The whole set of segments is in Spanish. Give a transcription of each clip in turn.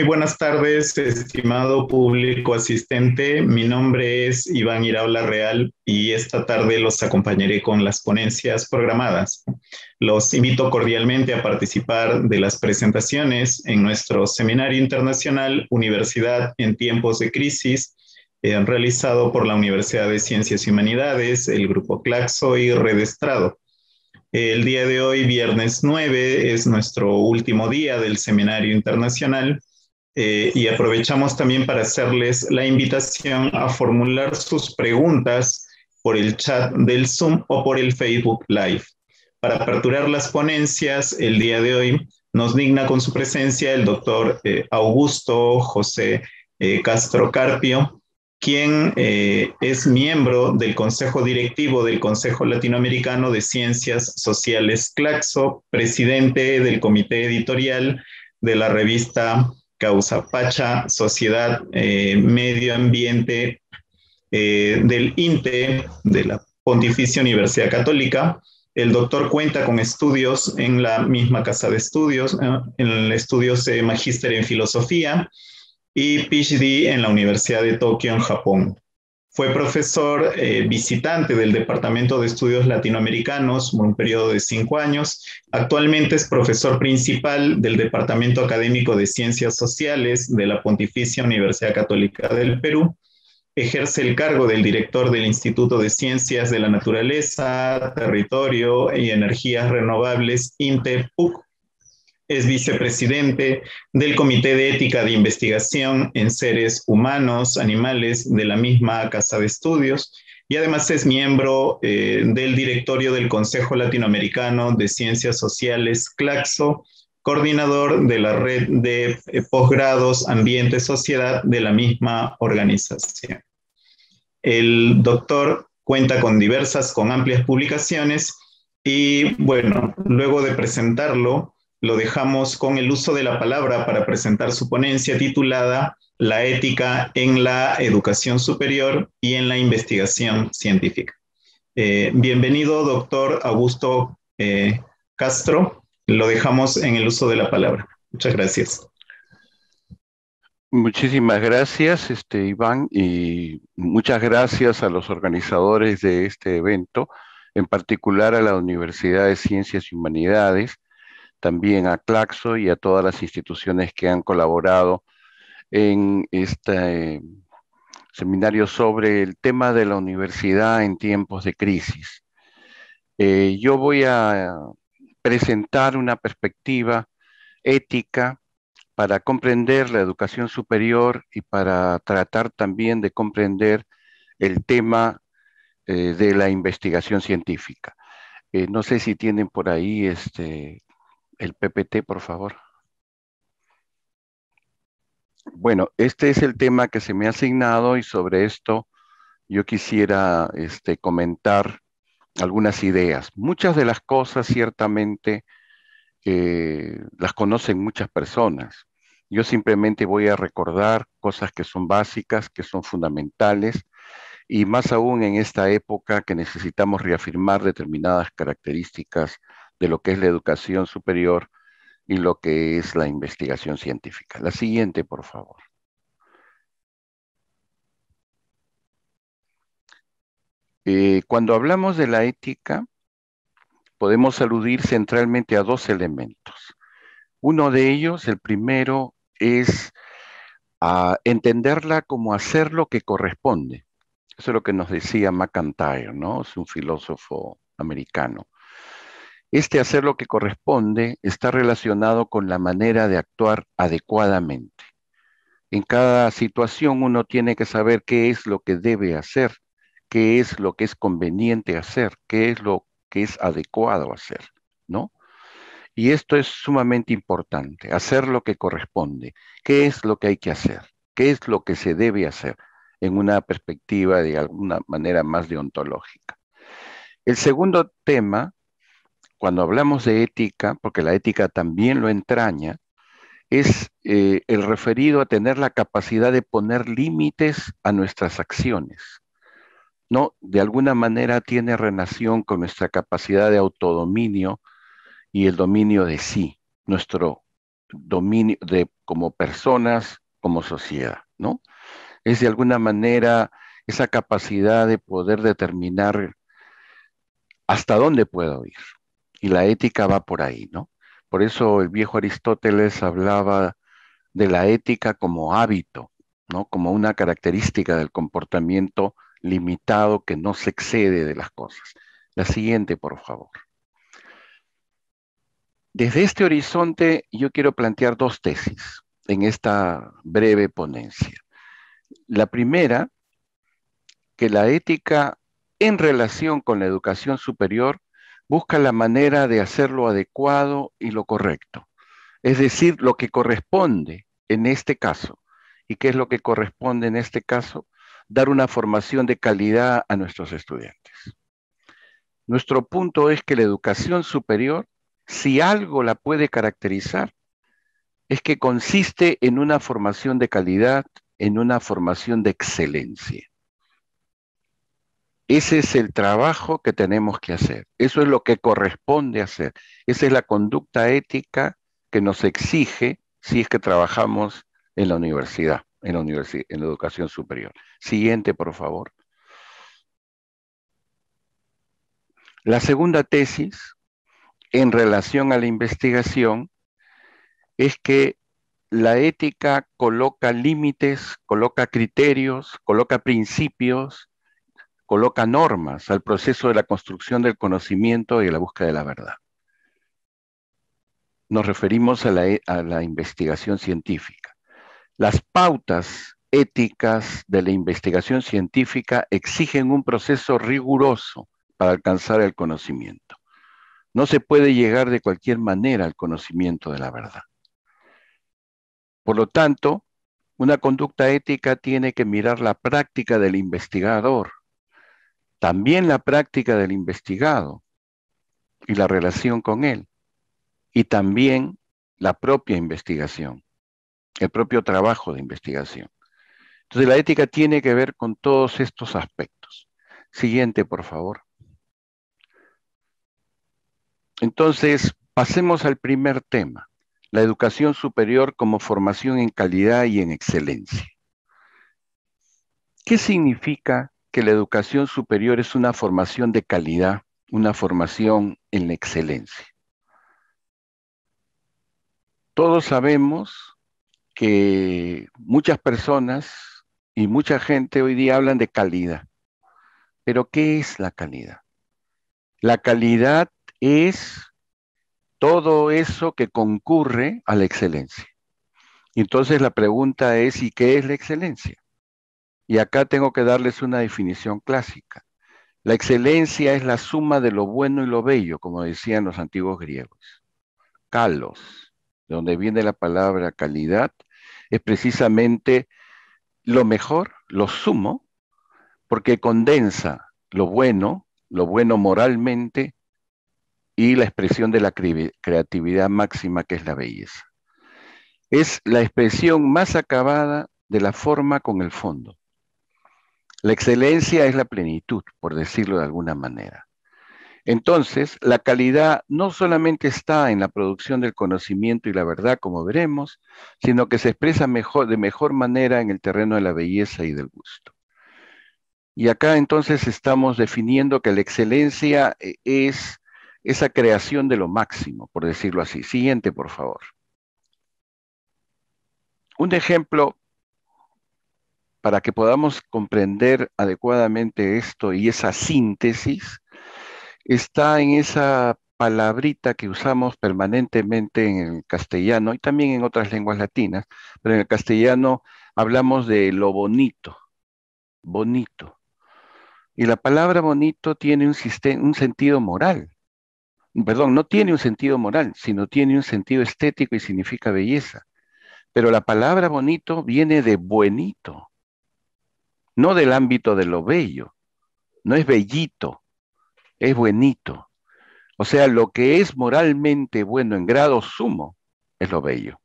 Muy buenas tardes, estimado público asistente. Mi nombre es Iván Iraola Real y esta tarde los acompañaré con las ponencias programadas. Los invito cordialmente a participar de las presentaciones en nuestro seminario internacional Universidad en tiempos de crisis, eh, realizado por la Universidad de Ciencias y Humanidades, el Grupo Claxo y Red Estrado. El día de hoy, viernes 9, es nuestro último día del seminario internacional eh, y aprovechamos también para hacerles la invitación a formular sus preguntas por el chat del Zoom o por el Facebook Live. Para aperturar las ponencias el día de hoy, nos digna con su presencia el doctor eh, Augusto José eh, Castro Carpio, quien eh, es miembro del Consejo Directivo del Consejo Latinoamericano de Ciencias Sociales CLACSO, presidente del Comité Editorial de la revista Causa Pacha, Sociedad, eh, Medio Ambiente eh, del INTE, de la Pontificia Universidad Católica. El doctor cuenta con estudios en la misma casa de estudios, en estudios de magíster en filosofía, y PhD en la Universidad de Tokio, en Japón. Fue profesor eh, visitante del Departamento de Estudios Latinoamericanos por un periodo de cinco años. Actualmente es profesor principal del Departamento Académico de Ciencias Sociales de la Pontificia Universidad Católica del Perú. Ejerce el cargo del director del Instituto de Ciencias de la Naturaleza, Territorio y Energías Renovables, INTEPUC, es vicepresidente del Comité de Ética de Investigación en Seres Humanos, Animales de la misma Casa de Estudios y además es miembro eh, del directorio del Consejo Latinoamericano de Ciencias Sociales, CLACSO, coordinador de la red de eh, posgrados Ambiente Sociedad de la misma organización. El doctor cuenta con diversas, con amplias publicaciones y bueno, luego de presentarlo, lo dejamos con el uso de la palabra para presentar su ponencia titulada La ética en la educación superior y en la investigación científica. Eh, bienvenido, doctor Augusto eh, Castro. Lo dejamos en el uso de la palabra. Muchas gracias. Muchísimas gracias, este, Iván, y muchas gracias a los organizadores de este evento, en particular a la Universidad de Ciencias y Humanidades, también a Claxo y a todas las instituciones que han colaborado en este seminario sobre el tema de la universidad en tiempos de crisis. Eh, yo voy a presentar una perspectiva ética para comprender la educación superior y para tratar también de comprender el tema eh, de la investigación científica. Eh, no sé si tienen por ahí este, el PPT, por favor. Bueno, este es el tema que se me ha asignado y sobre esto yo quisiera este, comentar algunas ideas. Muchas de las cosas ciertamente eh, las conocen muchas personas. Yo simplemente voy a recordar cosas que son básicas, que son fundamentales, y más aún en esta época que necesitamos reafirmar determinadas características de lo que es la educación superior y lo que es la investigación científica. La siguiente, por favor. Eh, cuando hablamos de la ética, podemos aludir centralmente a dos elementos. Uno de ellos, el primero, es a entenderla como hacer lo que corresponde. Eso es lo que nos decía McIntyre, ¿no? Es un filósofo americano. Este hacer lo que corresponde está relacionado con la manera de actuar adecuadamente. En cada situación uno tiene que saber qué es lo que debe hacer, qué es lo que es conveniente hacer, qué es lo que es adecuado hacer, ¿no? Y esto es sumamente importante, hacer lo que corresponde, qué es lo que hay que hacer, qué es lo que se debe hacer en una perspectiva de alguna manera más deontológica. El segundo tema cuando hablamos de ética, porque la ética también lo entraña, es eh, el referido a tener la capacidad de poner límites a nuestras acciones. ¿no? De alguna manera tiene relación con nuestra capacidad de autodominio y el dominio de sí, nuestro dominio de como personas, como sociedad, ¿no? Es de alguna manera esa capacidad de poder determinar hasta dónde puedo ir. Y la ética va por ahí, ¿no? Por eso el viejo Aristóteles hablaba de la ética como hábito, ¿no? Como una característica del comportamiento limitado que no se excede de las cosas. La siguiente, por favor. Desde este horizonte yo quiero plantear dos tesis en esta breve ponencia. La primera, que la ética en relación con la educación superior busca la manera de hacer lo adecuado y lo correcto, es decir, lo que corresponde en este caso. ¿Y qué es lo que corresponde en este caso? Dar una formación de calidad a nuestros estudiantes. Nuestro punto es que la educación superior, si algo la puede caracterizar, es que consiste en una formación de calidad, en una formación de excelencia. Ese es el trabajo que tenemos que hacer. Eso es lo que corresponde hacer. Esa es la conducta ética que nos exige si es que trabajamos en la universidad, en la, en la educación superior. Siguiente, por favor. La segunda tesis, en relación a la investigación, es que la ética coloca límites, coloca criterios, coloca principios, coloca normas al proceso de la construcción del conocimiento y de la búsqueda de la verdad. Nos referimos a la, a la investigación científica. Las pautas éticas de la investigación científica exigen un proceso riguroso para alcanzar el conocimiento. No se puede llegar de cualquier manera al conocimiento de la verdad. Por lo tanto, una conducta ética tiene que mirar la práctica del investigador, también la práctica del investigado y la relación con él, y también la propia investigación, el propio trabajo de investigación. Entonces la ética tiene que ver con todos estos aspectos. Siguiente, por favor. Entonces, pasemos al primer tema la educación superior como formación en calidad y en excelencia. ¿Qué significa que la educación superior es una formación de calidad, una formación en la excelencia? Todos sabemos que muchas personas y mucha gente hoy día hablan de calidad. Pero ¿qué es la calidad? La calidad es todo eso que concurre a la excelencia. Entonces la pregunta es, ¿y qué es la excelencia? Y acá tengo que darles una definición clásica. La excelencia es la suma de lo bueno y lo bello, como decían los antiguos griegos. Kalos, de donde viene la palabra calidad, es precisamente lo mejor, lo sumo, porque condensa lo bueno, lo bueno moralmente, y la expresión de la creatividad máxima que es la belleza. Es la expresión más acabada de la forma con el fondo. La excelencia es la plenitud, por decirlo de alguna manera. Entonces, la calidad no solamente está en la producción del conocimiento y la verdad, como veremos, sino que se expresa mejor, de mejor manera en el terreno de la belleza y del gusto. Y acá entonces estamos definiendo que la excelencia eh, es esa creación de lo máximo, por decirlo así. Siguiente, por favor. Un ejemplo para que podamos comprender adecuadamente esto y esa síntesis está en esa palabrita que usamos permanentemente en el castellano y también en otras lenguas latinas, pero en el castellano hablamos de lo bonito, bonito. Y la palabra bonito tiene un, un sentido moral perdón, no tiene un sentido moral, sino tiene un sentido estético y significa belleza. Pero la palabra bonito viene de buenito, no del ámbito de lo bello. No es bellito, es buenito. O sea, lo que es moralmente bueno en grado sumo es lo bello.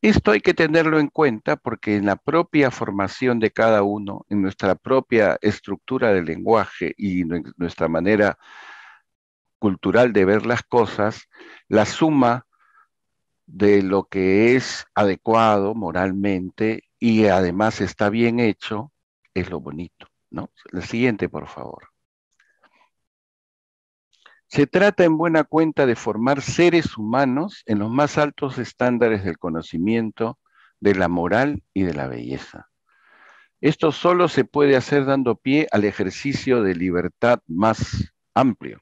Esto hay que tenerlo en cuenta porque en la propia formación de cada uno, en nuestra propia estructura del lenguaje y nuestra manera cultural de ver las cosas, la suma de lo que es adecuado moralmente y además está bien hecho, es lo bonito, ¿no? El siguiente, por favor. Se trata en buena cuenta de formar seres humanos en los más altos estándares del conocimiento, de la moral y de la belleza. Esto solo se puede hacer dando pie al ejercicio de libertad más amplio,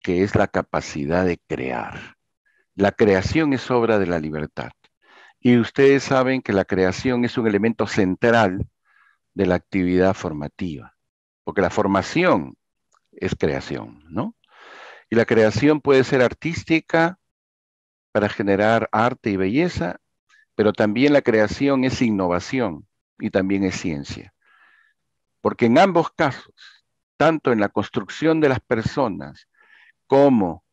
que es la capacidad de crear. La creación es obra de la libertad. Y ustedes saben que la creación es un elemento central de la actividad formativa, porque la formación es creación, ¿no? Y la creación puede ser artística para generar arte y belleza, pero también la creación es innovación y también es ciencia. Porque en ambos casos, tanto en la construcción de las personas como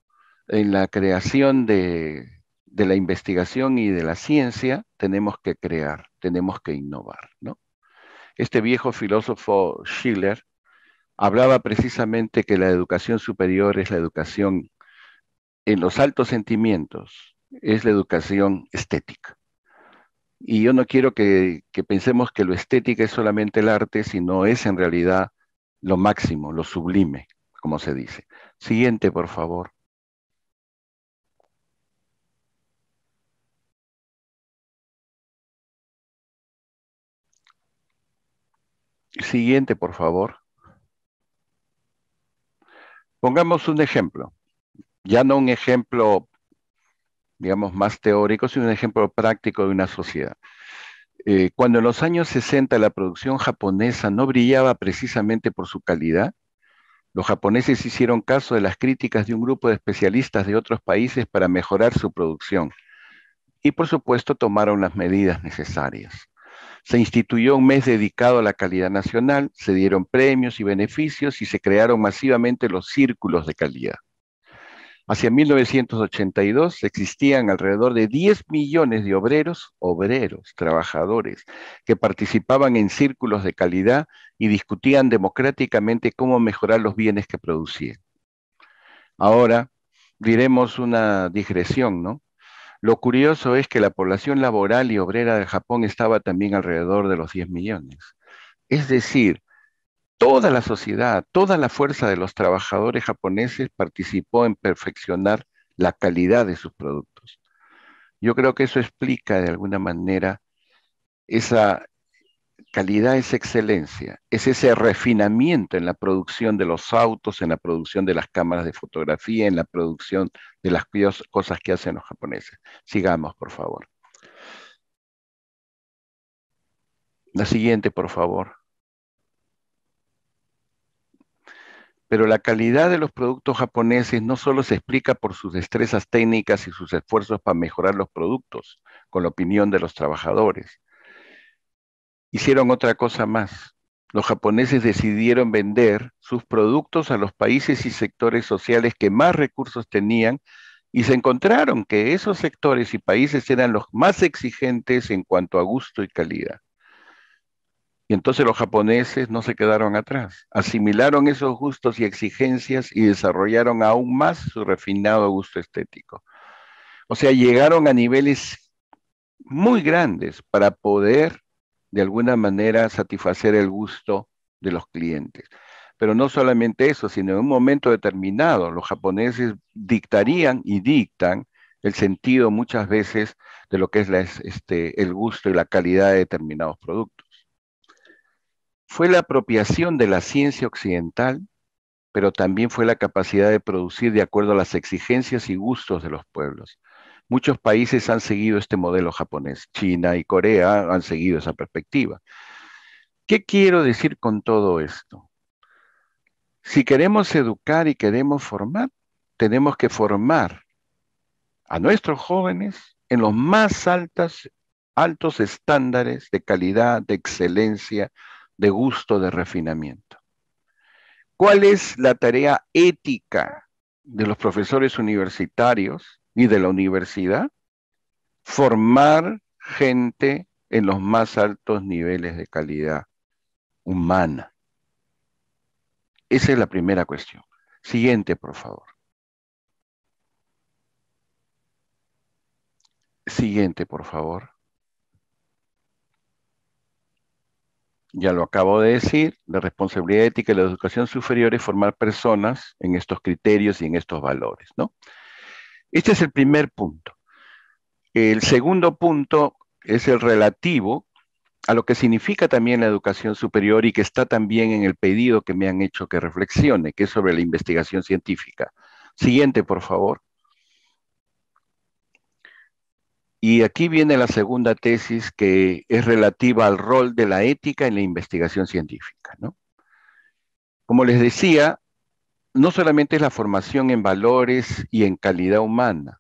en la creación de, la investigación y de la ciencia, tenemos que crear, tenemos que innovar. ¿no? Este viejo filósofo Schiller hablaba precisamente que la educación superior es la educación en los altos sentimientos, es la educación estética. Y yo no quiero que, pensemos que lo estética es solamente el arte, sino es en realidad lo máximo, lo sublime, como se dice. Siguiente, por favor. Siguiente, por favor. Pongamos un ejemplo, ya no un ejemplo digamos, más teórico, sino un ejemplo práctico de una sociedad. Eh, cuando en los años 60 la producción japonesa no brillaba precisamente por su calidad, los japoneses hicieron caso de las críticas de un grupo de especialistas de otros países para mejorar su producción y por supuesto tomaron las medidas necesarias. Se instituyó un mes dedicado a la calidad nacional, se dieron premios y beneficios y se crearon masivamente los círculos de calidad. Hacia 1982 existían alrededor de 10 millones de obreros, obreros, trabajadores, que participaban en círculos de calidad y discutían democráticamente cómo mejorar los bienes que producían. Ahora diremos una digresión, ¿no? Lo curioso es que la población laboral y obrera de Japón estaba también alrededor de los 10 millones. Es decir, toda la sociedad, toda la fuerza de los trabajadores japoneses participó en perfeccionar la calidad de sus productos. Yo creo que eso explica de alguna manera esa calidad, esa excelencia, es ese refinamiento en la producción de los autos, en la producción de las cámaras de fotografía, en la producción de las cosas que hacen los japoneses. Sigamos, por favor. La siguiente, por favor. pero la calidad de los productos japoneses no solo se explica por sus destrezas técnicas y sus esfuerzos para mejorar los productos, con la opinión de los trabajadores. Hicieron otra cosa más. Los japoneses decidieron vender sus productos a los países y sectores sociales que más recursos tenían y se encontraron que esos sectores y países eran los más exigentes en cuanto a gusto y calidad. Y entonces los japoneses no se quedaron atrás, asimilaron esos gustos y exigencias y desarrollaron aún más su refinado gusto estético. O sea, llegaron a niveles muy grandes para poder de alguna manera satisfacer el gusto de los clientes. Pero no solamente eso, sino en un momento determinado los japoneses dictarían y dictan el sentido muchas veces de lo que es este, el gusto y la calidad de determinados productos fue la apropiación de la ciencia occidental, pero también fue la capacidad de producir de acuerdo a las exigencias y gustos de los pueblos. Muchos países han seguido este modelo japonés. China y Corea han seguido esa perspectiva. ¿Qué quiero decir con todo esto? Si queremos educar y queremos formar, tenemos que formar a nuestros jóvenes en los más altos estándares de calidad, de excelencia, de gusto, de refinamiento. ¿Cuál es la tarea ética de los profesores universitarios y de la universidad? Formar gente en los más altos niveles de calidad humana. Esa es la primera cuestión. Siguiente, por favor. Siguiente, por favor. Ya lo acabo de decir, la responsabilidad ética de la educación superior es formar personas en estos criterios y en estos valores, ¿no? Este es el primer punto. El segundo punto es el relativo a lo que significa también la educación superior y que está también en el pedido que me han hecho que reflexione, que es sobre la investigación científica. Siguiente, por favor. Y aquí viene la segunda tesis que es relativa al rol de la ética en la investigación científica. ¿no? Como les decía, no solamente es la formación en valores y en calidad humana.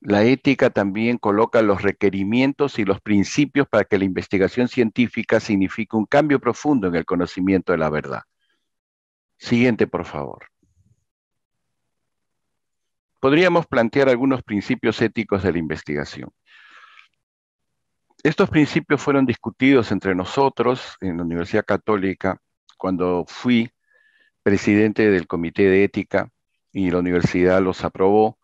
La ética también coloca los requerimientos y los principios para que la investigación científica signifique un cambio profundo en el conocimiento de la verdad. Siguiente, por favor. Podríamos plantear algunos principios éticos de la investigación. Estos principios fueron discutidos entre nosotros en la Universidad Católica cuando fui presidente del Comité de Ética y la universidad los aprobó.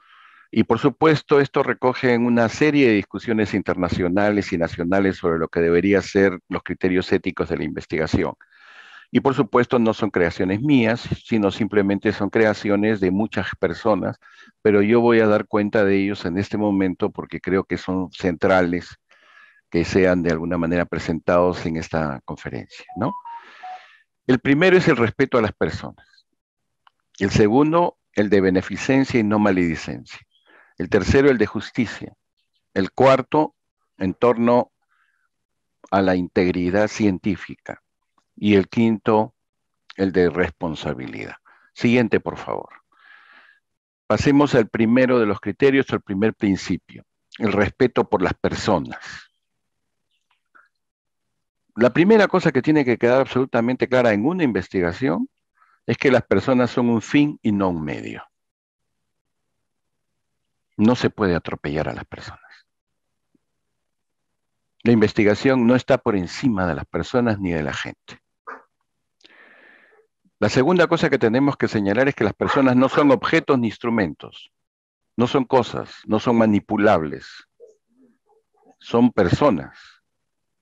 Y por supuesto, esto recoge una serie de discusiones internacionales y nacionales sobre lo que deberían ser los criterios éticos de la investigación. Y por supuesto, no son creaciones mías, sino simplemente son creaciones de muchas personas, pero yo voy a dar cuenta de ellos en este momento porque creo que son centrales que sean de alguna manera presentados en esta conferencia, ¿no? El primero es el respeto a las personas. El segundo, el de beneficencia y no maledicencia. El tercero, el de justicia. El cuarto, en torno a la integridad científica. Y el quinto, el de responsabilidad. Siguiente, por favor. Pasemos al primero de los criterios, al primer principio, el respeto por las personas. La primera cosa que tiene que quedar absolutamente clara en una investigación es que las personas son un fin y no un medio. No se puede atropellar a las personas. La investigación no está por encima de las personas ni de la gente. La segunda cosa que tenemos que señalar es que las personas no son objetos ni instrumentos, no son cosas, no son manipulables, son personas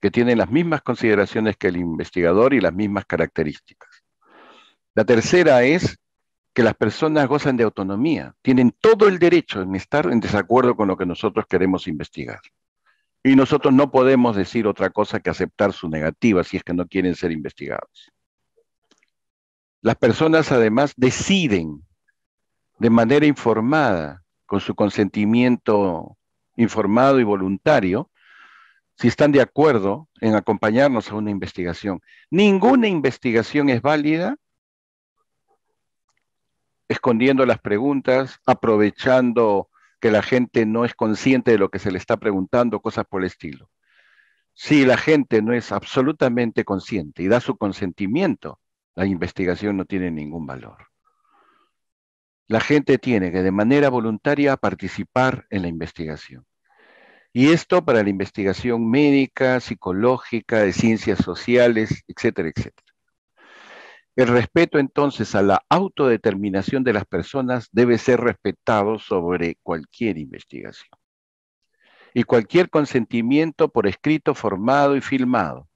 que tienen las mismas consideraciones que el investigador y las mismas características. La tercera es que las personas gozan de autonomía, tienen todo el derecho en estar en desacuerdo con lo que nosotros queremos investigar. Y nosotros no podemos decir otra cosa que aceptar su negativa si es que no quieren ser investigados. Las personas además deciden de manera informada, con su consentimiento informado y voluntario, si están de acuerdo en acompañarnos a una investigación. Ninguna investigación es válida escondiendo las preguntas, aprovechando que la gente no es consciente de lo que se le está preguntando, cosas por el estilo. Si la gente no es absolutamente consciente y da su consentimiento, la investigación no tiene ningún valor. La gente tiene que de manera voluntaria participar en la investigación. Y esto para la investigación médica, psicológica, de ciencias sociales, etcétera, etcétera. El respeto entonces a la autodeterminación de las personas debe ser respetado sobre cualquier investigación. Y cualquier consentimiento por escrito, formado y filmado.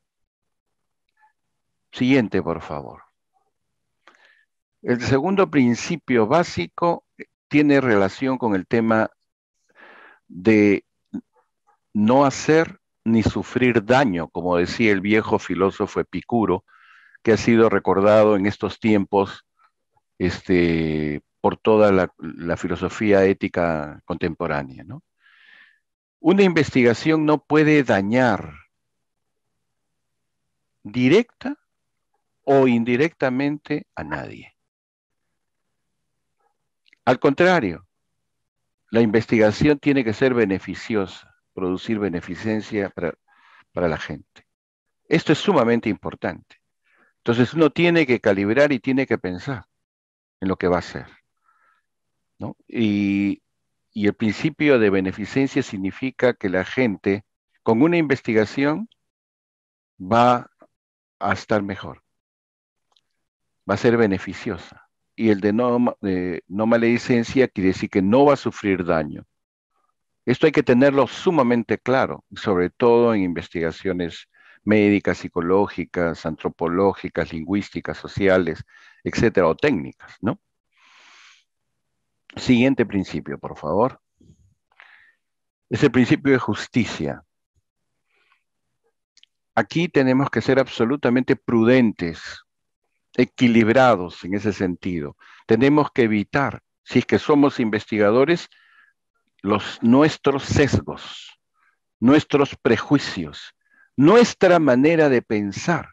Siguiente, por favor. El segundo principio básico tiene relación con el tema de no hacer ni sufrir daño, como decía el viejo filósofo Epicuro, que ha sido recordado en estos tiempos este, por toda la, filosofía ética contemporánea. Una investigación no puede dañar directa o indirectamente a nadie. Al contrario, la investigación tiene que ser beneficiosa producir beneficencia para, la gente. Esto es sumamente importante. Entonces uno tiene que calibrar y tiene que pensar en lo que va a hacer. Y, y el principio de beneficencia significa que la gente con una investigación va a estar mejor, va a ser beneficiosa. Y el de no, de no maledicencia quiere decir que no va a sufrir daño, Esto hay que tenerlo sumamente claro, sobre todo en investigaciones médicas, psicológicas, antropológicas, lingüísticas, sociales, etcétera, o técnicas, ¿no? Siguiente principio, por favor. Es el principio de justicia. Aquí tenemos que ser absolutamente prudentes, equilibrados en ese sentido. Tenemos que evitar, si es que somos investigadores, los, nuestros sesgos, nuestros prejuicios, nuestra manera de pensar.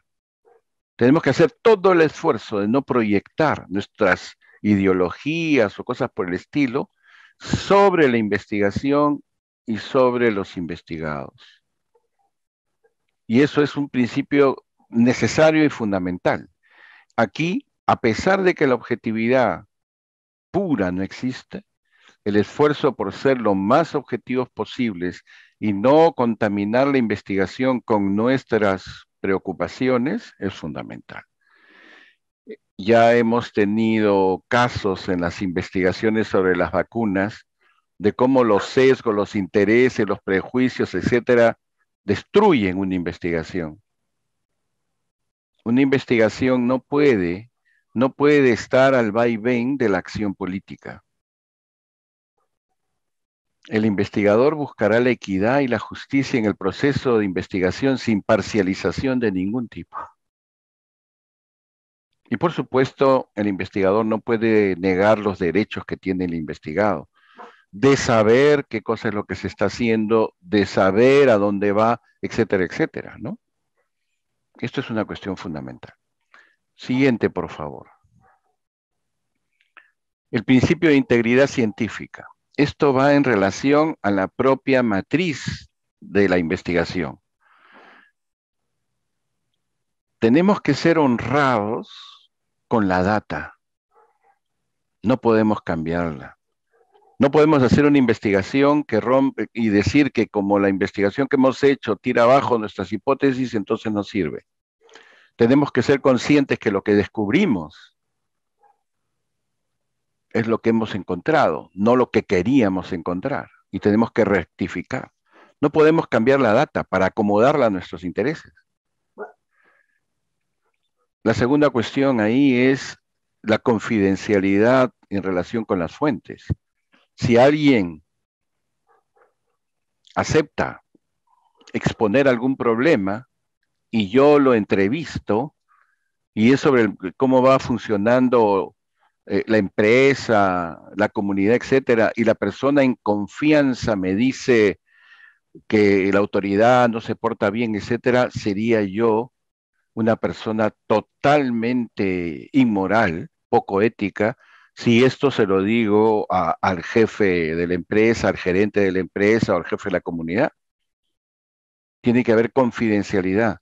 Tenemos que hacer todo el esfuerzo de no proyectar nuestras ideologías o cosas por el estilo sobre la investigación y sobre los investigados. Y eso es un principio necesario y fundamental. Aquí, a pesar de que la objetividad pura no existe, el esfuerzo por ser lo más objetivos posibles y no contaminar la investigación con nuestras preocupaciones es fundamental. Ya hemos tenido casos en las investigaciones sobre las vacunas de cómo los sesgos, los intereses, los prejuicios, etcétera, destruyen una investigación. Una investigación no puede, no puede estar al vaivén de la acción política. El investigador buscará la equidad y la justicia en el proceso de investigación sin parcialización de ningún tipo. Y por supuesto, el investigador no puede negar los derechos que tiene el investigado, de saber qué cosa es lo que se está haciendo, de saber a dónde va, etcétera, etcétera, ¿no? Esto es una cuestión fundamental. Siguiente, por favor. El principio de integridad científica. Esto va en relación a la propia matriz de la investigación. Tenemos que ser honrados con la data. No podemos cambiarla. No podemos hacer una investigación que rompe y decir que como la investigación que hemos hecho tira abajo nuestras hipótesis, entonces no sirve. Tenemos que ser conscientes que lo que descubrimos es lo que hemos encontrado, no lo que queríamos encontrar. Y tenemos que rectificar. No podemos cambiar la data para acomodarla a nuestros intereses. La segunda cuestión ahí es la confidencialidad en relación con las fuentes. Si alguien acepta exponer algún problema y yo lo entrevisto y es sobre cómo va funcionando eh, la empresa, la comunidad, etcétera, y la persona en confianza me dice que la autoridad no se porta bien, etcétera, sería yo una persona totalmente inmoral, poco ética, si esto se lo digo al jefe de la empresa, al gerente de la empresa o al jefe de la comunidad. Tiene que haber confidencialidad.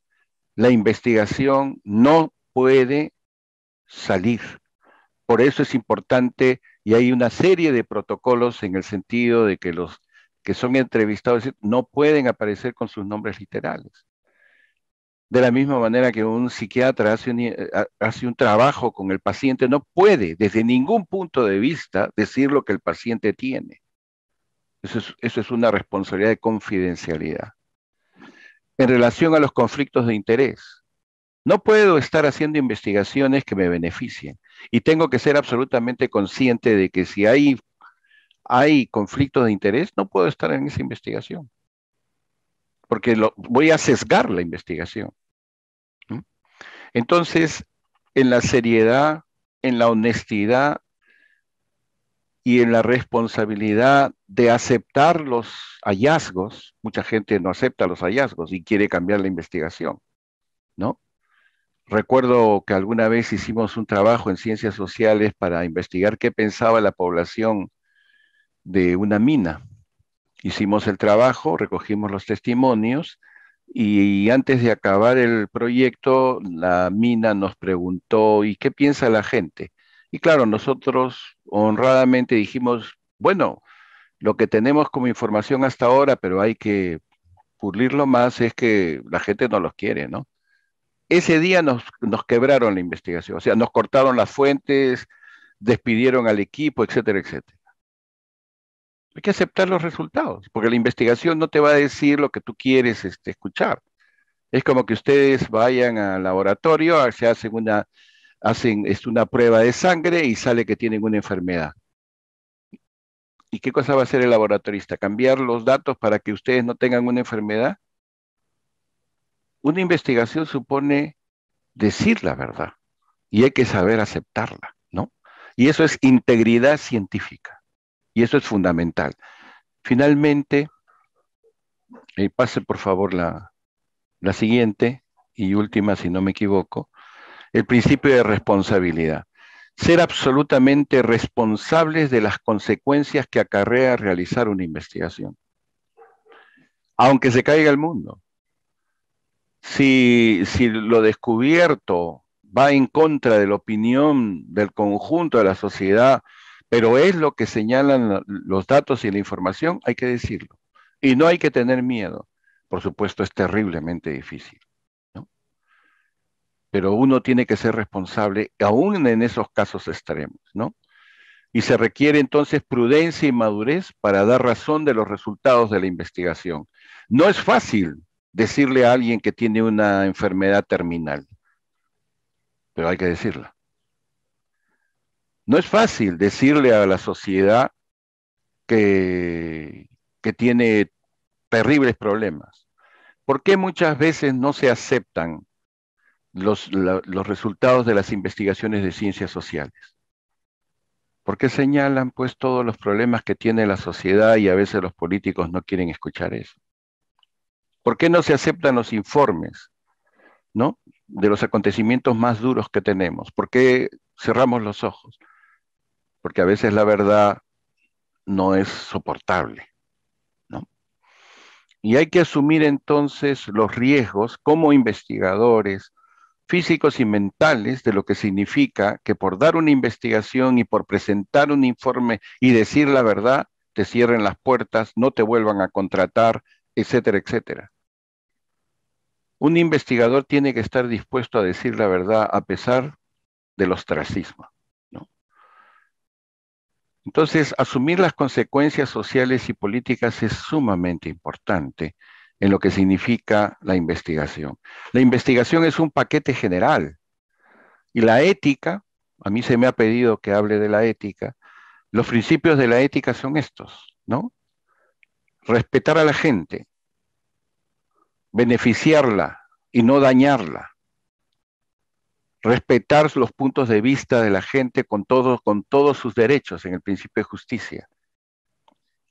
La investigación no puede salir por eso es importante y hay una serie de protocolos en el sentido de que los que son entrevistados no pueden aparecer con sus nombres literales. De la misma manera que un psiquiatra hace un, eh, hace un trabajo con el paciente, no puede desde ningún punto de vista decir lo que el paciente tiene. Eso es, eso es una responsabilidad de confidencialidad. En relación a los conflictos de interés, no puedo estar haciendo investigaciones que me beneficien y tengo que ser absolutamente consciente de que si hay, hay de interés, no puedo estar en esa investigación, porque voy a sesgar la investigación. Entonces, en la seriedad, en la honestidad y en la responsabilidad de aceptar los hallazgos, mucha gente no acepta los hallazgos y quiere cambiar la investigación, ¿no? Recuerdo que alguna vez hicimos un trabajo en ciencias sociales para investigar qué pensaba la población de una mina. Hicimos el trabajo, recogimos los testimonios y antes de acabar el proyecto, la mina nos preguntó, ¿y qué piensa la gente? Y claro, nosotros honradamente dijimos, bueno, lo que tenemos como información hasta ahora, pero hay que pulirlo más, es que la gente no los quiere, ¿no? Ese día nos, quebraron la investigación, o sea, nos cortaron las fuentes, despidieron al equipo, etcétera, etcétera. Hay que aceptar los resultados, porque la investigación no te va a decir lo que tú quieres este, escuchar. Es como que ustedes vayan al laboratorio, se hacen una, hacen es una prueba de sangre y sale que tienen una enfermedad. ¿Y qué cosa va a hacer el laboratorista? ¿Cambiar los datos para que ustedes no tengan una enfermedad? Una investigación supone decir la verdad y hay que saber aceptarla, ¿no? Y eso es integridad científica y eso es fundamental. Finalmente, eh, pase por favor la, la siguiente y última, si no me equivoco, el principio de responsabilidad ser absolutamente responsables de las consecuencias que acarrea realizar una investigación. Aunque se caiga el mundo. Si, lo descubierto va en contra de la opinión del conjunto de la sociedad, pero es lo que señalan los datos y la información, hay que decirlo. Y no hay que tener miedo. Por supuesto, es terriblemente difícil pero uno tiene que ser responsable aún en esos casos extremos, ¿no? Y se requiere entonces prudencia y madurez para dar razón de los resultados de la investigación. No es fácil decirle a alguien que tiene una enfermedad terminal, pero hay que decirla. No es fácil decirle a la sociedad que, que tiene terribles problemas. ¿Por qué muchas veces no se aceptan los, los resultados de las investigaciones de ciencias sociales. Porque señalan pues todos los problemas que tiene la sociedad y a veces los políticos no quieren escuchar eso? ¿Por qué no se aceptan los informes, ¿no? De los acontecimientos más duros que tenemos. ¿Por qué cerramos los ojos? Porque a veces la verdad no es soportable, ¿no? Y hay que asumir entonces los riesgos como investigadores, físicos y mentales de lo que significa que por dar una investigación y por presentar un informe y decir la verdad, te cierren las puertas, no te vuelvan a contratar, etcétera, etcétera. Un investigador tiene que estar dispuesto a decir la verdad a pesar del ostracismo. Entonces, asumir las consecuencias sociales y políticas es sumamente importante en lo que significa la investigación. La investigación es un paquete general y la ética, a mí se me ha pedido que hable de la ética, los principios de la ética son estos, ¿no? Respetar a la gente, beneficiarla y no dañarla, respetar los puntos de vista de la gente con, con todos sus derechos en el principio de justicia,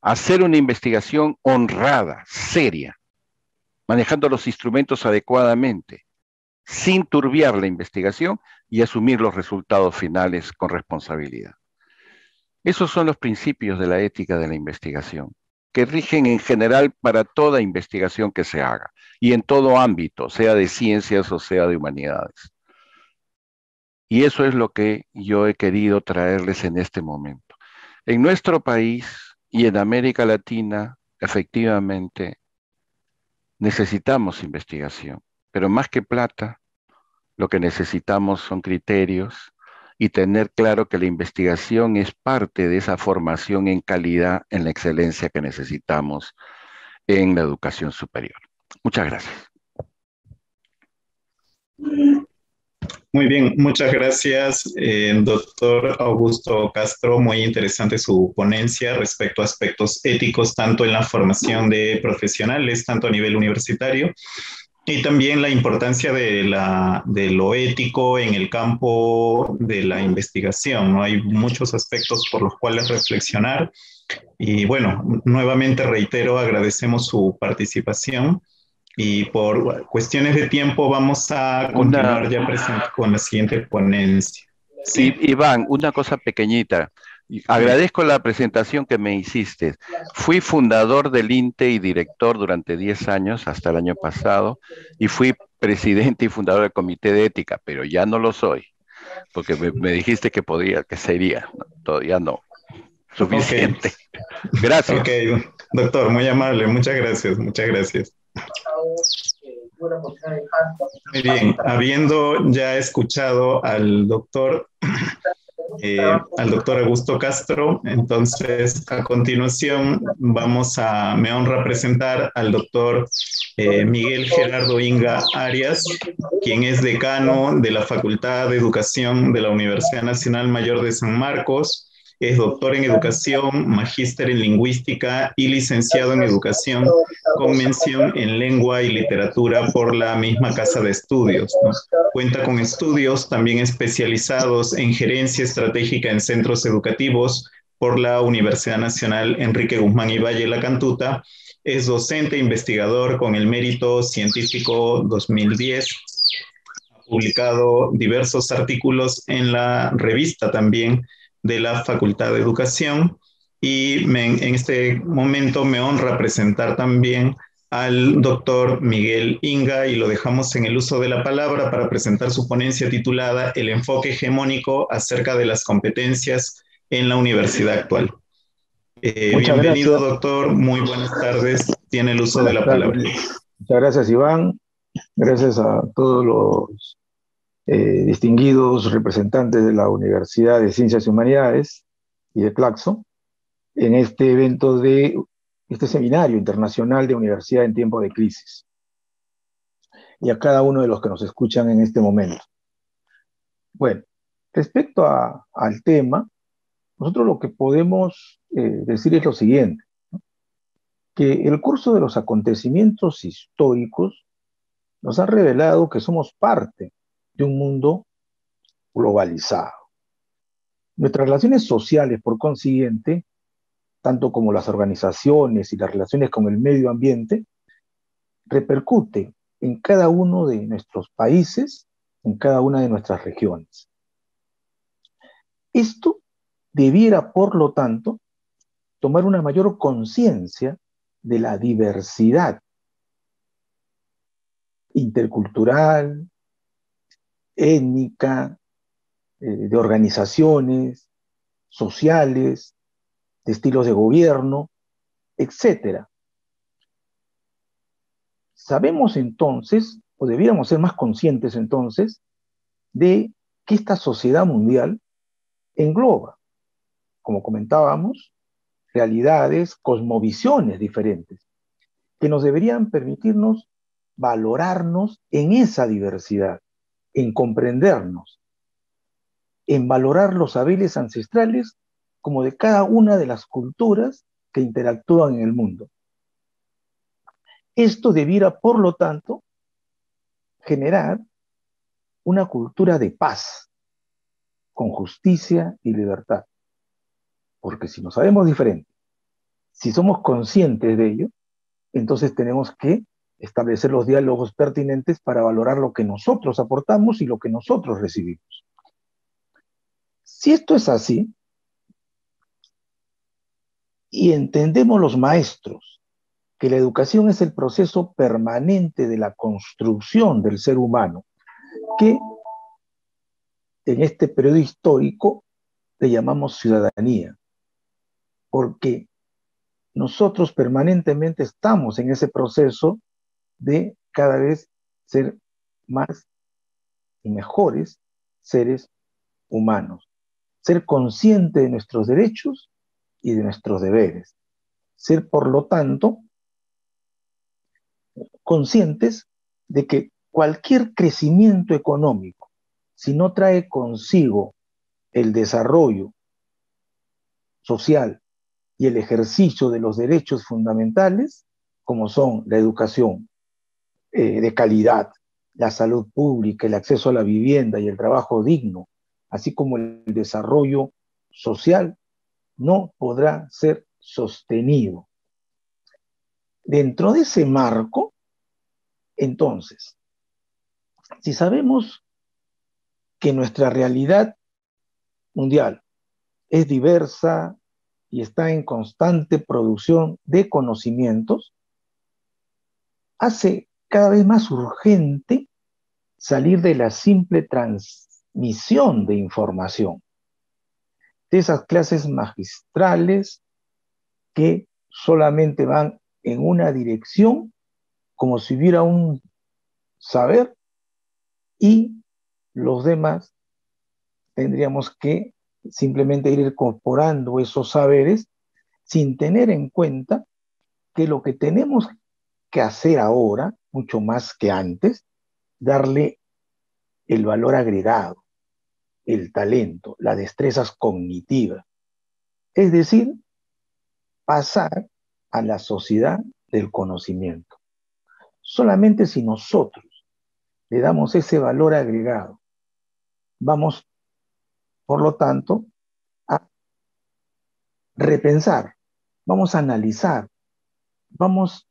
hacer una investigación honrada, seria, manejando los instrumentos adecuadamente, sin turbiar la investigación y asumir los resultados finales con responsabilidad. Esos son los principios de la ética de la investigación, que rigen en general para toda investigación que se haga y en todo ámbito, sea de ciencias o sea de humanidades. Y eso es lo que yo he querido traerles en este momento. En nuestro país y en América Latina, efectivamente, necesitamos investigación, pero más que plata, lo que necesitamos son criterios y tener claro que la investigación es parte de esa formación en calidad, en la excelencia que necesitamos en la educación superior. Muchas gracias. Muy bien, muchas gracias, eh, doctor Augusto Castro. Muy interesante su ponencia respecto a aspectos éticos, tanto en la formación de profesionales, tanto a nivel universitario, y también la importancia de, la, de lo ético en el campo de la investigación. ¿no? Hay muchos aspectos por los cuales reflexionar. Y bueno, nuevamente reitero, agradecemos su participación. Y por cuestiones de tiempo vamos a continuar ya con la siguiente ponencia. Sí, Iván, una cosa pequeñita. Agradezco la presentación que me hiciste. Fui fundador del INTE y director durante 10 años, hasta el año pasado, y fui presidente y fundador del Comité de Ética, pero ya no lo soy, porque me, dijiste que podía, que sería. Todavía no. Suficiente. Gracias. Ok, doctor, muy amable. Muchas gracias, muchas gracias. Muy bien, habiendo ya escuchado al doctor, eh, al doctor Augusto Castro. Entonces, a continuación, vamos a, me honra presentar al doctor eh, Miguel Gerardo Inga Arias, quien es decano de la Facultad de Educación de la Universidad Nacional Mayor de San Marcos es doctor en educación, magíster en lingüística y licenciado en educación con mención en lengua y literatura por la misma casa de estudios. Cuenta con estudios también especializados en gerencia estratégica en centros educativos por la Universidad Nacional Enrique Guzmán y Valle La Cantuta. Es docente e investigador con el mérito científico 2010 Ha publicado diversos artículos en la revista también de la Facultad de Educación y en este momento me honra presentar también al doctor Miguel Inga y lo dejamos en el uso de la palabra para presentar su ponencia titulada El enfoque hegemónico acerca de las competencias en la universidad actual. Eh, bienvenido, doctor. Muy buenas tardes. Tiene el uso de la palabra. Muchas gracias, Iván. Gracias a todos los eh, distinguidos representantes de la Universidad de Ciencias y Humanidades y de Claxo en este evento de este seminario internacional de universidad en tiempo de crisis. Y a cada uno de los que nos escuchan en este momento. Bueno, respecto al tema, nosotros lo que podemos eh, decir es lo siguiente, que el curso de los acontecimientos históricos nos ha revelado que somos parte de un mundo globalizado. Nuestras relaciones sociales, por consiguiente, tanto como las organizaciones y las relaciones con el medio ambiente, repercuten en cada uno de nuestros países, en cada una de nuestras regiones. Esto debiera, por lo tanto, tomar una mayor conciencia de la diversidad intercultural, étnica, eh, de organizaciones sociales, de estilos de gobierno, etc. Sabemos entonces, o debiéramos ser más conscientes entonces, de que esta sociedad mundial engloba, como comentábamos, realidades, cosmovisiones diferentes, que nos deberían permitirnos valorarnos en esa diversidad en comprendernos, en valorar los saberes ancestrales como de cada una de las culturas que interactúan en el mundo. Esto debiera, por lo tanto, generar una cultura de paz, con justicia y libertad. Porque si nos sabemos diferente, si somos conscientes de ello, entonces tenemos que establecer los diálogos pertinentes para valorar lo que nosotros aportamos y lo que nosotros recibimos. Si esto es así, y entendemos los maestros que la educación es el proceso permanente de la construcción del ser humano, que en este periodo histórico le llamamos ciudadanía, porque nosotros permanentemente estamos en ese proceso de cada vez ser más y mejores seres humanos. Ser consciente de nuestros derechos y de nuestros deberes. Ser, por lo tanto, conscientes de que cualquier crecimiento económico, si no trae consigo el desarrollo social y el ejercicio de los derechos fundamentales, como son la educación, eh, de calidad, la salud pública, el acceso a la vivienda y el trabajo digno, así como el desarrollo social, no podrá ser sostenido. Dentro de ese marco, entonces, si sabemos que nuestra realidad mundial es diversa y está en constante producción de conocimientos, hace cada vez más urgente salir de la simple transmisión de información, de esas clases magistrales que solamente van en una dirección como si hubiera un saber y los demás tendríamos que simplemente ir incorporando esos saberes sin tener en cuenta que lo que tenemos que hacer ahora, mucho más que antes, darle el valor agregado, el talento, las destrezas cognitivas. Es decir, pasar a la sociedad del conocimiento. Solamente si nosotros le damos ese valor agregado, vamos, por lo tanto, a repensar, vamos a analizar, vamos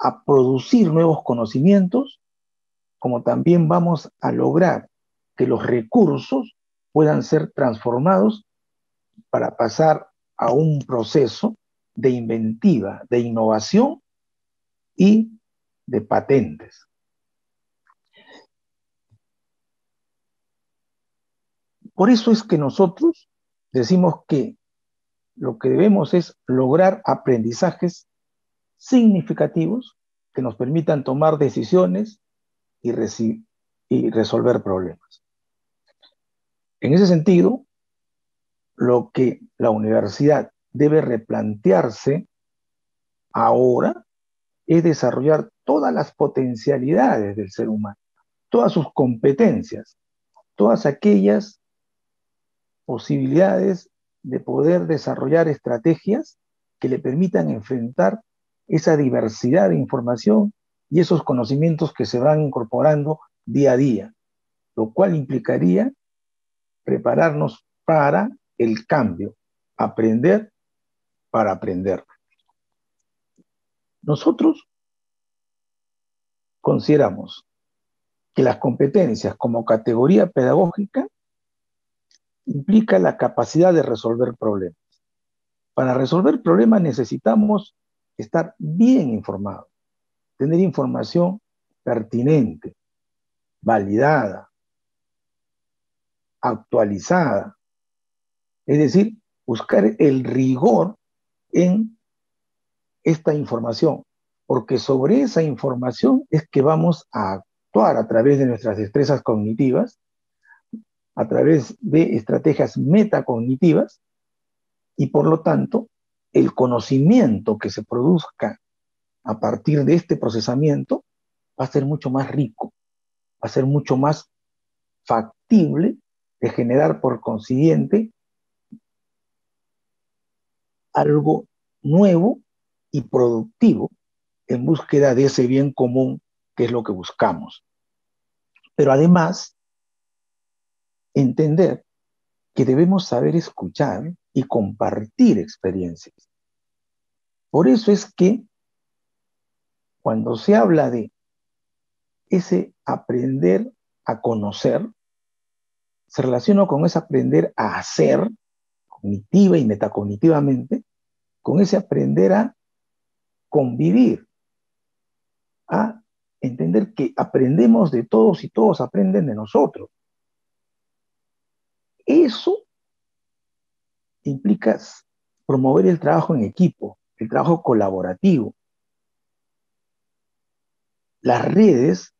a producir nuevos conocimientos, como también vamos a lograr que los recursos puedan ser transformados para pasar a un proceso de inventiva, de innovación y de patentes. Por eso es que nosotros decimos que lo que debemos es lograr aprendizajes significativos que nos permitan tomar decisiones y, y resolver problemas. En ese sentido, lo que la universidad debe replantearse ahora es desarrollar todas las potencialidades del ser humano, todas sus competencias, todas aquellas posibilidades de poder desarrollar estrategias que le permitan enfrentar esa diversidad de información y esos conocimientos que se van incorporando día a día, lo cual implicaría prepararnos para el cambio, aprender para aprender. Nosotros consideramos que las competencias como categoría pedagógica implica la capacidad de resolver problemas. Para resolver problemas necesitamos estar bien informados, tener información pertinente, validada, actualizada. Es decir, buscar el rigor en esta información, porque sobre esa información es que vamos a actuar a través de nuestras destrezas cognitivas, a través de estrategias metacognitivas, y por lo tanto, el conocimiento que se produzca a partir de este procesamiento va a ser mucho más rico, va a ser mucho más factible de generar por consiguiente algo nuevo y productivo en búsqueda de ese bien común que es lo que buscamos. Pero además, entender que debemos saber escuchar y compartir experiencias. Por eso es que cuando se habla de ese aprender a conocer, se relaciona con ese aprender a hacer, cognitiva y metacognitivamente, con ese aprender a convivir, a entender que aprendemos de todos y todos aprenden de nosotros. Eso implica promover el trabajo en equipo, el trabajo colaborativo. Las redes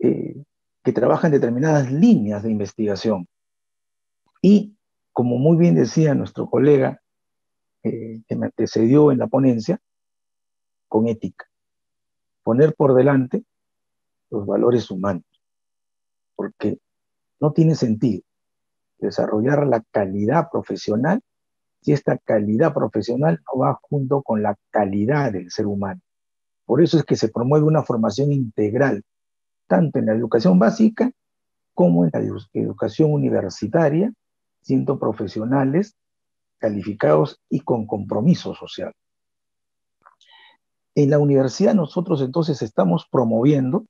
eh, que trabajan determinadas líneas de investigación. Y como muy bien decía nuestro colega eh, que me antecedió en la ponencia, con ética. Poner por delante los valores humanos, porque no tiene sentido desarrollar la calidad profesional si esta calidad profesional no va junto con la calidad del ser humano. Por eso es que se promueve una formación integral, tanto en la educación básica como en la educación universitaria, siendo profesionales calificados y con compromiso social. En la universidad nosotros entonces estamos promoviendo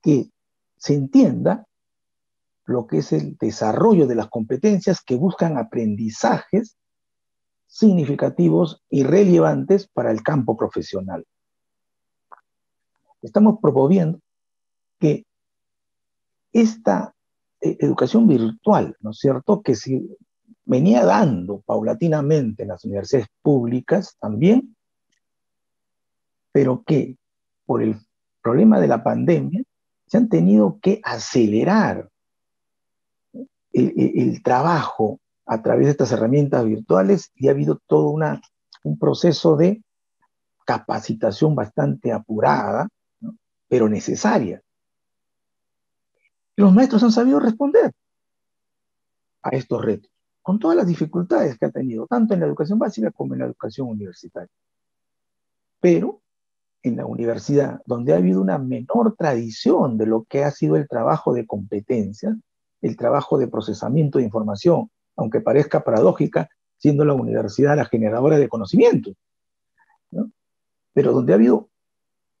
que se entienda lo que es el desarrollo de las competencias que buscan aprendizajes significativos y relevantes para el campo profesional. Estamos promoviendo que esta eh, educación virtual, ¿no es cierto?, que se venía dando paulatinamente en las universidades públicas también, pero que por el problema de la pandemia se han tenido que acelerar el, trabajo a través de estas herramientas virtuales y ha habido todo un proceso de capacitación bastante apurada, pero necesaria. Los maestros han sabido responder a estos retos, con todas las dificultades que ha tenido, tanto en la educación básica como en la educación universitaria. Pero en la universidad, donde ha habido una menor tradición de lo que ha sido el trabajo de competencia, el trabajo de procesamiento de información, aunque parezca paradójica, siendo la universidad la generadora de conocimiento. Pero donde ha habido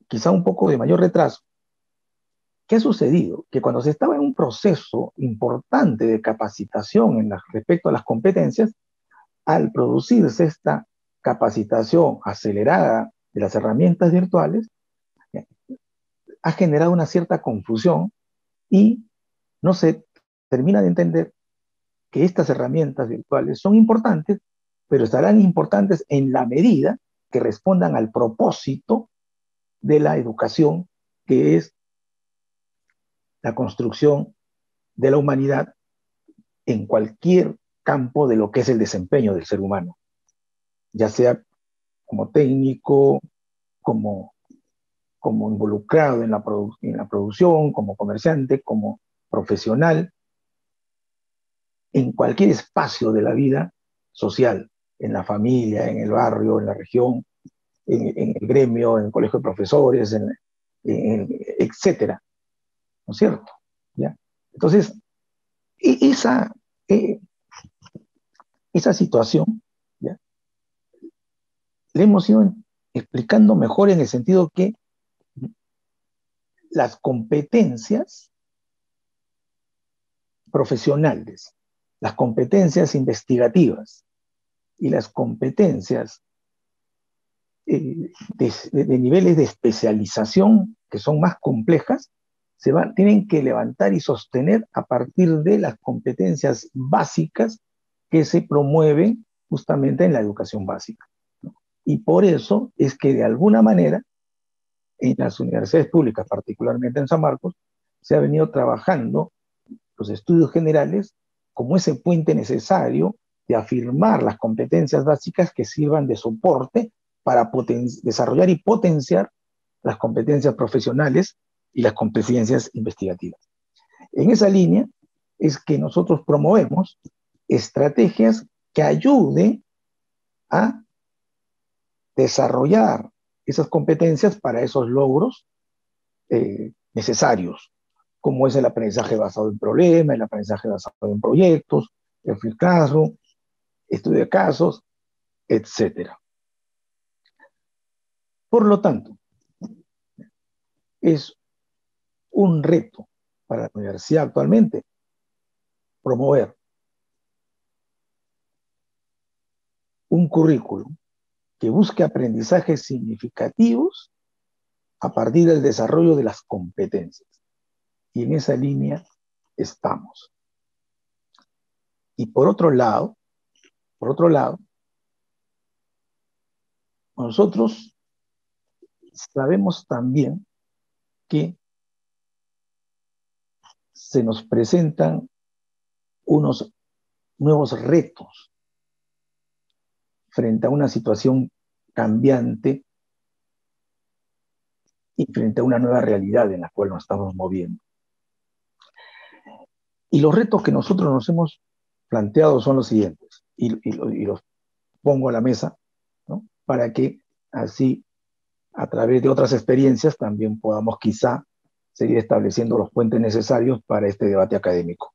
quizá un poco de mayor retraso, ¿qué ha sucedido? Que cuando se estaba en un proceso importante de capacitación en respecto a las competencias, al producirse esta capacitación acelerada de las herramientas virtuales, ha generado una cierta confusión y no se termina de entender que estas herramientas virtuales son importantes, pero estarán importantes en la medida que respondan al propósito de la educación, que es la construcción de la humanidad en cualquier campo de lo que es el desempeño del ser humano, ya sea como técnico, como, como involucrado en la, en la producción, como comerciante, como profesional, en cualquier espacio de la vida social, en la familia, en el barrio, en la región, en, el gremio, en el colegio de profesores, en, etcétera. ¿No es cierto? ¿Ya? Entonces, e, esa, e, esa situación le hemos ido explicando mejor en el sentido que las competencias profesionales, las competencias investigativas y las competencias eh, de, niveles de especialización que son más complejas, se van, tienen que levantar y sostener a partir de las competencias básicas que se promueven justamente en la educación básica. Y por eso es que de alguna manera en las universidades públicas, particularmente en San Marcos, se ha venido trabajando los estudios generales como ese puente necesario de afirmar las competencias básicas que sirvan de soporte para desarrollar y potenciar las competencias profesionales y las competencias investigativas. En esa línea es que nosotros promovemos estrategias que ayuden a desarrollar esas competencias para esos logros eh, necesarios, como es el aprendizaje basado en problemas, el aprendizaje basado en proyectos, el free estudio de casos, etc. Por lo tanto, es un reto para la universidad actualmente promover un currículum que busque aprendizajes significativos a partir del desarrollo de las competencias. Y en esa línea estamos. Y por otro lado, por otro lado, nosotros sabemos también que se nos presentan unos nuevos retos frente a una situación cambiante y frente a una nueva realidad en la cual nos estamos moviendo. Y los retos que nosotros nos hemos planteado son los siguientes, y, los pongo a la mesa, para que así, a través de otras experiencias, también podamos quizá seguir estableciendo los puentes necesarios para este debate académico.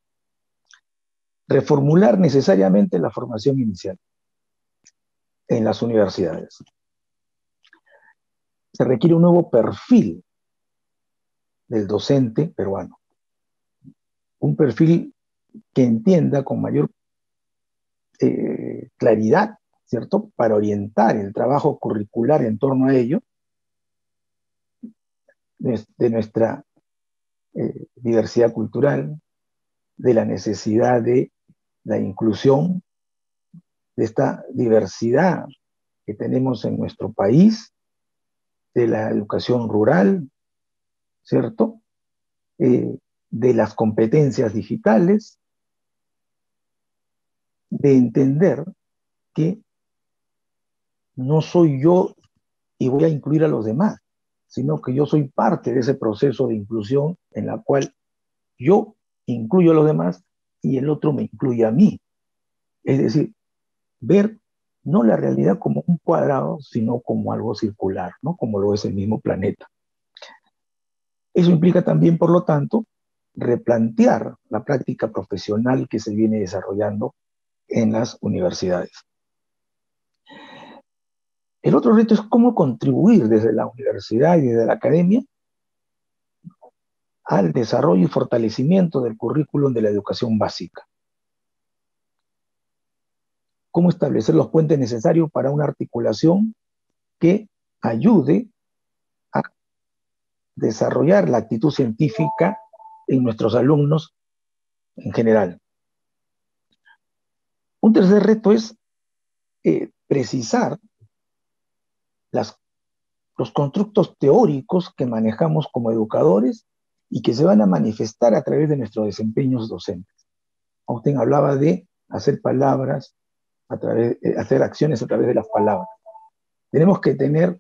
Reformular necesariamente la formación inicial en las universidades. Se requiere un nuevo perfil del docente peruano, un perfil que entienda con mayor eh, claridad, ¿cierto?, para orientar el trabajo curricular en torno a ello, de, nuestra eh, diversidad cultural, de la necesidad de la inclusión de esta diversidad que tenemos en nuestro país, de la educación rural, ¿cierto? Eh, de las competencias digitales, de entender que no soy yo y voy a incluir a los demás, sino que yo soy parte de ese proceso de inclusión en la cual yo incluyo a los demás y el otro me incluye a mí. Es decir, ver no la realidad como un cuadrado, sino como algo circular, ¿no? como lo es el mismo planeta. Eso implica también, por lo tanto, replantear la práctica profesional que se viene desarrollando en las universidades. El otro reto es cómo contribuir desde la universidad y desde la academia al desarrollo y fortalecimiento del currículum de la educación básica. Cómo establecer los puentes necesarios para una articulación que ayude a desarrollar la actitud científica en nuestros alumnos en general. Un tercer reto es eh, precisar los constructos teóricos que manejamos como educadores y que se van a manifestar a través de nuestros desempeños docentes. Austin hablaba de hacer palabras, a través, eh, hacer acciones a través de las palabras. Tenemos que tener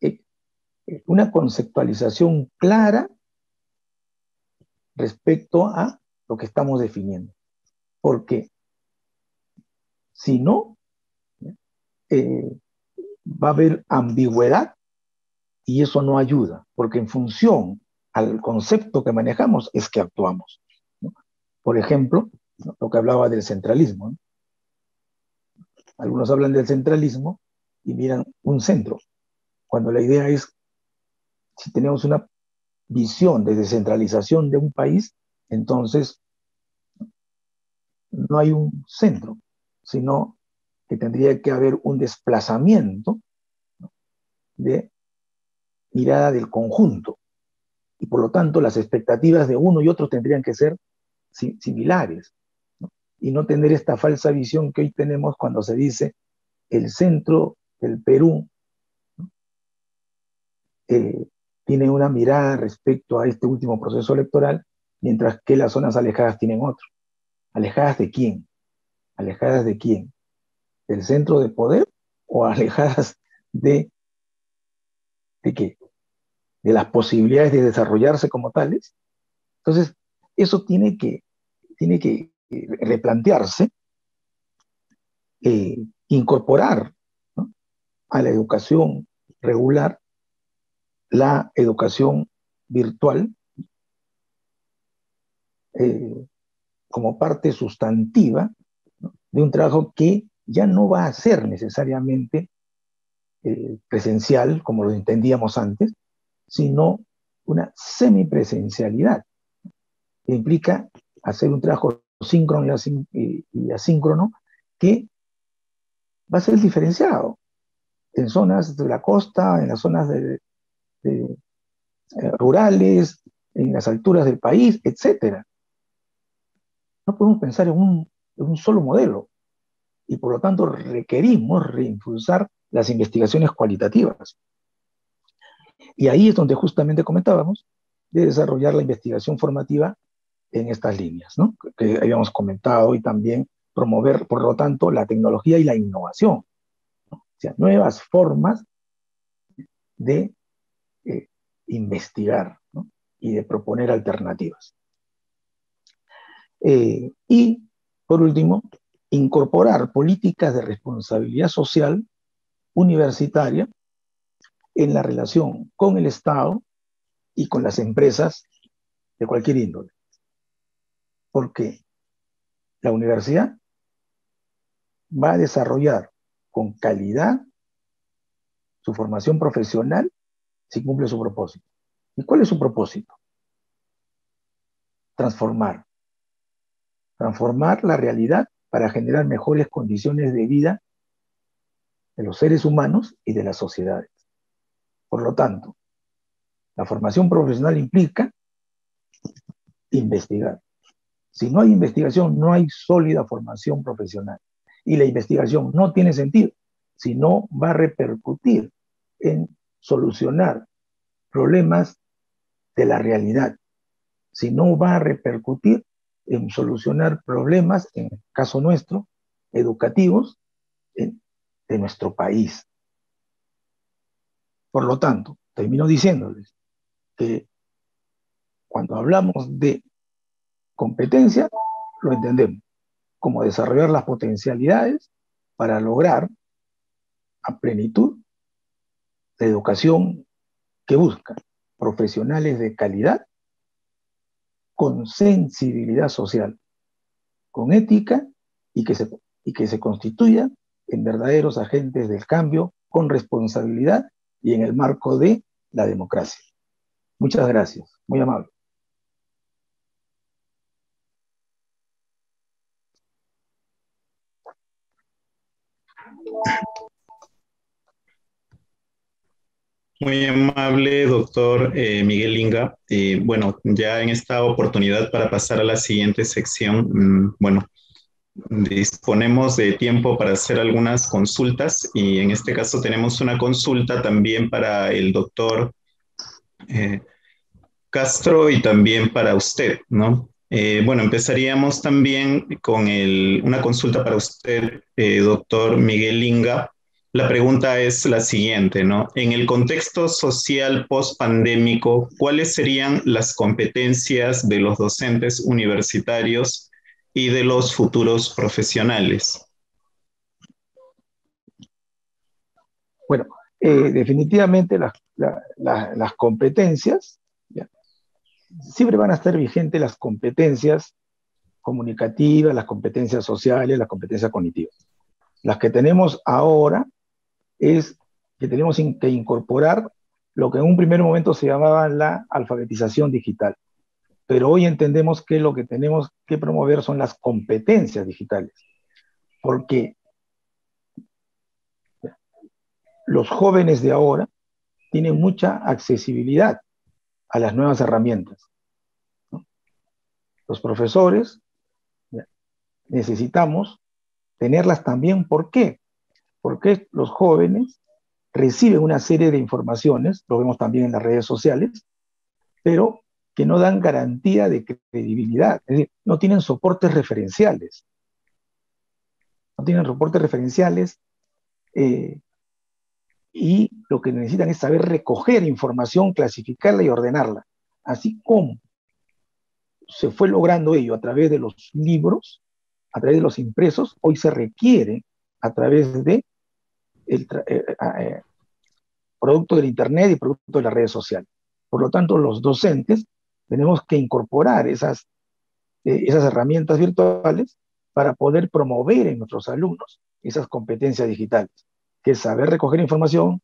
eh, una conceptualización clara respecto a lo que estamos definiendo. Porque si no, eh, va a haber ambigüedad y eso no ayuda, porque en función al concepto que manejamos es que actuamos. Por ejemplo, lo que hablaba del centralismo. Algunos hablan del centralismo y miran un centro, cuando la idea es, si tenemos una visión de descentralización de un país, entonces no hay un centro, sino que tendría que haber un desplazamiento de mirada del conjunto. Y por lo tanto, las expectativas de uno y otro tendrían que ser similares. Y no tener esta falsa visión que hoy tenemos cuando se dice el centro del Perú eh, tiene una mirada respecto a este último proceso electoral, mientras que las zonas alejadas tienen otro. ¿Alejadas de quién? ¿Alejadas de quién? del centro de poder o alejadas de, de qué? De las posibilidades de desarrollarse como tales. Entonces, eso tiene que, tiene que eh, replantearse, eh, incorporar a la educación regular la educación virtual eh, como parte sustantiva de un trabajo que ya no va a ser necesariamente eh, presencial, como lo entendíamos antes, sino una semipresencialidad, que implica hacer un trabajo síncrono y, asíncrono que va a ser diferenciado en zonas de la costa, en las zonas de, eh, rurales, en las alturas del país, etc. No podemos pensar en un solo modelo y por lo tanto requerimos reimpulsar las investigaciones cualitativas. Y ahí es donde justamente comentábamos de desarrollar la investigación formativa en estas líneas, ¿no? que habíamos comentado y también promover, por lo tanto, la tecnología y la innovación, o sea, nuevas formas de investigar y de proponer alternativas. Eh, y, por último, incorporar políticas de responsabilidad social universitaria en la relación con el Estado y con las empresas de cualquier índole. Porque la universidad va a desarrollar con calidad su formación profesional si cumple su propósito. ¿Y cuál es su propósito? Transformar. Transformar la realidad para generar mejores condiciones de vida de los seres humanos y de las sociedades. Por lo tanto, la formación profesional implica investigar. Si no hay investigación, no hay sólida formación profesional. Y la investigación no tiene sentido si no va a repercutir en solucionar problemas de la realidad, si no va a repercutir en solucionar problemas, en el caso nuestro, educativos de nuestro país. Por lo tanto, termino diciéndoles que cuando hablamos de competencia, lo entendemos como desarrollar las potencialidades para lograr a plenitud la educación que busca profesionales de calidad, con sensibilidad social, con ética y que se, y que se constituyan en verdaderos agentes del cambio con responsabilidad y en el marco de la democracia. Muchas gracias, muy amable. Muy amable, doctor eh, Miguel Inga. Y bueno, ya en esta oportunidad para pasar a la siguiente sección, mm, bueno, disponemos de tiempo para hacer algunas consultas y en este caso tenemos una consulta también para el doctor eh, Castro y también para usted, ¿no? Eh, bueno, empezaríamos también con una consulta para usted, doctor Miguel Inga. La pregunta es la siguiente, ¿no? En el contexto social post-pandémico, ¿cuáles serían las competencias de los docentes universitarios y de los futuros profesionales? Bueno, eh, definitivamente las, competencias, siempre van a estar vigentes las competencias comunicativas, las competencias sociales, las competencias cognitivas. Las que tenemos ahora es que tenemos que incorporar lo que en un primer momento se llamaba la alfabetización digital. Pero hoy entendemos que lo que tenemos que promover son las competencias digitales. Porque los jóvenes de ahora tienen mucha accesibilidad a las nuevas herramientas. Los profesores necesitamos tenerlas también. ¿Por qué? Porque los jóvenes reciben una serie de informaciones, lo vemos también en las redes sociales, pero que no dan garantía de credibilidad, es decir, no tienen soportes referenciales. No tienen soportes referenciales eh, y lo que necesitan es saber recoger información, clasificarla y ordenarla. Así como se fue logrando ello a través de los libros, a través de los impresos, hoy se requiere a través de el eh, ah, eh, producto del Internet y producto de las redes sociales. Por lo tanto, los docentes tenemos que incorporar esas, eh, esas herramientas virtuales para poder promover en nuestros alumnos esas competencias digitales, que es saber recoger información,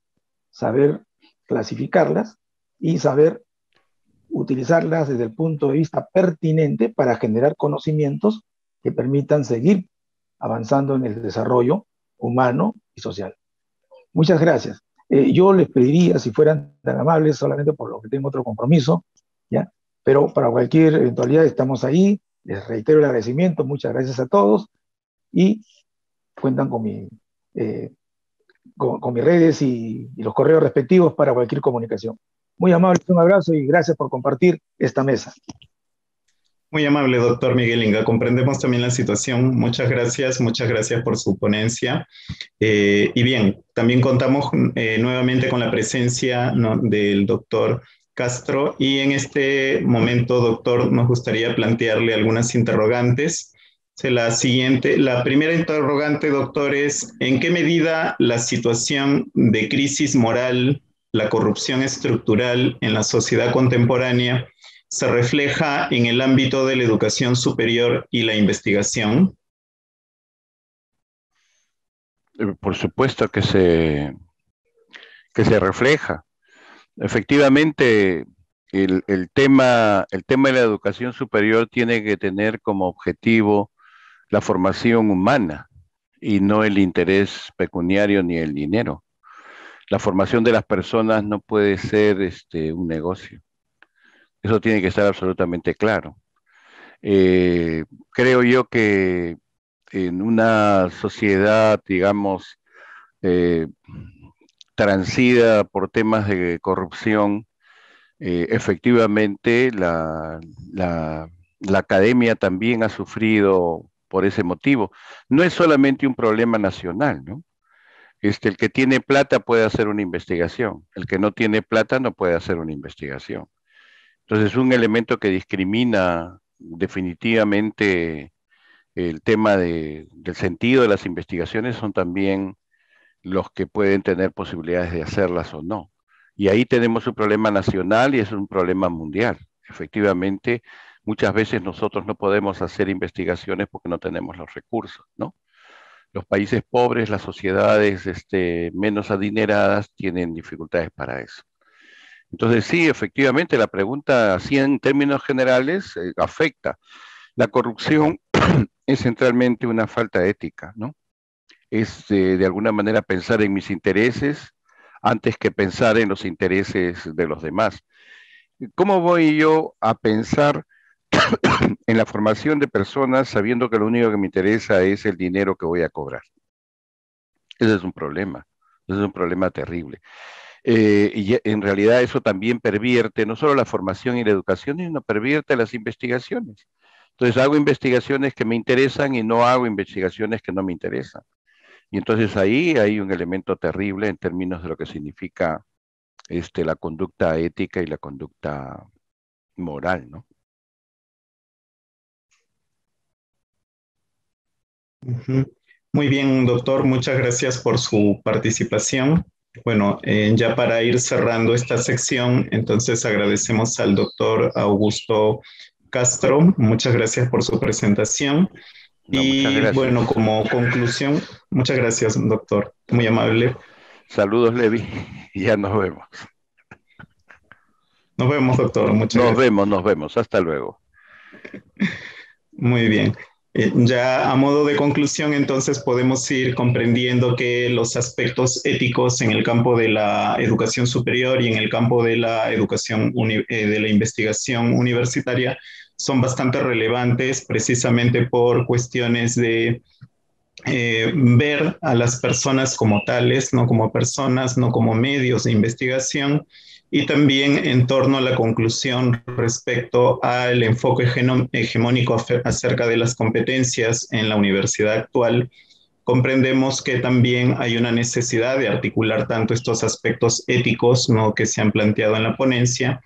saber clasificarlas y saber utilizarlas desde el punto de vista pertinente para generar conocimientos que permitan seguir avanzando en el desarrollo humano y social. Muchas gracias. Eh, yo les pediría, si fueran tan amables, solamente por lo que tengo otro compromiso, ¿ya? Pero para cualquier eventualidad estamos ahí. Les reitero el agradecimiento. Muchas gracias a todos. Y cuentan con, mi, eh, con, mis redes y, y los correos respectivos para cualquier comunicación. Muy amables, un abrazo y gracias por compartir esta mesa. Muy amable, doctor Miguel Inga. Comprendemos también la situación. Muchas gracias, muchas gracias por su ponencia. Eh, y bien, también contamos eh, nuevamente con la presencia del doctor Castro y en este momento, doctor, nos gustaría plantearle algunas interrogantes. La siguiente, la primera interrogante, doctor, es ¿en qué medida la situación de crisis moral, la corrupción estructural en la sociedad contemporánea se refleja en el ámbito de la educación superior y la investigación? Eh, por supuesto que se, que se refleja. Efectivamente, el, tema, el tema de la educación superior tiene que tener como objetivo la formación humana y no el interés pecuniario ni el dinero. La formación de las personas no puede ser este, un negocio. Eso tiene que estar absolutamente claro. Eh, creo yo que en una sociedad, digamos, eh, transida por temas de corrupción, eh, efectivamente la, la academia también ha sufrido por ese motivo. No es solamente un problema nacional, ¿no? Este, el que tiene plata puede hacer una investigación, el que no tiene plata no puede hacer una investigación. Entonces, un elemento que discrimina definitivamente el tema del sentido de las investigaciones son también los que pueden tener posibilidades de hacerlas o no. Y ahí tenemos un problema nacional y es un problema mundial. Efectivamente, muchas veces nosotros no podemos hacer investigaciones porque no tenemos los recursos, ¿no? Los países pobres, las sociedades este, menos adineradas tienen dificultades para eso. Entonces, sí, efectivamente, la pregunta, así en términos generales, eh, afecta. La corrupción es centralmente una falta ética, ¿no? Es eh, de alguna manera pensar en mis intereses antes que pensar en los intereses de los demás. ¿Cómo voy yo a pensar en la formación de personas sabiendo que lo único que me interesa es el dinero que voy a cobrar? Ese es un problema, ese es un problema terrible. Eh, y en realidad eso también pervierte no solo la formación y la educación, sino pervierte las investigaciones. Entonces hago investigaciones que me interesan y no hago investigaciones que no me interesan. Y entonces ahí hay un elemento terrible en términos de lo que significa este, la conducta ética y la conducta moral, ¿no? Muy bien, doctor, muchas gracias por su participación. Bueno, eh, ya para ir cerrando esta sección, entonces agradecemos al doctor Augusto Castro. Muchas gracias por su presentación. y bueno, como conclusión, muchas gracias, doctor. Muy amable. Saludos, Levi. Ya nos vemos. Nos vemos, doctor. Muchas nos vemos, nos vemos. Hasta luego. Muy bien. Eh, ya a modo de conclusión, entonces podemos ir comprendiendo que los aspectos éticos en el campo de la educación superior y en el campo de la educación eh, de la investigación universitaria son bastante relevantes precisamente por cuestiones de eh, ver a las personas como tales, no como personas, no como medios de investigación, y también en torno a la conclusión respecto al enfoque hegemónico acerca de las competencias en la universidad actual, comprendemos que también hay una necesidad de articular tanto estos aspectos éticos ¿no? que se han planteado en la ponencia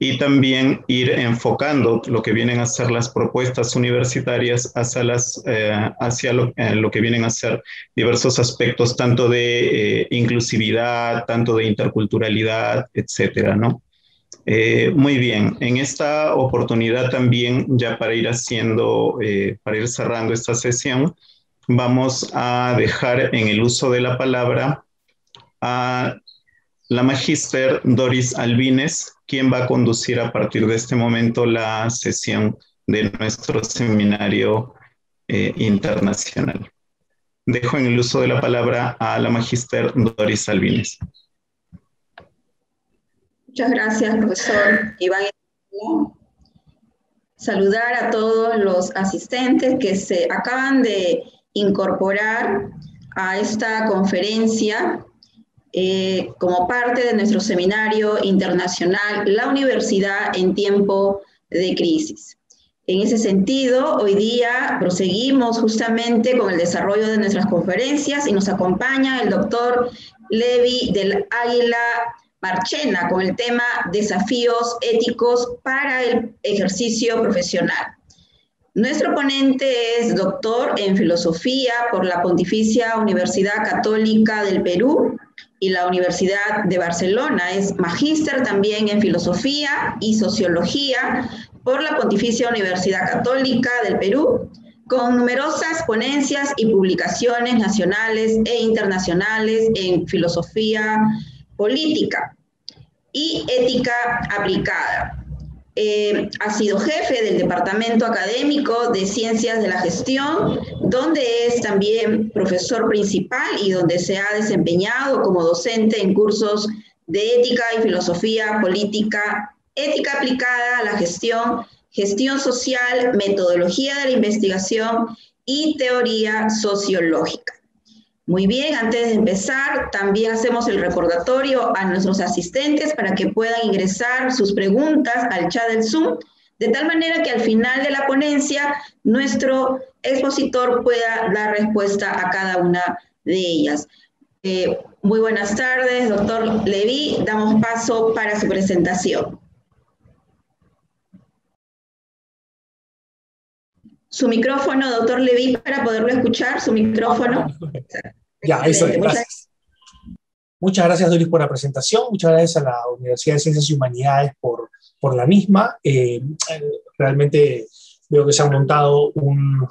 y también ir enfocando lo que vienen a ser las propuestas universitarias hacia, las, eh, hacia eh, lo, que vienen a ser diversos aspectos, tanto de eh, inclusividad, tanto de interculturalidad, etcétera, ¿no? muy bien, en esta oportunidad también, ya para ir haciendo, para ir cerrando esta sesión, vamos a dejar en el uso de la palabra a la magíster Doris Albines, quien va a conducir a partir de este momento la sesión de nuestro seminario eh, internacional. Dejo en el uso de la palabra a la magíster Doris Albines. Muchas gracias, profesor Iván. Saludar a todos los asistentes que se acaban de incorporar a esta conferencia eh, como parte de nuestro seminario internacional La Universidad en tiempo de crisis. En ese sentido, hoy día proseguimos justamente con el desarrollo de nuestras conferencias y nos acompaña el doctor Levi del Águila Marchena con el tema Desafíos éticos para el ejercicio profesional. Nuestro ponente es doctor en filosofía por la Pontificia Universidad Católica del Perú y la Universidad de Barcelona. Es magíster también en filosofía y sociología por la Pontificia Universidad Católica del Perú, con numerosas ponencias y publicaciones nacionales e internacionales en filosofía política y ética aplicada. Eh, ha sido jefe del Departamento Académico de Ciencias de la Gestión, donde es también profesor principal y donde se ha desempeñado como docente en cursos de ética y filosofía política, ética aplicada a la gestión, gestión social, metodología de la investigación y teoría sociológica. Muy bien, antes de empezar, también hacemos el recordatorio a nuestros asistentes para que puedan ingresar sus preguntas al chat del Zoom de tal manera que al final de la ponencia nuestro expositor pueda dar respuesta a cada una de ellas. Eh, muy buenas tardes, doctor Levi. Damos paso para su presentación. Su micrófono, doctor Levi, para poderlo escuchar, su micrófono. Ya, eso, gracias. Muchas gracias, Doris, por la presentación. Muchas gracias a la Universidad de Ciencias y Humanidades por, por la misma. Eh, realmente veo que se ha montado un,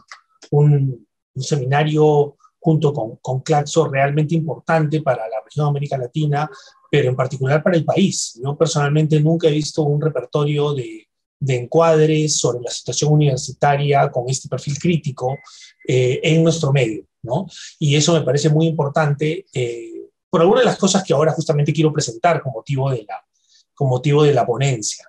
un, seminario junto con, con Claxo realmente importante para la región de América Latina, pero en particular para el país. Yo personalmente nunca he visto un repertorio de, de encuadres sobre la situación universitaria con este perfil crítico eh, en nuestro medio, Y eso me parece muy importante eh, por algunas de las cosas que ahora justamente quiero presentar con motivo de la, con motivo de la ponencia.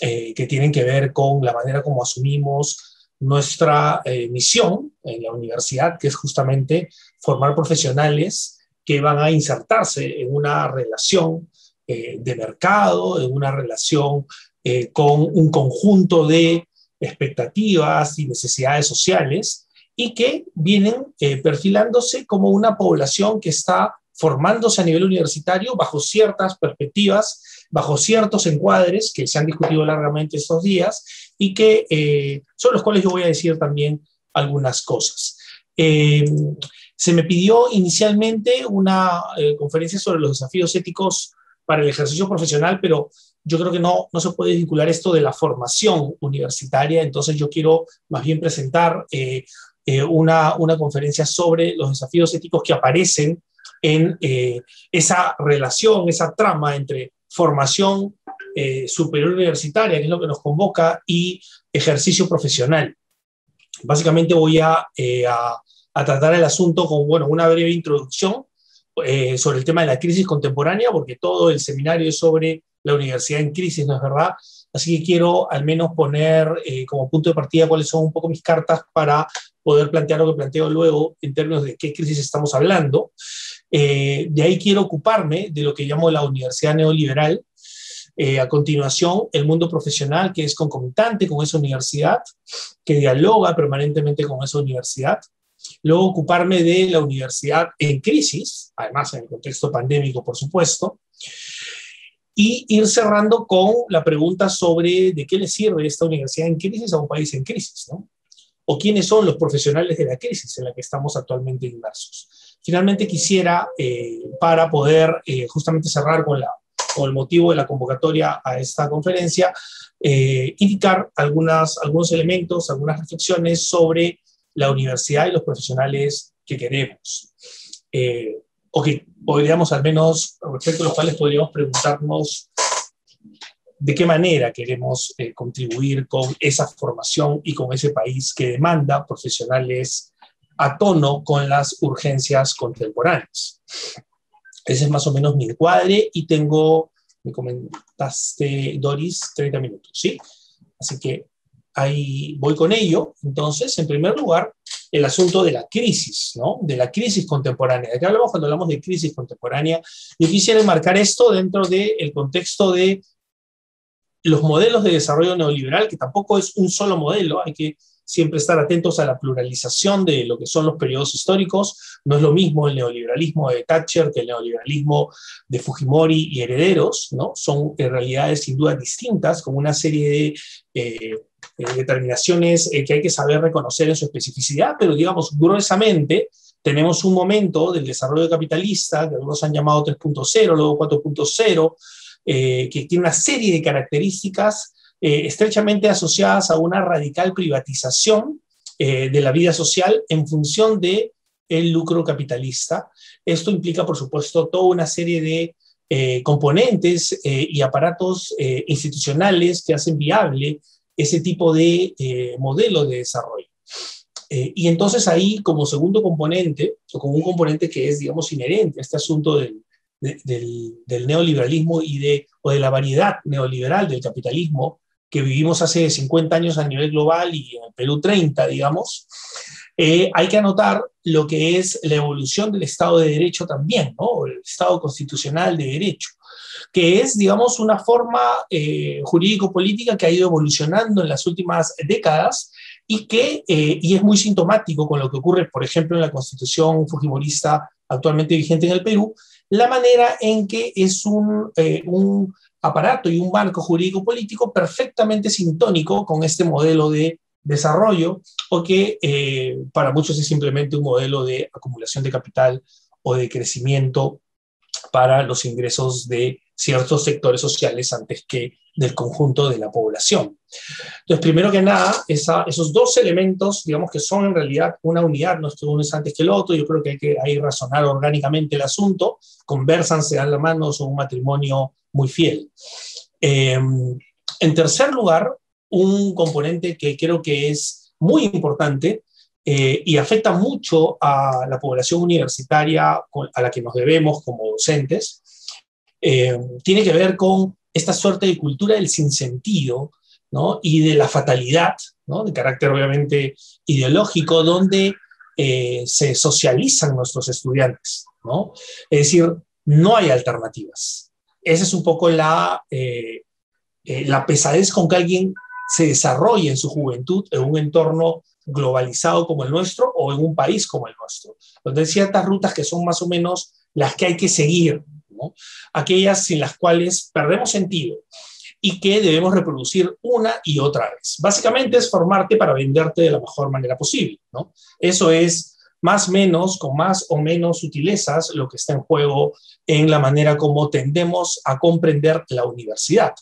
Eh, que tienen que ver con la manera como asumimos nuestra misión en la universidad, que es justamente formar profesionales que van a insertarse en una relación de mercado, en una relación eh, con un conjunto de expectativas y necesidades sociales y que vienen eh, perfilándose como una población que está formándose a nivel universitario bajo ciertas perspectivas, bajo ciertos encuadres que se han discutido largamente estos días y que eh, son los cuales yo voy a decir también algunas cosas. se me pidió inicialmente una conferencia sobre los desafíos éticos para el ejercicio profesional, pero yo creo que no, no se puede vincular esto de la formación universitaria, entonces yo quiero más bien presentar eh, eh, una, una, conferencia sobre los desafíos éticos que aparecen en eh, esa relación, esa trama entre formación superior universitaria, que es lo que nos convoca, y ejercicio profesional. Básicamente voy a, a, a tratar el asunto con bueno, una breve introducción sobre el tema de la crisis contemporánea, porque todo el seminario es sobre la universidad en crisis, ¿no es verdad? Así que quiero al menos poner eh, como punto de partida cuáles son un poco mis cartas para poder plantear lo que planteo luego en términos de qué crisis estamos hablando. Eh, de ahí quiero ocuparme de lo que llamo la universidad neoliberal. Eh, a continuación, el mundo profesional, que es concomitante con esa universidad, que dialoga permanentemente con esa universidad. Luego ocuparme de la universidad en crisis, además en el contexto pandémico, por supuesto y ir cerrando con la pregunta sobre de qué le sirve esta universidad en crisis a un país en crisis, ¿no? O quiénes son los profesionales de la crisis en la que estamos actualmente inmersos. Finalmente quisiera, eh, para poder eh, justamente cerrar con, la, con el motivo de la convocatoria a esta conferencia, eh, indicar algunas, algunos elementos, algunas reflexiones sobre la universidad y los profesionales que queremos o podríamos al menos, respecto a los cuales podríamos preguntarnos de qué manera queremos eh, contribuir con esa formación y con ese país que demanda profesionales a tono con las urgencias contemporáneas. Ese es más o menos mi encuadre y tengo, me comentaste, Doris, 30 minutos, ¿sí? Así que ahí voy con ello. Entonces, en primer lugar, el asunto de la crisis, ¿no? De la crisis contemporánea. ¿De qué hablamos cuando hablamos de crisis contemporánea? Yo quisiera enmarcar esto dentro del contexto de los modelos de desarrollo neoliberal, que tampoco es un solo modelo, hay que siempre estar atentos a la pluralización de lo que son los periodos históricos. No es lo mismo el neoliberalismo de Thatcher que el neoliberalismo de Fujimori y herederos, ¿no? Son realidades sin duda distintas, con una serie de eh, determinaciones eh, que hay que saber reconocer en su especificidad, pero digamos, gruesamente, tenemos un momento del desarrollo capitalista, que algunos han llamado 3.0, luego 4.0, eh, que tiene una serie de características estrechamente asociadas a una radical privatización de la vida social en función de el lucro capitalista. Esto implica, por supuesto, toda una serie de componentes y aparatos institucionales que hacen viable ese tipo de eh, modelo de desarrollo. Eh, y entonces ahí, como segundo componente, o como un componente que es, digamos, inherente a este asunto del, del, neoliberalismo y de, o de la variedad neoliberal del capitalismo que vivimos hace 50 años a nivel global y en Perú 30, digamos, eh, hay que anotar lo que es la evolución del Estado de Derecho también, ¿no? el Estado constitucional de Derecho. Que es, digamos, una forma eh, jurídico-política que ha ido evolucionando en las últimas décadas y que eh, y es muy sintomático con lo que ocurre, por ejemplo, en la constitución fujimorista actualmente vigente en el Perú, la manera en que es un, eh, un aparato y un marco jurídico-político perfectamente sintónico con este modelo de desarrollo o que para muchos es simplemente un modelo de acumulación de capital o de crecimiento para los ingresos de ciertos sectores sociales antes que del conjunto de la población. Entonces, primero que nada, esos dos elementos, digamos que son en realidad una unidad, no es que uno es antes que el otro, yo creo que hay que ahí razonar orgánicamente el asunto, conversan, se dan la mano, son un matrimonio muy fiel. Eh, en tercer lugar, un componente que creo que es muy importante eh, y afecta mucho a la población universitaria a la que nos debemos como docentes, eh, tiene que ver con esta suerte de cultura del sinsentido ¿no? y de la fatalidad, ¿no? de carácter obviamente ideológico, donde eh, se socializan nuestros estudiantes. ¿no? Es decir, no hay alternativas. Esa es un poco la, la pesadez con que alguien se desarrolla en su juventud en un entorno globalizado como el nuestro o en un país como el nuestro, donde hay ciertas rutas que son más o menos las que hay que seguir, aquellas sin las cuales perdemos sentido y que debemos reproducir una y otra vez. Básicamente es formarte para venderte de la mejor manera posible. Eso es más o menos, con más o menos sutilezas, lo que está en juego en la manera como tendemos a comprender la universidad.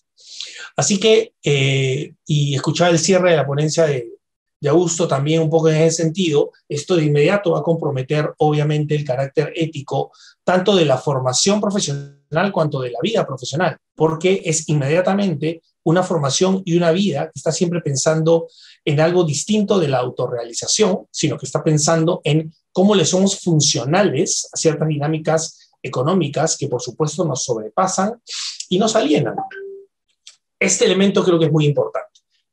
Así que, eh, y escuchar el cierre de la ponencia de, de Augusto también un poco en ese sentido, esto de inmediato va a comprometer obviamente el carácter ético tanto de la formación profesional cuanto de la vida profesional, porque es inmediatamente una formación y una vida que está siempre pensando en algo distinto de la autorrealización, sino que está pensando en cómo le somos funcionales a ciertas dinámicas económicas que por supuesto nos sobrepasan y nos alienan. Este elemento creo que es muy importante.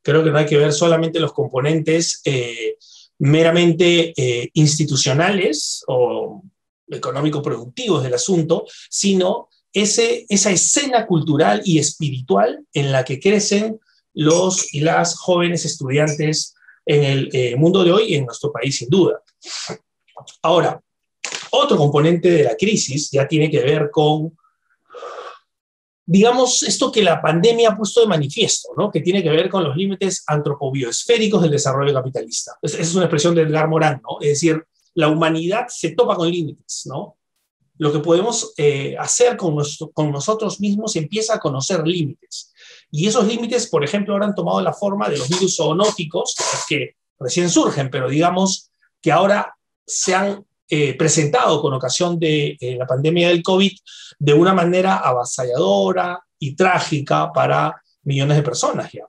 Creo que no hay que ver solamente los componentes eh, meramente eh, institucionales o económico-productivos del asunto, sino ese, esa escena cultural y espiritual en la que crecen los y las jóvenes estudiantes en el eh, mundo de hoy y en nuestro país, sin duda. Ahora, otro componente de la crisis ya tiene que ver con digamos, esto que la pandemia ha puesto de manifiesto, ¿no? que tiene que ver con los límites antropobiosféricos del desarrollo capitalista. Esa es una expresión de Edgar Morán, ¿no? es decir, la humanidad se topa con límites. ¿no? Lo que podemos eh, hacer con, con nosotros mismos empieza a conocer límites. Y esos límites, por ejemplo, ahora han tomado la forma de los virus zoonóticos, que recién surgen, pero digamos que ahora se han eh, presentado con ocasión de eh, la pandemia del COVID de una manera avasalladora y trágica para millones de personas ya.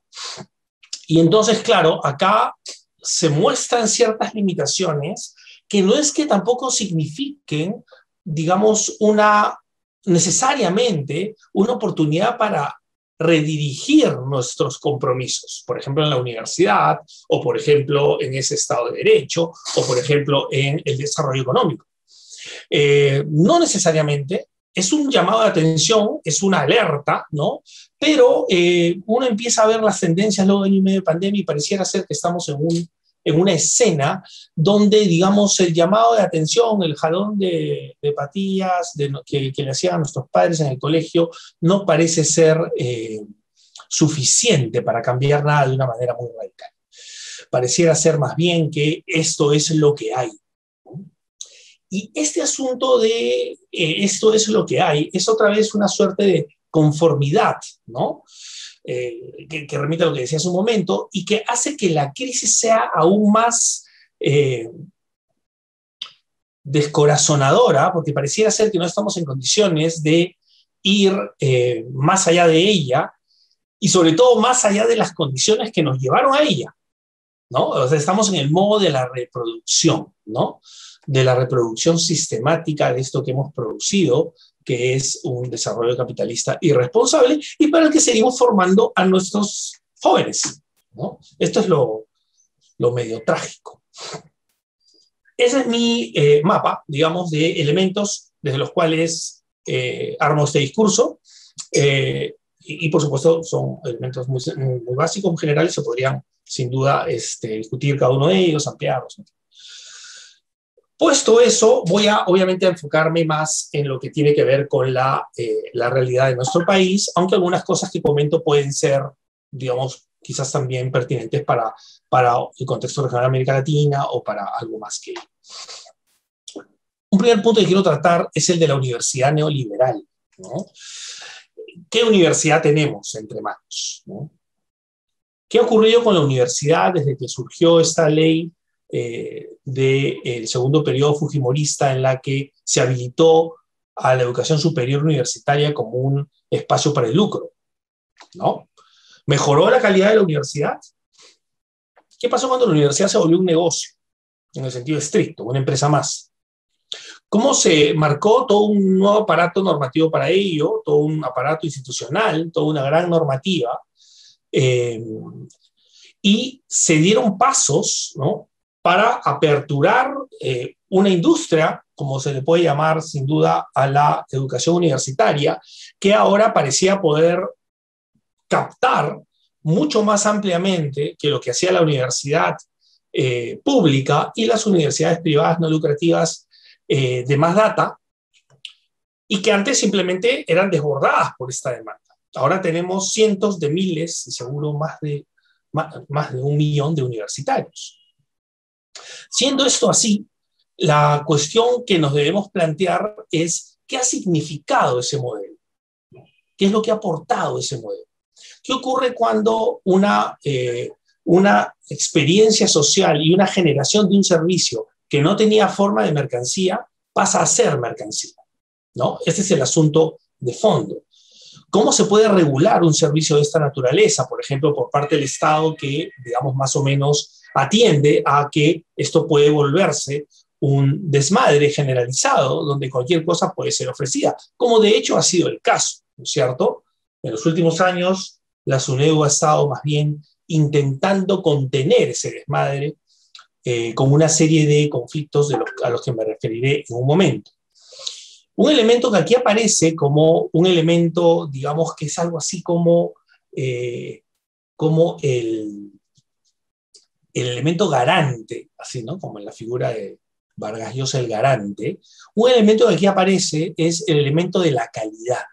Y entonces, claro, acá se muestran ciertas limitaciones que no es que tampoco signifiquen, digamos, una necesariamente una oportunidad para redirigir nuestros compromisos, por ejemplo, en la universidad, o por ejemplo, en ese Estado de Derecho, o por ejemplo, en el desarrollo económico. Eh, no necesariamente, es un llamado de atención, es una alerta, ¿no? Pero eh, uno empieza a ver las tendencias luego de año y medio de pandemia y pareciera ser que estamos en un en una escena donde, digamos, el llamado de atención, el jalón de, patillas que, le hacían a nuestros padres en el colegio, no parece ser eh, suficiente para cambiar nada de una manera muy radical. Pareciera ser más bien que esto es lo que hay. Y este asunto de eh, esto es lo que hay es otra vez una suerte de conformidad, ¿no? Eh, que, remite a lo que decía hace un momento, y que hace que la crisis sea aún más eh, descorazonadora, porque pareciera ser que no estamos en condiciones de ir eh, más allá de ella, y sobre todo más allá de las condiciones que nos llevaron a ella. ¿no? Estamos en el modo de la reproducción, ¿no? de la reproducción sistemática de esto que hemos producido, que es un desarrollo capitalista irresponsable y para el que seguimos formando a nuestros jóvenes. ¿no? Esto es lo, lo medio trágico. Ese es mi eh, mapa, digamos, de elementos desde los cuales eh, armo este discurso. y, y, por supuesto son elementos muy, muy básicos, muy generales, se podrían sin duda este, discutir cada uno de ellos, ampliarlos. Puesto eso, voy a obviamente enfocarme más en lo que tiene que ver con la, eh, la realidad de nuestro país, aunque algunas cosas que comento pueden ser, digamos, quizás también pertinentes para, el contexto regional de América Latina o para algo más que... Un primer punto que quiero tratar es el de la universidad neoliberal. ¿Qué universidad tenemos entre manos? ¿no? ¿Qué ha ocurrido con la universidad desde que surgió esta ley eh, del segundo periodo fujimorista en la que se habilitó a la educación superior universitaria como un espacio para el lucro? ¿No? ¿Mejoró la calidad de la universidad? ¿Qué pasó cuando la universidad se volvió un negocio? En el sentido estricto, una empresa más. ¿Cómo se marcó todo un nuevo aparato normativo para ello, todo un aparato institucional, toda una gran normativa eh, y se dieron pasos ¿no? Para aperturar eh, una industria, como se le puede llamar sin duda a la educación universitaria, que ahora parecía poder captar mucho más ampliamente que lo que hacía la universidad eh, pública y las universidades privadas no lucrativas de más data, y que antes simplemente eran desbordadas por esta demanda. Ahora tenemos cientos de miles y seguro más de, más, de un millón de universitarios. Siendo esto así, la cuestión que nos debemos plantear es qué ha significado ese modelo, qué es lo que ha aportado ese modelo. ¿Qué ocurre cuando una, eh, una experiencia social y una generación de un servicio que no tenía forma de mercancía pasa a ser mercancía? ¿no? Este es el asunto de fondo. ¿Cómo se puede regular un servicio de esta naturaleza, por ejemplo, por parte del Estado que, digamos, más o menos atiende a que esto puede volverse un desmadre generalizado donde cualquier cosa puede ser ofrecida, como de hecho ha sido el caso, ¿no es cierto? En los últimos años, la SUNEDU ha estado más bien intentando contener ese desmadre eh, con una serie de conflictos a los que me referiré en un momento. Un elemento que aquí aparece como un elemento, digamos, que es algo así como, eh, como el, el elemento garante, así, ¿no? Como en la figura de Vargas Llosa el garante. Un elemento que aquí aparece es el elemento de la calidad,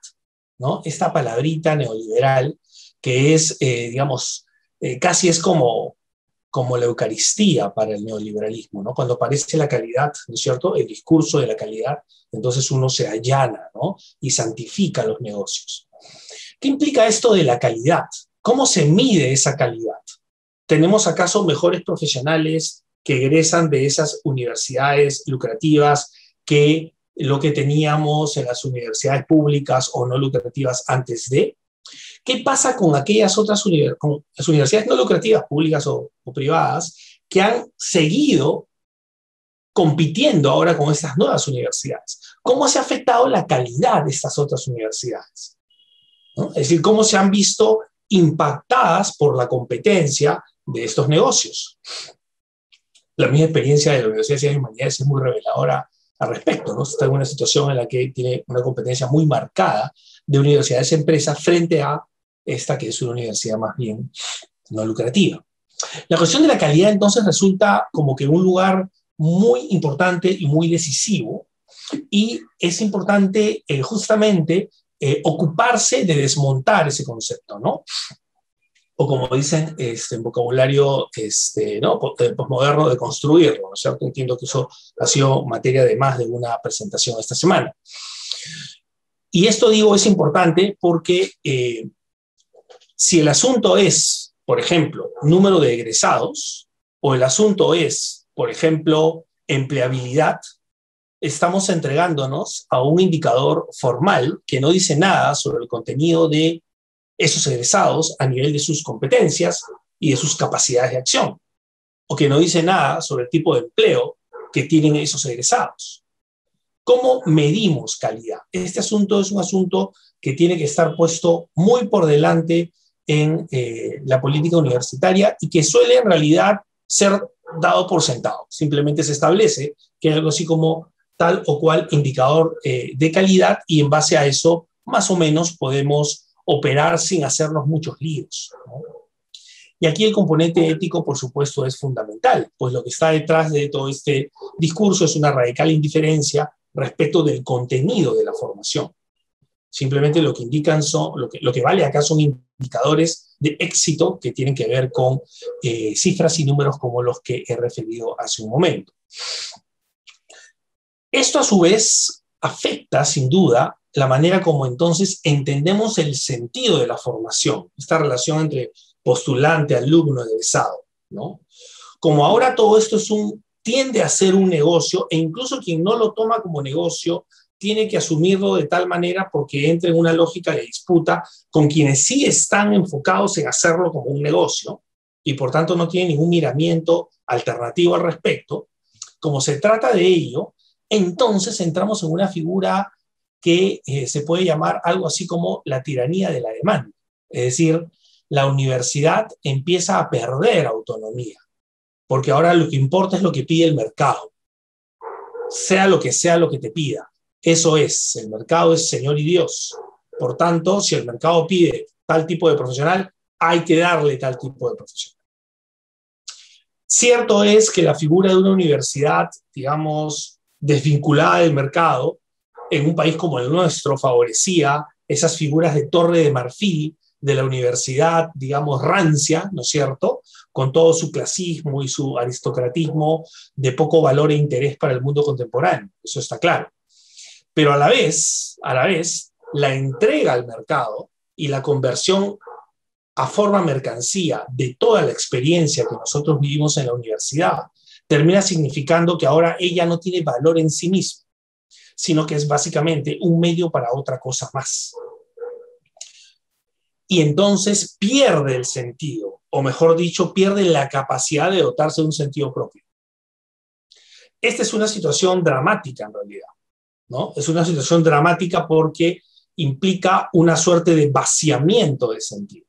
¿no? Esta palabrita neoliberal que es, eh, digamos, eh, casi es como, como la Eucaristía para el neoliberalismo, ¿no? Cuando aparece la calidad, ¿no es cierto? El discurso de la calidad, entonces uno se allana, ¿no? Y santifica los negocios. ¿Qué implica esto de la calidad? ¿Cómo se mide esa calidad? ¿Tenemos acaso mejores profesionales que egresan de esas universidades lucrativas que lo que teníamos en las universidades públicas o no lucrativas antes de? ¿Qué pasa con aquellas otras universidades no lucrativas, públicas o, privadas, que han seguido compitiendo ahora con estas nuevas universidades? ¿Cómo se ha afectado la calidad de estas otras universidades? Es decir, cómo se han visto impactadas por la competencia de estos negocios. La misma experiencia de la Universidad de Ciencias y Humanidades es muy reveladora al respecto. ¿no? Está en una situación en la que tiene una competencia muy marcada de universidades empresas frente a esta que es una universidad más bien no lucrativa. La cuestión de la calidad entonces resulta como que un lugar muy importante y muy decisivo y es importante eh, justamente eh, ocuparse de desmontar ese concepto, ¿no? O como dicen este, en vocabulario este, ¿no? Eh, postmoderno, de construirlo, ¿no es? Entiendo que eso ha sido materia de más de una presentación esta semana. Y esto digo es importante porque si el asunto es, por ejemplo, número de egresados, o el asunto es, por ejemplo, empleabilidad, estamos entregándonos a un indicador formal que no dice nada sobre el contenido de esos egresados a nivel de sus competencias y de sus capacidades de acción, o que no dice nada sobre el tipo de empleo que tienen esos egresados. ¿Cómo medimos calidad? Este asunto es un asunto que tiene que estar puesto muy por delante en eh, la política universitaria y que suele en realidad ser dado por sentado. Simplemente se establece que es algo así como tal o cual indicador eh, de calidad y en base a eso más o menos podemos operar sin hacernos muchos líos. Y aquí el componente ético, por supuesto, es fundamental, pues lo que está detrás de todo este discurso es una radical indiferencia respecto del contenido de la formación. Simplemente lo que indican son, lo que, lo que vale acá son indicadores de éxito que tienen que ver con eh, cifras y números como los que he referido hace un momento. Esto a su vez afecta sin duda la manera como entonces entendemos el sentido de la formación, esta relación entre postulante, alumno, egresado, ¿no? Como ahora todo esto es un, tiende a ser un negocio e incluso quien no lo toma como negocio tiene que asumirlo de tal manera porque entra en una lógica de disputa con quienes sí están enfocados en hacerlo como un negocio y por tanto no tienen ningún miramiento alternativo al respecto. Como se trata de ello, entonces entramos en una figura que eh, se puede llamar algo así como la tiranía de la demanda. Es decir, la universidad empieza a perder autonomía, porque ahora lo que importa es lo que pide el mercado, sea lo que sea lo que te pida. Eso es, el mercado es Señor y Dios. Por tanto, si el mercado pide tal tipo de profesional, hay que darle tal tipo de profesional. Cierto es que la figura de una universidad, digamos, desvinculada del mercado, en un país como el nuestro, favorecía esas figuras de torre de marfil de la universidad, digamos, rancia, ¿no es cierto?, con todo su clasismo y su aristocratismo de poco valor e interés para el mundo contemporáneo. Eso está claro. Pero a la vez, a la vez, la entrega al mercado y la conversión a forma mercancía de toda la experiencia que nosotros vivimos en la universidad termina significando que ahora ella no tiene valor en sí misma, sino que es básicamente un medio para otra cosa más. Y entonces pierde el sentido, o mejor dicho, pierde la capacidad de dotarse de un sentido propio. Esta es una situación dramática en realidad. Es una situación dramática porque implica una suerte de vaciamiento de sentido.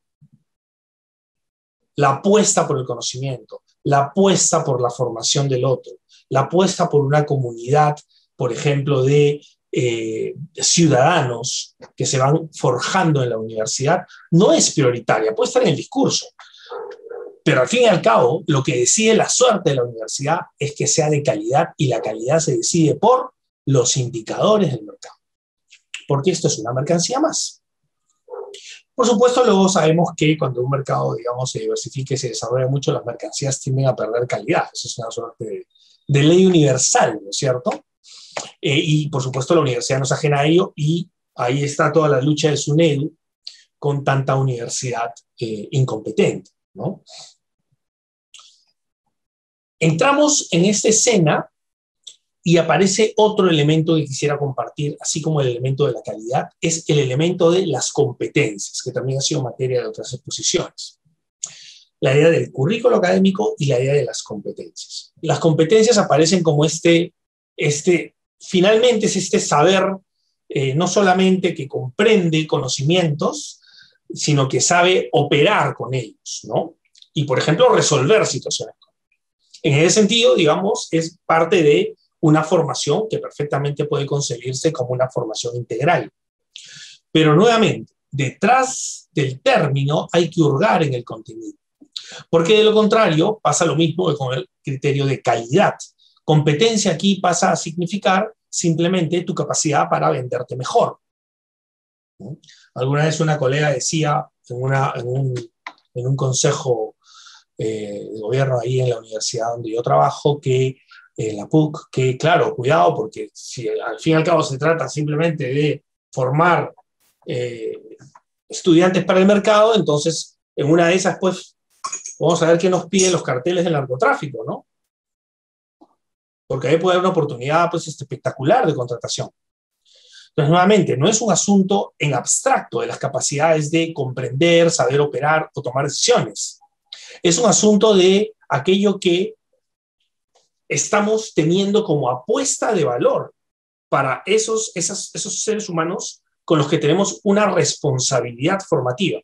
La apuesta por el conocimiento, la apuesta por la formación del otro, la apuesta por una comunidad, por ejemplo, de eh, ciudadanos que se van forjando en la universidad, no es prioritaria, puede estar en el discurso. Pero al fin y al cabo, lo que decide la suerte de la universidad es que sea de calidad y la calidad se decide por los indicadores del mercado, porque esto es una mercancía más. Por supuesto, luego sabemos que cuando un mercado, digamos, se diversifique y se desarrolla mucho, las mercancías tienden a perder calidad. Eso es una suerte de, ley universal, ¿no es cierto? Eh, y por supuesto, la universidad no es ajena a ello y ahí está toda la lucha de SUNEDU con tanta universidad eh, incompetente, ¿no? Entramos en esta escena y aparece otro elemento que quisiera compartir, así como el elemento de la calidad, es el elemento de las competencias, que también ha sido materia de otras exposiciones. La idea del currículo académico y la idea de las competencias. Las competencias aparecen como este, este finalmente es este saber eh, no solamente que comprende conocimientos, sino que sabe operar con ellos, ¿no? Y, por ejemplo, resolver situaciones. En ese sentido, digamos, es parte de una formación que perfectamente puede concebirse como una formación integral. Pero nuevamente, detrás del término hay que hurgar en el contenido. Porque de lo contrario pasa lo mismo que con el criterio de calidad. Competencia aquí pasa a significar simplemente tu capacidad para venderte mejor. Alguna vez una colega decía en, un, consejo eh, de gobierno ahí en la universidad donde yo trabajo que la PUC, que claro, cuidado, porque si al fin y al cabo se trata simplemente de formar eh, estudiantes para el mercado, entonces en una de esas, pues, vamos a ver qué nos piden los carteles del narcotráfico, ¿no? Porque ahí puede haber una oportunidad, pues, espectacular de contratación. Entonces, nuevamente, no es un asunto en abstracto de las capacidades de comprender, saber operar o tomar decisiones. Es un asunto de aquello que estamos teniendo como apuesta de valor para esos, esos seres humanos con los que tenemos una responsabilidad formativa,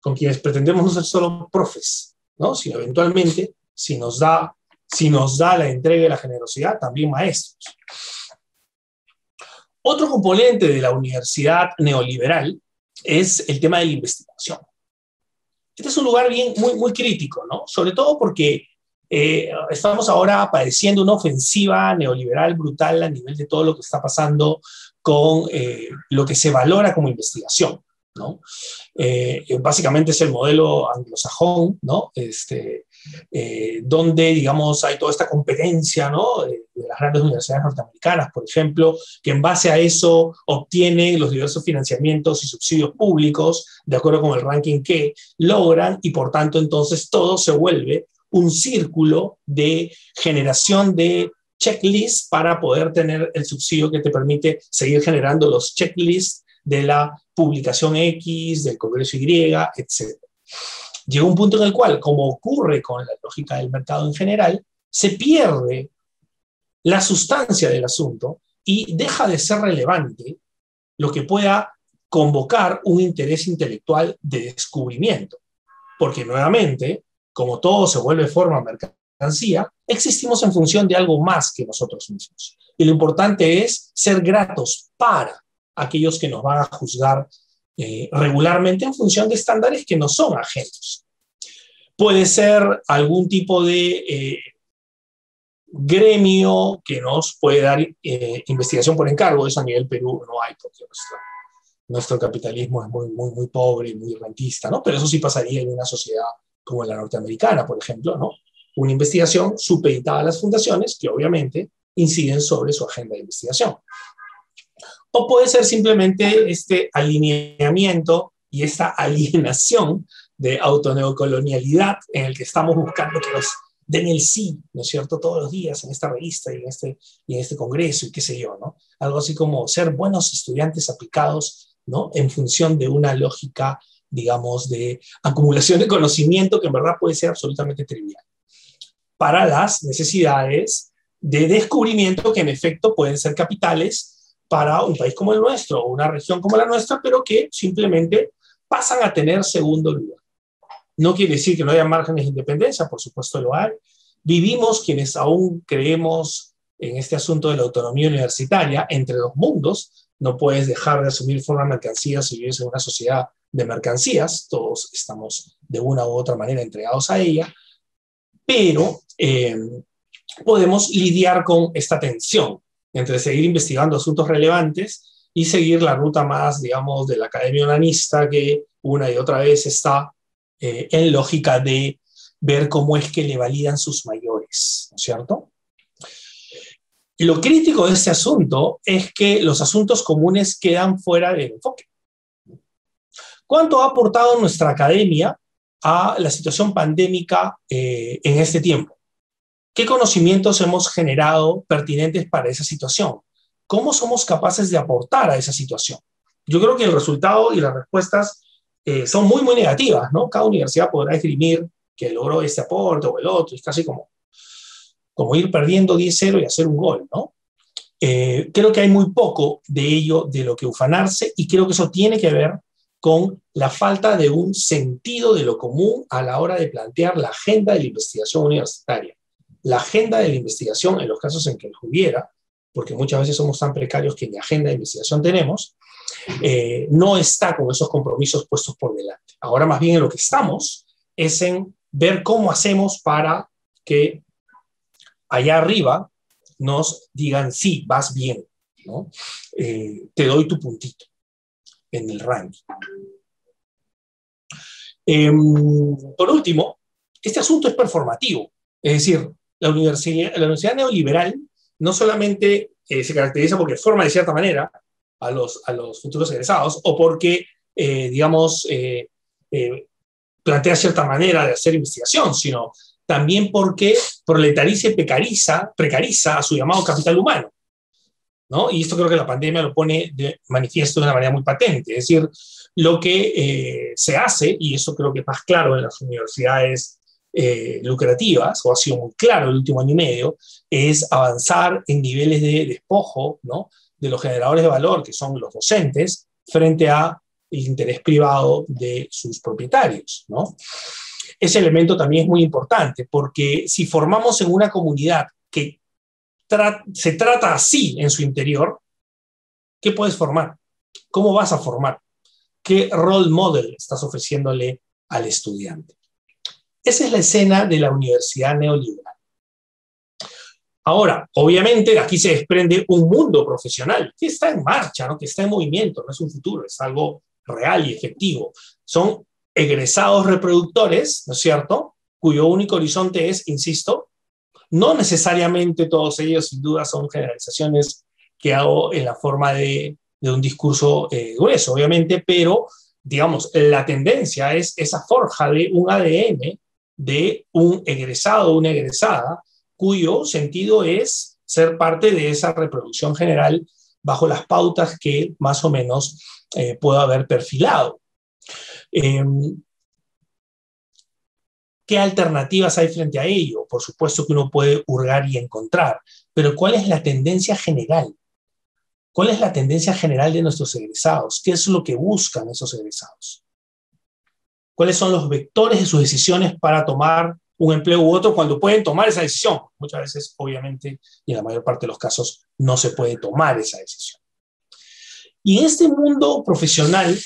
con quienes pretendemos no ser solo profes, ¿no? sino eventualmente, si nos da, si nos da la entrega y la generosidad, también maestros. Otro componente de la universidad neoliberal es el tema de la investigación. Este es un lugar bien, muy, muy crítico, ¿no? Sobre todo porque eh, estamos ahora padeciendo una ofensiva neoliberal brutal a nivel de todo lo que está pasando con eh, lo que se valora como investigación. ¿no? Eh, básicamente es el modelo anglosajón, ¿no? Este, donde, digamos, hay toda esta competencia, ¿no? De, las grandes universidades norteamericanas, por ejemplo, que en base a eso obtienen los diversos financiamientos y subsidios públicos, de acuerdo con el ranking que logran, y por tanto, entonces todo se vuelve un círculo de generación de checklists para poder tener el subsidio que te permite seguir generando los checklists de la publicación X, del Congreso Y, etc. Llega un punto en el cual, como ocurre con la lógica del mercado en general, se pierde la sustancia del asunto y deja de ser relevante lo que pueda convocar un interés intelectual de descubrimiento. Porque nuevamente, como todo se vuelve forma mercancía, existimos en función de algo más que nosotros mismos. Y lo importante es ser gratos para aquellos que nos van a juzgar eh, regularmente en función de estándares que no son ajenos. Puede ser algún tipo de eh, gremio que nos puede dar eh, investigación por encargo, eso a nivel Perú no hay, porque nuestro, nuestro capitalismo es muy, muy, muy pobre muy rentista, ¿no? Pero eso sí pasaría en una sociedad como la norteamericana, por ejemplo, ¿no? Una investigación supeditada a las fundaciones que obviamente inciden sobre su agenda de investigación. O puede ser simplemente este alineamiento y esta alienación de autoneocolonialidad en el que estamos buscando que nos den el sí, ¿no es cierto?, todos los días en esta revista y en este, y en este congreso y qué sé yo, ¿no? Algo así como ser buenos estudiantes aplicados, ¿no? En función de una lógica digamos, de acumulación de conocimiento que en verdad puede ser absolutamente trivial, para las necesidades de descubrimiento que en efecto pueden ser capitales para un país como el nuestro o una región como la nuestra, pero que simplemente pasan a tener segundo lugar. No quiere decir que no haya márgenes de independencia, por supuesto lo hay. Vivimos quienes aún creemos en este asunto de la autonomía universitaria entre los mundos. No puedes dejar de asumir forma mercancía si vives en una sociedad de mercancías, todos estamos de una u otra manera entregados a ella, pero eh, podemos lidiar con esta tensión entre seguir investigando asuntos relevantes y seguir la ruta más, digamos, de la academia unanista que una y otra vez está eh, en lógica de ver cómo es que le validan sus mayores, ¿no es cierto? Lo crítico de este asunto es que los asuntos comunes quedan fuera del enfoque. ¿Cuánto ha aportado nuestra academia a la situación pandémica eh, en este tiempo? ¿Qué conocimientos hemos generado pertinentes para esa situación? ¿Cómo somos capaces de aportar a esa situación? Yo creo que el resultado y las respuestas eh, son muy, muy negativas, ¿no? Cada universidad podrá esgrimir que logró este aporte o el otro, es casi como, como ir perdiendo 10-0 y hacer un gol, ¿no? Eh, creo que hay muy poco de ello, de lo que ufanarse, y creo que eso tiene que ver con la falta de un sentido de lo común a la hora de plantear la agenda de la investigación universitaria. La agenda de la investigación, en los casos en que hubiera, porque muchas veces somos tan precarios que ni agenda de investigación tenemos, eh, no está con esos compromisos puestos por delante. Ahora más bien en lo que estamos es en ver cómo hacemos para que allá arriba nos digan, sí, vas bien, ¿no? Eh, te doy tu puntito en el ranking. Em, por último, este asunto es performativo, es decir, la universidad, la universidad neoliberal no solamente eh, se caracteriza porque forma de cierta manera a los, a los futuros egresados o porque, eh, digamos, eh, plantea cierta manera de hacer investigación, sino también porque proletariza y precariza, precariza a su llamado capital humano. Y esto creo que la pandemia lo pone de manifiesto de una manera muy patente. Es decir, lo que eh, se hace, y eso creo que es más claro en las universidades eh, lucrativas, o ha sido muy claro el último año y medio, es avanzar en niveles de despojo de los generadores de valor, que son los docentes, frente a interés privado de sus propietarios. Ese elemento también es muy importante, porque si formamos en una comunidad que se trata así en su interior, ¿Qué puedes formar? ¿Cómo vas a formar? ¿Qué role model estás ofreciéndole al estudiante? Esa es la escena de la universidad neoliberal. Ahora, obviamente, aquí se desprende un mundo profesional que está en marcha, ¿no? que está en movimiento, no es un futuro, es algo real y efectivo. Son egresados reproductores, ¿no es cierto?, cuyo único horizonte es, insisto, no necesariamente todos ellos, sin duda, son generalizaciones que hago en la forma de, un discurso eh, grueso, obviamente, pero, digamos, la tendencia es esa forja de un ADN de un egresado o una egresada, cuyo sentido es ser parte de esa reproducción general bajo las pautas que más o menos eh, puedo haber perfilado. Em, ¿Qué alternativas hay frente a ello? Por supuesto que uno puede hurgar y encontrar, pero ¿cuál es la tendencia general? ¿Cuál es la tendencia general de nuestros egresados? ¿Qué es lo que buscan esos egresados? ¿Cuáles son los vectores de sus decisiones para tomar un empleo u otro cuando pueden tomar esa decisión? Muchas veces, obviamente, y en la mayor parte de los casos, no se puede tomar esa decisión. Y en este mundo profesional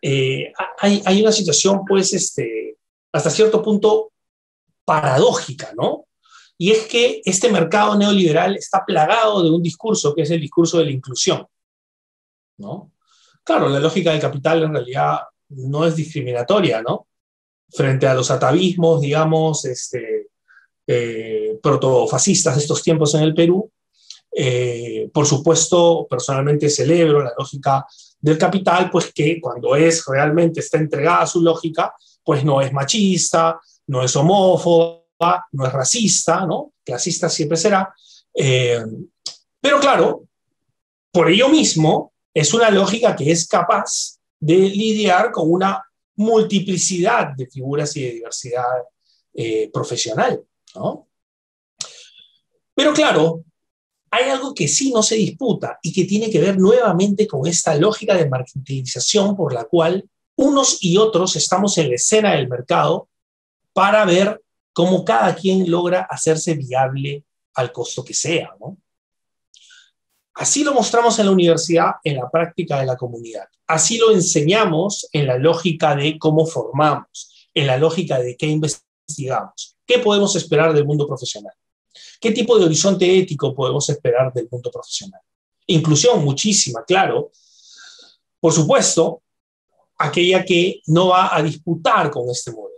eh, hay, hay, una situación, pues, este, hasta cierto punto paradójica, ¿no? Y es que este mercado neoliberal está plagado de un discurso que es el discurso de la inclusión, ¿no? Claro, la lógica del capital en realidad no es discriminatoria, ¿no? Frente a los atavismos, digamos, este, eh, protofascistas de estos tiempos en el Perú, eh, por supuesto, personalmente celebro la lógica del capital, pues que cuando es realmente está entregada a su lógica, pues no es machista, no es homófoba, no es racista, ¿no? Clasista siempre será. Eh, pero claro, por ello mismo, es una lógica que es capaz de lidiar con una multiplicidad de figuras y de diversidad eh, profesional, ¿no? Pero claro, hay algo que sí no se disputa y que tiene que ver nuevamente con esta lógica de marketización por la cual unos y otros estamos en la escena del mercado para ver cómo cada quien logra hacerse viable al costo que sea. Así lo mostramos en la universidad, en la práctica de la comunidad. Así lo enseñamos en la lógica de cómo formamos, en la lógica de qué investigamos. ¿Qué podemos esperar del mundo profesional? ¿Qué tipo de horizonte ético podemos esperar del mundo profesional? Inclusión, muchísima, claro. Por supuesto, aquella que no va a disputar con este modelo.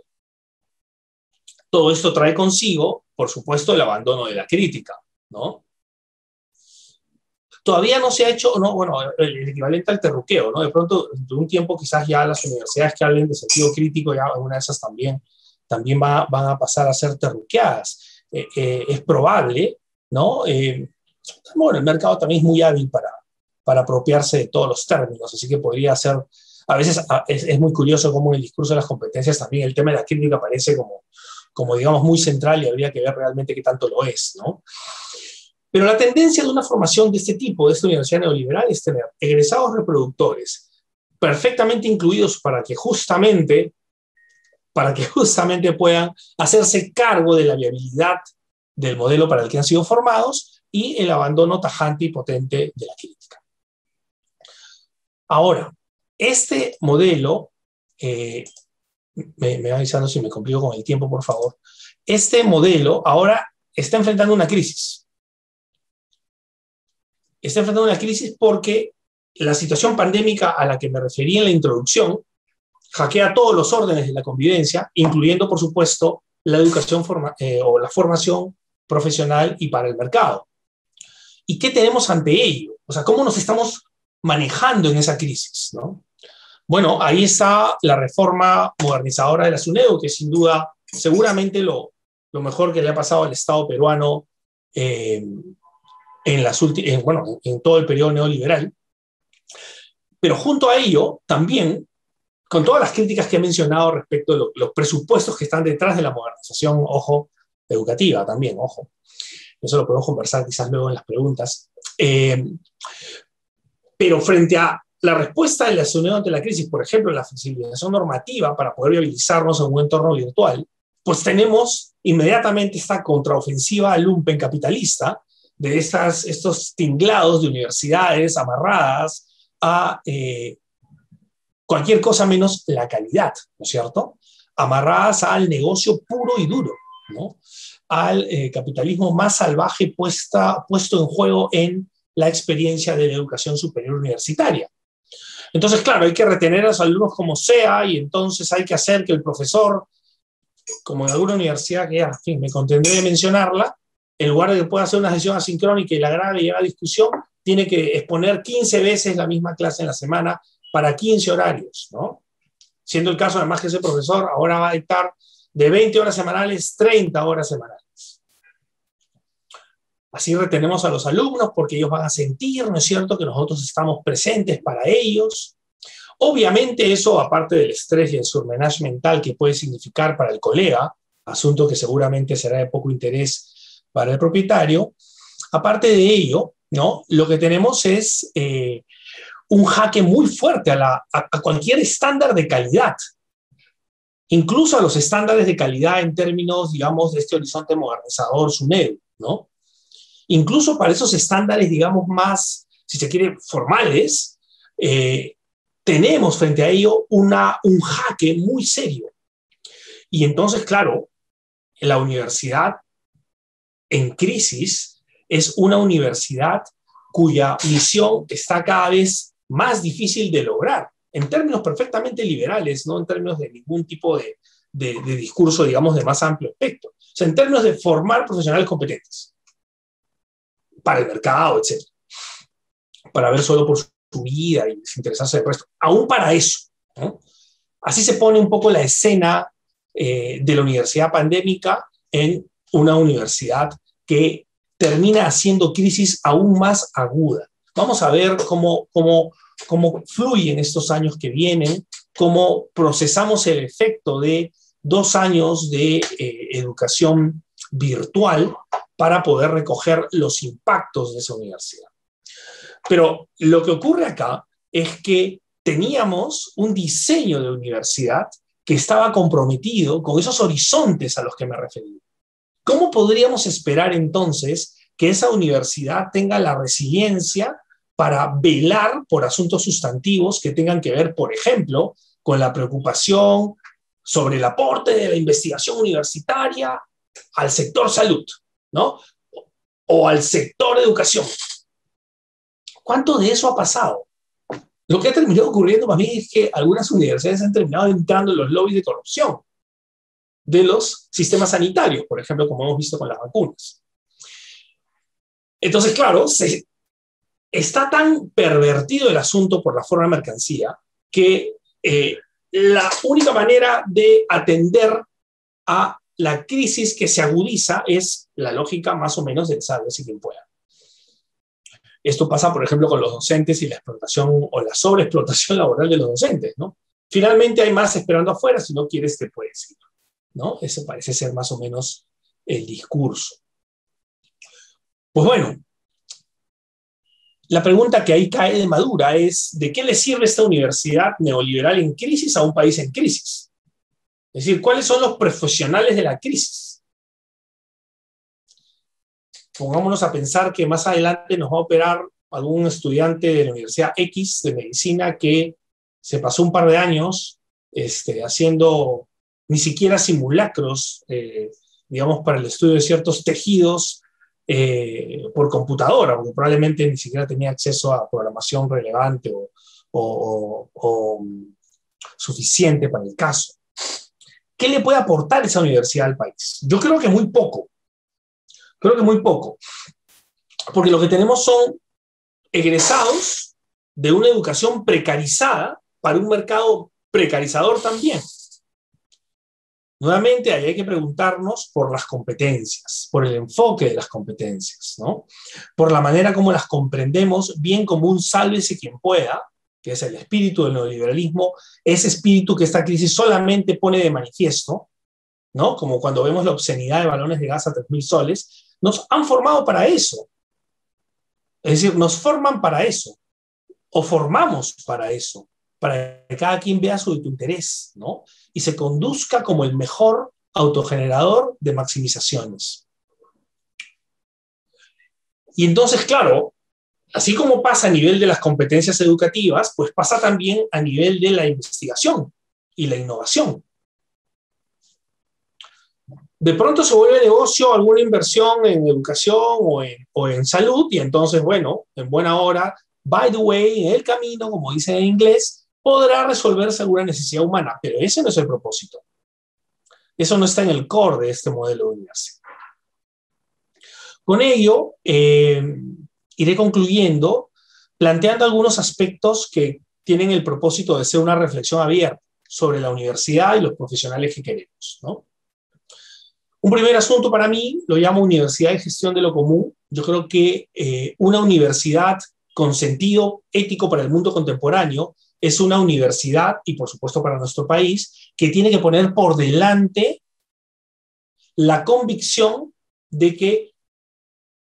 Todo esto trae consigo, por supuesto, el abandono de la crítica, ¿no? Todavía no se ha hecho, no, bueno, el equivalente al terruqueo, ¿no? De pronto, de un tiempo quizás ya las universidades que hablen de sentido crítico, ya una de esas también, también van a pasar a ser terruqueadas. Eh, eh, es probable, ¿no? Eh, bueno, el mercado también es muy hábil para, para apropiarse de todos los términos, así que podría ser a veces es, muy curioso cómo en el discurso de las competencias también el tema de la crítica aparece como, como, digamos, muy central y habría que ver realmente qué tanto lo es, ¿no? Pero la tendencia de una formación de este tipo, de esta universidad neoliberal, es tener egresados reproductores perfectamente incluidos para que justamente, para que justamente puedan hacerse cargo de la viabilidad del modelo para el que han sido formados y el abandono tajante y potente de la crítica. Ahora, este modelo, eh, me, me avisando si me complico con el tiempo, por favor. Este modelo ahora está enfrentando una crisis. Está enfrentando una crisis porque la situación pandémica a la que me referí en la introducción hackea todos los órdenes de la convivencia, incluyendo, por supuesto, la educación eh, o la formación profesional y para el mercado. ¿Y qué tenemos ante ello? O sea, ¿cómo nos estamos manejando en esa crisis? ¿no? Bueno, ahí está la reforma modernizadora de la SUNEDO, que sin duda, seguramente lo, mejor que le ha pasado al Estado peruano eh, en, las bueno, en todo el periodo neoliberal. Pero junto a ello, también, con todas las críticas que he mencionado respecto de los presupuestos que están detrás de la modernización, ojo, educativa también, ojo. Eso lo podemos conversar quizás luego en las preguntas. Eh, pero frente a la respuesta de la ciudadanía ante la crisis, por ejemplo, la flexibilización normativa para poder viabilizarnos en un entorno virtual, pues tenemos inmediatamente esta contraofensiva lumpen capitalista de estas, estos tinglados de universidades amarradas a eh, cualquier cosa menos la calidad, ¿no es cierto? Amarradas al negocio puro y duro, ¿no? Al eh, capitalismo más salvaje puesta, puesto en juego en la experiencia de la educación superior universitaria. Entonces, claro, hay que retener a los alumnos como sea y entonces hay que hacer que el profesor, como en alguna universidad que ya, en fin, me contendré de mencionarla, lugar de que pueda hacer una sesión asincrónica y la grave y llega a discusión, tiene que exponer 15 veces la misma clase en la semana para 15 horarios, ¿no? Siendo el caso además que ese profesor ahora va a dictar de 20 horas semanales, 30 horas semanales. Así retenemos a los alumnos porque ellos van a sentir, ¿no es cierto?, que nosotros estamos presentes para ellos. Obviamente eso, aparte del estrés y el surmenage mental que puede significar para el colega, asunto que seguramente será de poco interés para el propietario. Aparte de ello, ¿no? lo que tenemos es eh, un jaque muy fuerte a, cualquier estándar de calidad, incluso a los estándares de calidad en términos, digamos, de este horizonte modernizador SUNEDU, ¿no? Incluso para esos estándares, digamos, más, si se quiere, formales, eh, tenemos frente a ello una, un jaque muy serio. Y entonces, claro, la universidad en crisis es una universidad cuya misión está cada vez más difícil de lograr, en términos perfectamente liberales, no en términos de ningún tipo de, discurso, digamos, de más amplio espectro. O sea, en términos de formar profesionales competentes para el mercado, etc. Para ver solo por su vida y desinteresarse del resto. Aún para eso. Así se pone un poco la escena eh, de la universidad pandémica en una universidad que termina haciendo crisis aún más aguda. Vamos a ver cómo, cómo, cómo fluyen estos años que vienen, cómo procesamos el efecto de dos años de eh, educación virtual para poder recoger los impactos de esa universidad. Pero lo que ocurre acá es que teníamos un diseño de universidad que estaba comprometido con esos horizontes a los que me referí. ¿Cómo podríamos esperar entonces que esa universidad tenga la resiliencia para velar por asuntos sustantivos que tengan que ver, por ejemplo, con la preocupación sobre el aporte de la investigación universitaria al sector salud, ¿no? O al sector educación. ¿Cuánto de eso ha pasado? Lo que ha terminado ocurriendo para mí es que algunas universidades han terminado entrando en los lobbies de corrupción de los sistemas sanitarios, por ejemplo, como hemos visto con las vacunas. Entonces, claro, está tan pervertido el asunto por la forma de mercancía que eh, la única manera de atender a la crisis que se agudiza es la lógica más o menos del si quien pueda. Esto pasa, por ejemplo, con los docentes y la explotación o la sobreexplotación laboral de los docentes, ¿no? Finalmente hay más esperando afuera, si no quieres te puedes ir. ¿No? Ese parece ser más o menos el discurso. Pues bueno, la pregunta que ahí cae de madura es, ¿de qué le sirve esta universidad neoliberal en crisis a un país en crisis? Es decir, ¿cuáles son los profesionales de la crisis? Pongámonos a pensar que más adelante nos va a operar algún estudiante de la Universidad X de medicina que se pasó un par de años este, haciendo ni siquiera simulacros, eh, digamos, para el estudio de ciertos tejidos eh, por computadora, porque probablemente ni siquiera tenía acceso a programación relevante o, o suficiente para el caso. ¿Qué le puede aportar esa universidad al país? Yo creo que muy poco. Creo que muy poco. Porque lo que tenemos son egresados de una educación precarizada para un mercado precarizador también. Nuevamente, ahí hay que preguntarnos por las competencias, por el enfoque de las competencias, ¿no? Por la manera como las comprendemos, bien como un sálvese quien pueda, que es el espíritu del neoliberalismo, ese espíritu que esta crisis solamente pone de manifiesto, ¿no? Como cuando vemos la obscenidad de balones de gas a 3.000 soles, nos han formado para eso. Es decir, nos forman para eso, o formamos para eso, para que cada quien vea su interés, ¿no? y se conduzca como el mejor autogenerador de maximizaciones. Y entonces, claro, así como pasa a nivel de las competencias educativas, pues pasa también a nivel de la investigación y la innovación. De pronto se vuelve negocio alguna inversión en educación o en, o en salud y entonces, bueno, en buena hora, by the way, en el camino, como dice en inglés, podrá resolverse alguna necesidad humana, pero ese no es el propósito. Eso no está en el core de este modelo de universidad. Con ello, eh, iré concluyendo planteando algunos aspectos que tienen el propósito de ser una reflexión abierta sobre la universidad y los profesionales que queremos. Un primer asunto para mí lo llamo Universidad de Gestión de lo Común. Yo creo que eh, una universidad con sentido ético para el mundo contemporáneo es una universidad, y por supuesto para nuestro país, que tiene que poner por delante la convicción de que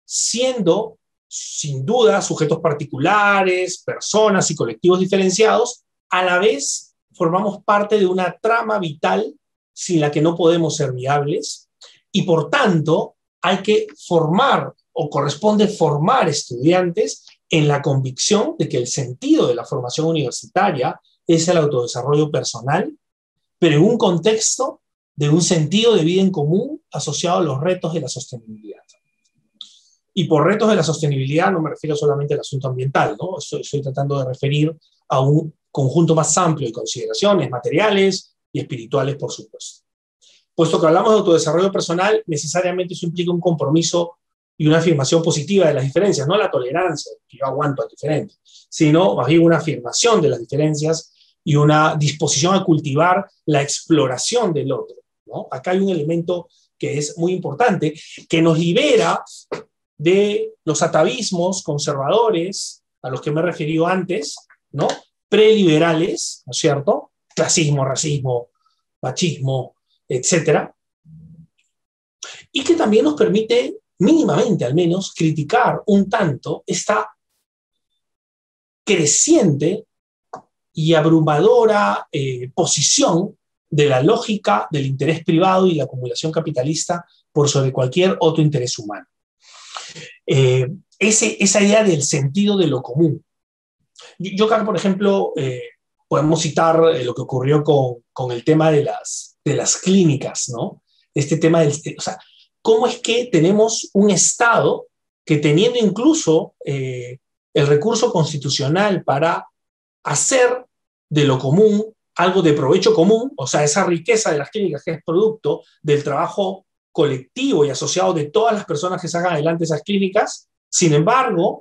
siendo sin duda sujetos particulares, personas y colectivos diferenciados, a la vez formamos parte de una trama vital sin la que no podemos ser viables y por tanto hay que formar o corresponde formar estudiantes en la convicción de que el sentido de la formación universitaria es el autodesarrollo personal, pero en un contexto de un sentido de vida en común asociado a los retos de la sostenibilidad. Y por retos de la sostenibilidad no me refiero solamente al asunto ambiental, ¿no? Estoy, tratando de referir a un conjunto más amplio de consideraciones materiales y espirituales, por supuesto. Puesto que hablamos de autodesarrollo personal, necesariamente eso implica un compromiso y una afirmación positiva de las diferencias, no la tolerancia, que yo aguanto a diferente, sino más bien una afirmación de las diferencias y una disposición a cultivar la exploración del otro. ¿no? Acá hay un elemento que es muy importante, que nos libera de los atavismos conservadores a los que me he referido antes, ¿no? Preliberales, ¿no es cierto? Clasismo, racismo, machismo, etcétera. Y que también nos permite mínimamente al menos, criticar un tanto esta creciente y abrumadora eh, posición de la lógica del interés privado y la acumulación capitalista por sobre cualquier otro interés humano. Eh, esa idea del sentido de lo común. Yo, creo, por ejemplo, eh, podemos citar lo que ocurrió con, con, el tema de las, de las clínicas, ¿no? Este tema del... O sea, cómo es que tenemos un Estado que teniendo incluso eh, el recurso constitucional para hacer de lo común algo de provecho común, o sea, esa riqueza de las clínicas que es producto del trabajo colectivo y asociado de todas las personas que sacan adelante esas clínicas, sin embargo,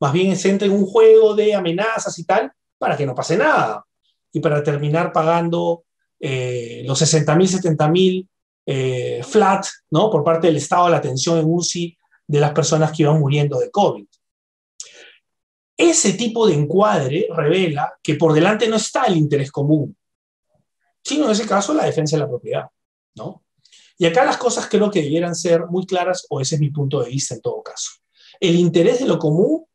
más bien se entra en un juego de amenazas y tal para que no pase nada y para terminar pagando eh, los 60 mil, 70 mil eh, flat, ¿no? Por parte del Estado, la atención en UCI de las personas que iban muriendo de COVID. Ese tipo de encuadre revela que por delante no está el interés común, sino en ese caso la defensa de la propiedad, ¿no? Y acá las cosas creo que debieran ser muy claras, o ese es mi punto de vista en todo caso. El interés de lo común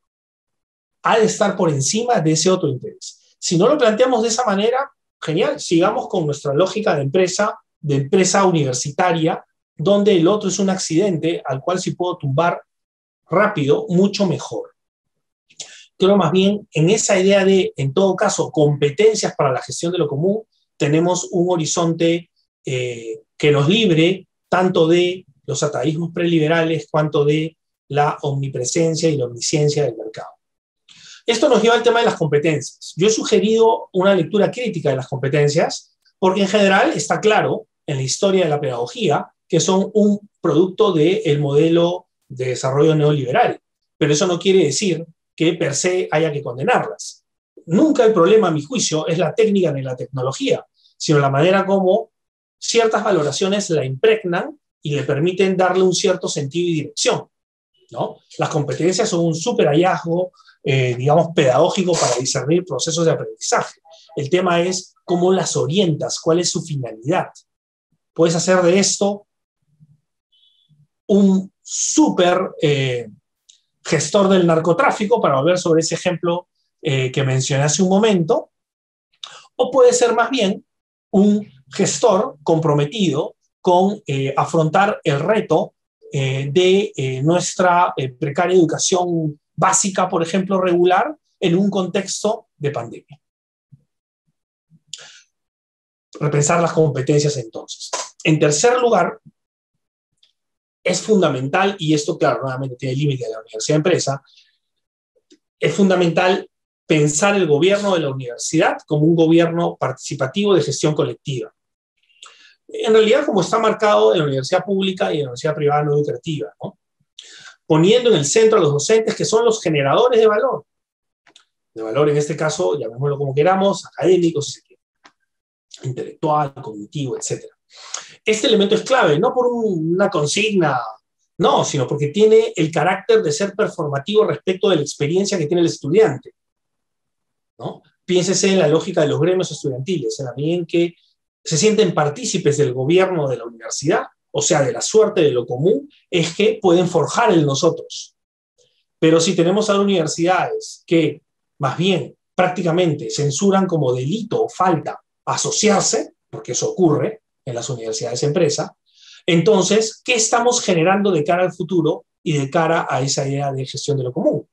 ha de estar por encima de ese otro interés. Si no lo planteamos de esa manera, genial, sigamos con nuestra lógica de empresa de empresa universitaria, donde el otro es un accidente al cual si puedo tumbar rápido, mucho mejor. Creo más bien en esa idea de, en todo caso, competencias para la gestión de lo común, tenemos un horizonte eh, que nos libre tanto de los ataísmos preliberales cuanto de la omnipresencia y la omnisciencia del mercado. Esto nos lleva al tema de las competencias. Yo he sugerido una lectura crítica de las competencias porque en general está claro en la historia de la pedagogía que son un producto del modelo de desarrollo neoliberal. Pero eso no quiere decir que per se haya que condenarlas. Nunca el problema, a mi juicio, es la técnica ni la tecnología, sino la manera como ciertas valoraciones la impregnan y le permiten darle un cierto sentido y dirección. ¿no? Las competencias son un súper hallazgo, eh, digamos, pedagógico para discernir procesos de aprendizaje. El tema es cómo las orientas, cuál es su finalidad puedes hacer de esto un súper eh, gestor del narcotráfico, para volver sobre ese ejemplo eh, que mencioné hace un momento, o puede ser más bien un gestor comprometido con eh, afrontar el reto de nuestra precaria educación básica, por ejemplo, regular, en un contexto de pandemia. Repensar las competencias entonces. En tercer lugar, es fundamental, y esto, claro, nuevamente tiene límite de la universidad empresa, es fundamental pensar el gobierno de la universidad como un gobierno participativo de gestión colectiva. En realidad, como está marcado en la universidad pública y en la universidad privada no educativa, poniendo en el centro a los docentes que son los generadores de valor. De valor, en este caso, llamémoslo como queramos, académicos, intelectual, cognitivo, etc. Este elemento es clave, no por una consigna, no, sino porque tiene el carácter de ser performativo respecto de la experiencia que tiene el estudiante. ¿no? Piénsese en la lógica de los gremios estudiantiles, en la medida en que se sienten partícipes del gobierno de la universidad, o sea, de la suerte de lo común, es que pueden forjar en nosotros. Pero si tenemos a universidades que más bien prácticamente censuran como delito o falta asociarse, porque eso ocurre en las universidades empresa, entonces, ¿qué estamos generando de cara al futuro y de cara a esa idea de gestión de lo común?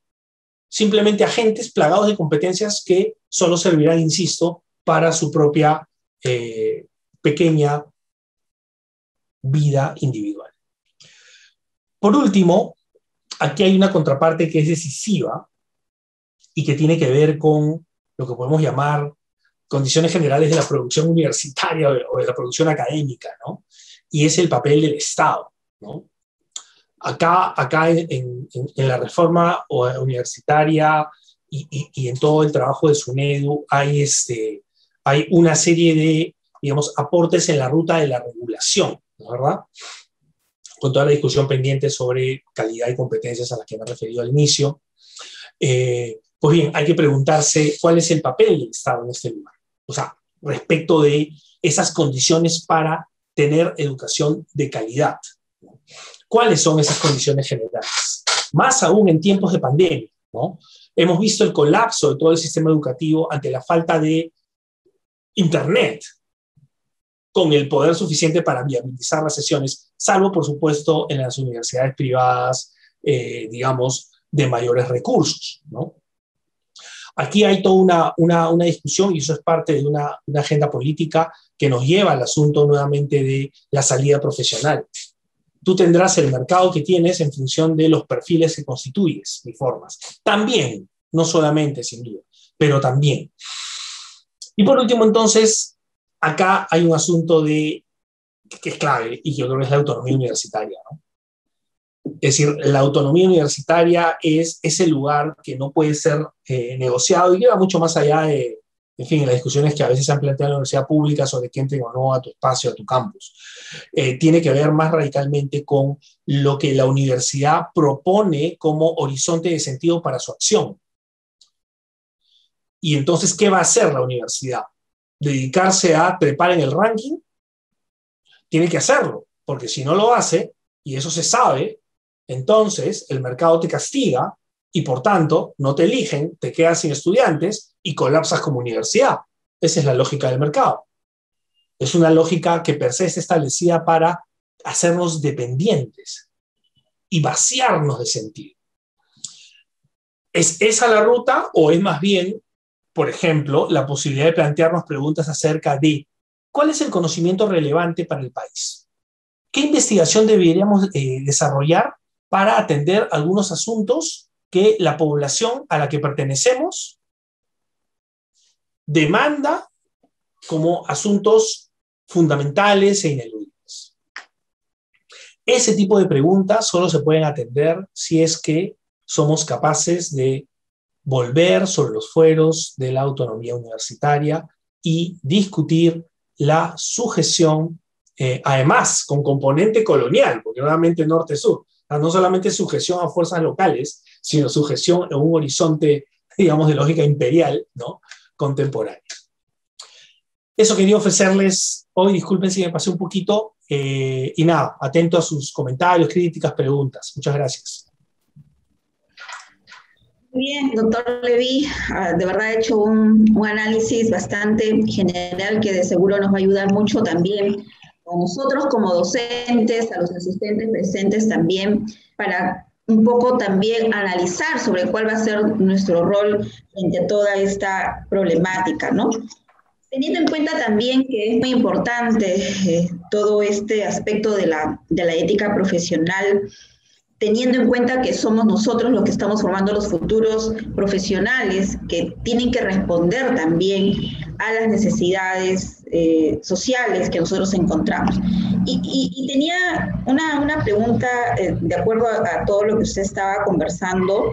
Simplemente agentes plagados de competencias que solo servirán, insisto, para su propia eh, pequeña vida individual. Por último, aquí hay una contraparte que es decisiva y que tiene que ver con lo que podemos llamar condiciones generales de la producción universitaria o de la producción académica, ¿no? Y es el papel del Estado, ¿no? Acá, acá en, la reforma universitaria y, y, en todo el trabajo de SUNEDU hay, este, hay una serie de, digamos, aportes en la ruta de la regulación, ¿verdad? Con toda la discusión pendiente sobre calidad y competencias a las que me he referido al inicio. Eh, pues bien, hay que preguntarse cuál es el papel del Estado en este lugar o sea, respecto de esas condiciones para tener educación de calidad. ¿Cuáles son esas condiciones generales? Más aún en tiempos de pandemia, ¿no? Hemos visto el colapso de todo el sistema educativo ante la falta de Internet, con el poder suficiente para viabilizar las sesiones, salvo, por supuesto, en las universidades privadas, eh, digamos, de mayores recursos, ¿no? Aquí hay toda una, discusión y eso es parte de una, agenda política que nos lleva al asunto nuevamente de la salida profesional. Tú tendrás el mercado que tienes en función de los perfiles que constituyes y formas. También, no solamente, sin duda, pero también. Y por último, entonces, acá hay un asunto de que es clave y yo creo que es la autonomía universitaria. ¿no? Es decir, la autonomía universitaria es ese lugar que no puede ser eh, negociado y lleva mucho más allá de, en fin, las discusiones que a veces se han planteado en la universidad pública sobre quién entra o no a tu espacio, a tu campus. Eh, tiene que ver más radicalmente con lo que la universidad propone como horizonte de sentido para su acción. Y entonces, ¿qué va a hacer la universidad? ¿Dedicarse a trepar en el ranking? Tiene que hacerlo, porque si no lo hace, y eso se sabe, entonces el mercado te castiga y por tanto no te eligen, te quedas sin estudiantes y colapsas como universidad. Esa es la lógica del mercado. Es una lógica que per se está establecida para hacernos dependientes y vaciarnos de sentido. ¿Es esa la ruta o es más bien, por ejemplo, la posibilidad de plantearnos preguntas acerca de cuál es el conocimiento relevante para el país? ¿Qué investigación deberíamos eh, desarrollar para atender algunos asuntos que la población a la que pertenecemos demanda como asuntos fundamentales e ineludibles. Ese tipo de preguntas solo se pueden atender si es que somos capaces de volver sobre los fueros de la autonomía universitaria y discutir la sujeción, eh, además con componente colonial, porque nuevamente norte-sur, no solamente sujeción a fuerzas locales, sino sujeción en un horizonte, digamos, de lógica imperial, ¿no? Contemporánea. Eso quería ofrecerles hoy, disculpen si me pasé un poquito, eh, y nada, atento a sus comentarios, críticas, preguntas. Muchas gracias. Bien, doctor Levy, ah, de verdad ha hecho un, un, análisis bastante general que de seguro nos va a ayudar mucho también a nosotros como docentes, a los asistentes presentes también, para un poco también analizar sobre cuál va a ser nuestro rol frente a toda esta problemática, ¿no? Teniendo en cuenta también que es muy importante eh, todo este aspecto de la, de la ética profesional, teniendo en cuenta que somos nosotros los que estamos formando los futuros profesionales que tienen que responder también a las necesidades eh, sociales que nosotros encontramos. Y, tenía una, una pregunta eh, de acuerdo a, todo lo que usted estaba conversando.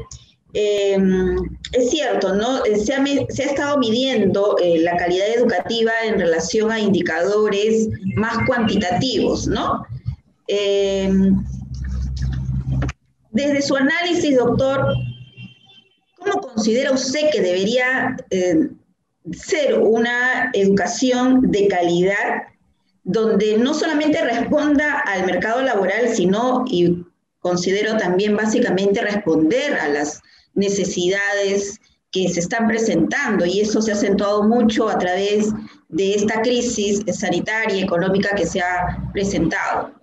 Em, es cierto, ¿no? Eh, se ha, se ha estado midiendo la calidad educativa en relación a indicadores más cuantitativos, ¿no? Desde su análisis, doctor, ¿cómo considera usted que debería eh, ser una educación de calidad donde no solamente responda al mercado laboral, sino, y considero también básicamente responder a las necesidades que se están presentando y eso se ha acentuado mucho a través de esta crisis sanitaria y económica que se ha presentado.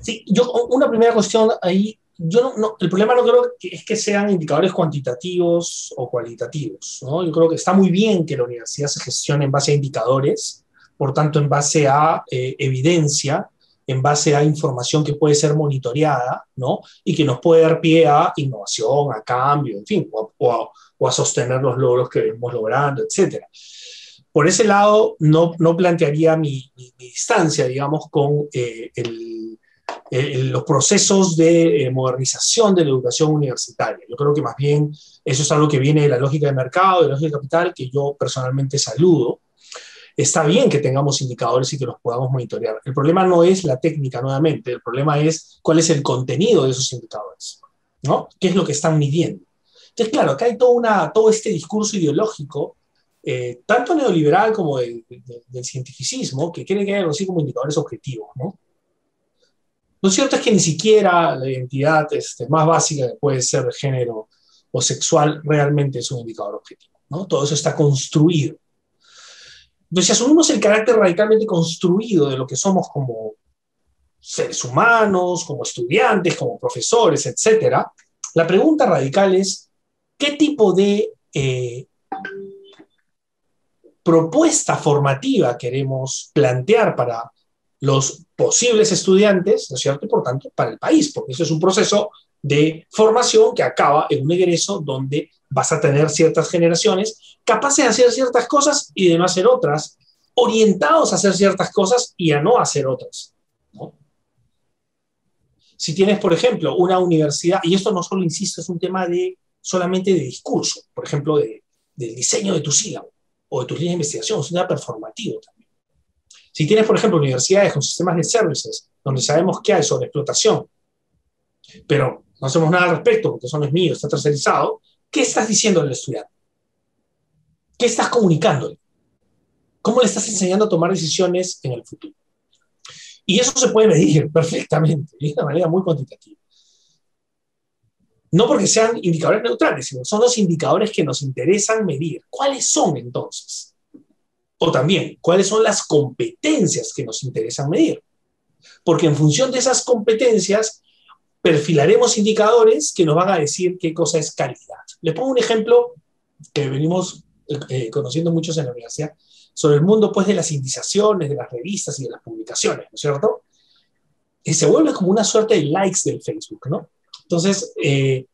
Sí, yo, una primera cuestión ahí, yo no, el problema no creo que es que sean indicadores cuantitativos o cualitativos, ¿no? Yo creo que está muy bien que la universidad se gestione en base a indicadores, por tanto, en base a eh, evidencia, en base a información que puede ser monitoreada, ¿no? Y que nos puede dar pie a innovación, a cambio, en fin, o, a, sostener los logros que venimos logrando, etcétera por ese lado no, no plantearía mi, distancia, digamos, con eh, el, eh, los procesos de eh, modernización de la educación universitaria. Yo creo que más bien eso es algo que viene de la lógica de mercado, de la lógica de capital, que yo personalmente saludo. Está bien que tengamos indicadores y que los podamos monitorear. El problema no es la técnica nuevamente, el problema es cuál es el contenido de esos indicadores, ¿no? ¿Qué es lo que están midiendo? Entonces, claro, acá hay todo, una, todo este discurso ideológico, eh, tanto neoliberal como del cientificismo, que quiere que haya así como indicadores objetivos, ¿no? Lo cierto es que ni siquiera la identidad este, más básica que puede ser de género o sexual realmente es un indicador objetivo. ¿no? Todo eso está construido. Entonces, si asumimos el carácter radicalmente construido de lo que somos como seres humanos, como estudiantes, como profesores, etc., la pregunta radical es, ¿qué tipo de eh, propuesta formativa queremos plantear para los posibles estudiantes, ¿no es cierto? Y por tanto, para el país, porque eso es un proceso de formación que acaba en un egreso donde vas a tener ciertas generaciones capaces de hacer ciertas cosas y de no hacer otras, orientados a hacer ciertas cosas y a no hacer otras. Si tienes, por ejemplo, una universidad, y esto no solo, insisto, es un tema de solamente de discurso, por ejemplo, de, del diseño de tu sílabo o de tus líneas de investigación, es un tema performativo también. Si tienes, por ejemplo, universidades con sistemas de services, donde sabemos que hay sobre explotación, pero no hacemos nada al respecto porque eso no es mío, está tercerizado, ¿qué estás diciendo al estudiante? ¿Qué estás comunicándole? ¿Cómo le estás enseñando a tomar decisiones en el futuro? Y eso se puede medir perfectamente, de una manera muy cuantitativa. No porque sean indicadores neutrales, sino son los indicadores que nos interesan medir. ¿Cuáles son entonces? O también, ¿cuáles son las competencias que nos interesan medir? Porque en función de esas competencias, perfilaremos indicadores que nos van a decir qué cosa es calidad. Les pongo un ejemplo que venimos eh, conociendo muchos en la universidad sobre el mundo pues, de las indizaciones, de las revistas y de las publicaciones, ¿no es cierto? Y se vuelve como una suerte de likes del Facebook, ¿no? Entonces, eh,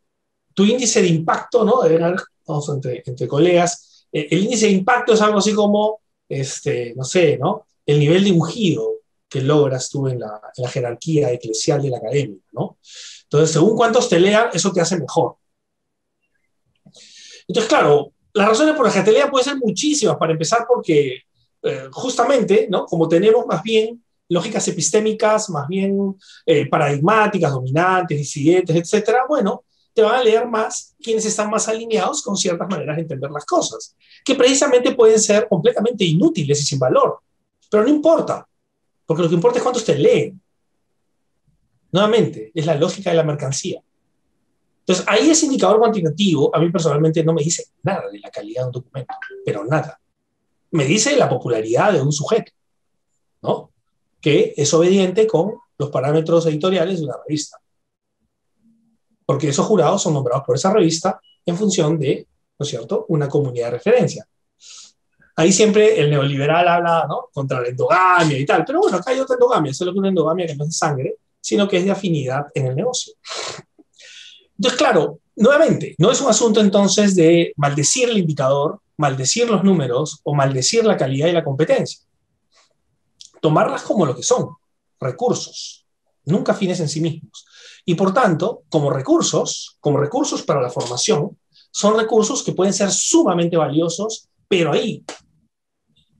tu índice de impacto, ¿no? Deben vamos, entre, entre colegas, eh, el índice de impacto es algo así como este, no sé, ¿no? El nivel de ungido que logras tú en la, jerarquía eclesial de la academia, ¿no? Entonces, según cuántos te lean, eso te hace mejor. Entonces, claro, las razones por las que te lean pueden ser muchísimas, para empezar porque eh, justamente, ¿no? Como tenemos más bien lógicas epistémicas, más bien eh, paradigmáticas, dominantes, disidentes, etcétera, bueno, te van a leer más quienes están más alineados con ciertas maneras de entender las cosas, que precisamente pueden ser completamente inútiles y sin valor. Pero no importa, porque lo que importa es cuántos te leen. Nuevamente, es la lógica de la mercancía. Entonces, ahí ese indicador cuantitativo, a mí personalmente no me dice nada de la calidad de un documento, pero nada. Me dice la popularidad de un sujeto. ¿no? Que es obediente con los parámetros editoriales de una revista. Porque esos jurados son nombrados por esa revista en función de, ¿no es cierto?, una comunidad de referencia. Ahí siempre el neoliberal habla, ¿no?, contra la endogamia y tal. Pero bueno, acá hay otra endogamia, solo que una endogamia que no es de sangre, sino que es de afinidad en el negocio. Entonces, claro, nuevamente, no es un asunto entonces de maldecir el indicador, maldecir los números o maldecir la calidad y la competencia. Tomarlas como lo que son, recursos, nunca fines en sí mismos. Y por tanto, como recursos, como recursos para la formación, son recursos que pueden ser sumamente valiosos, pero ahí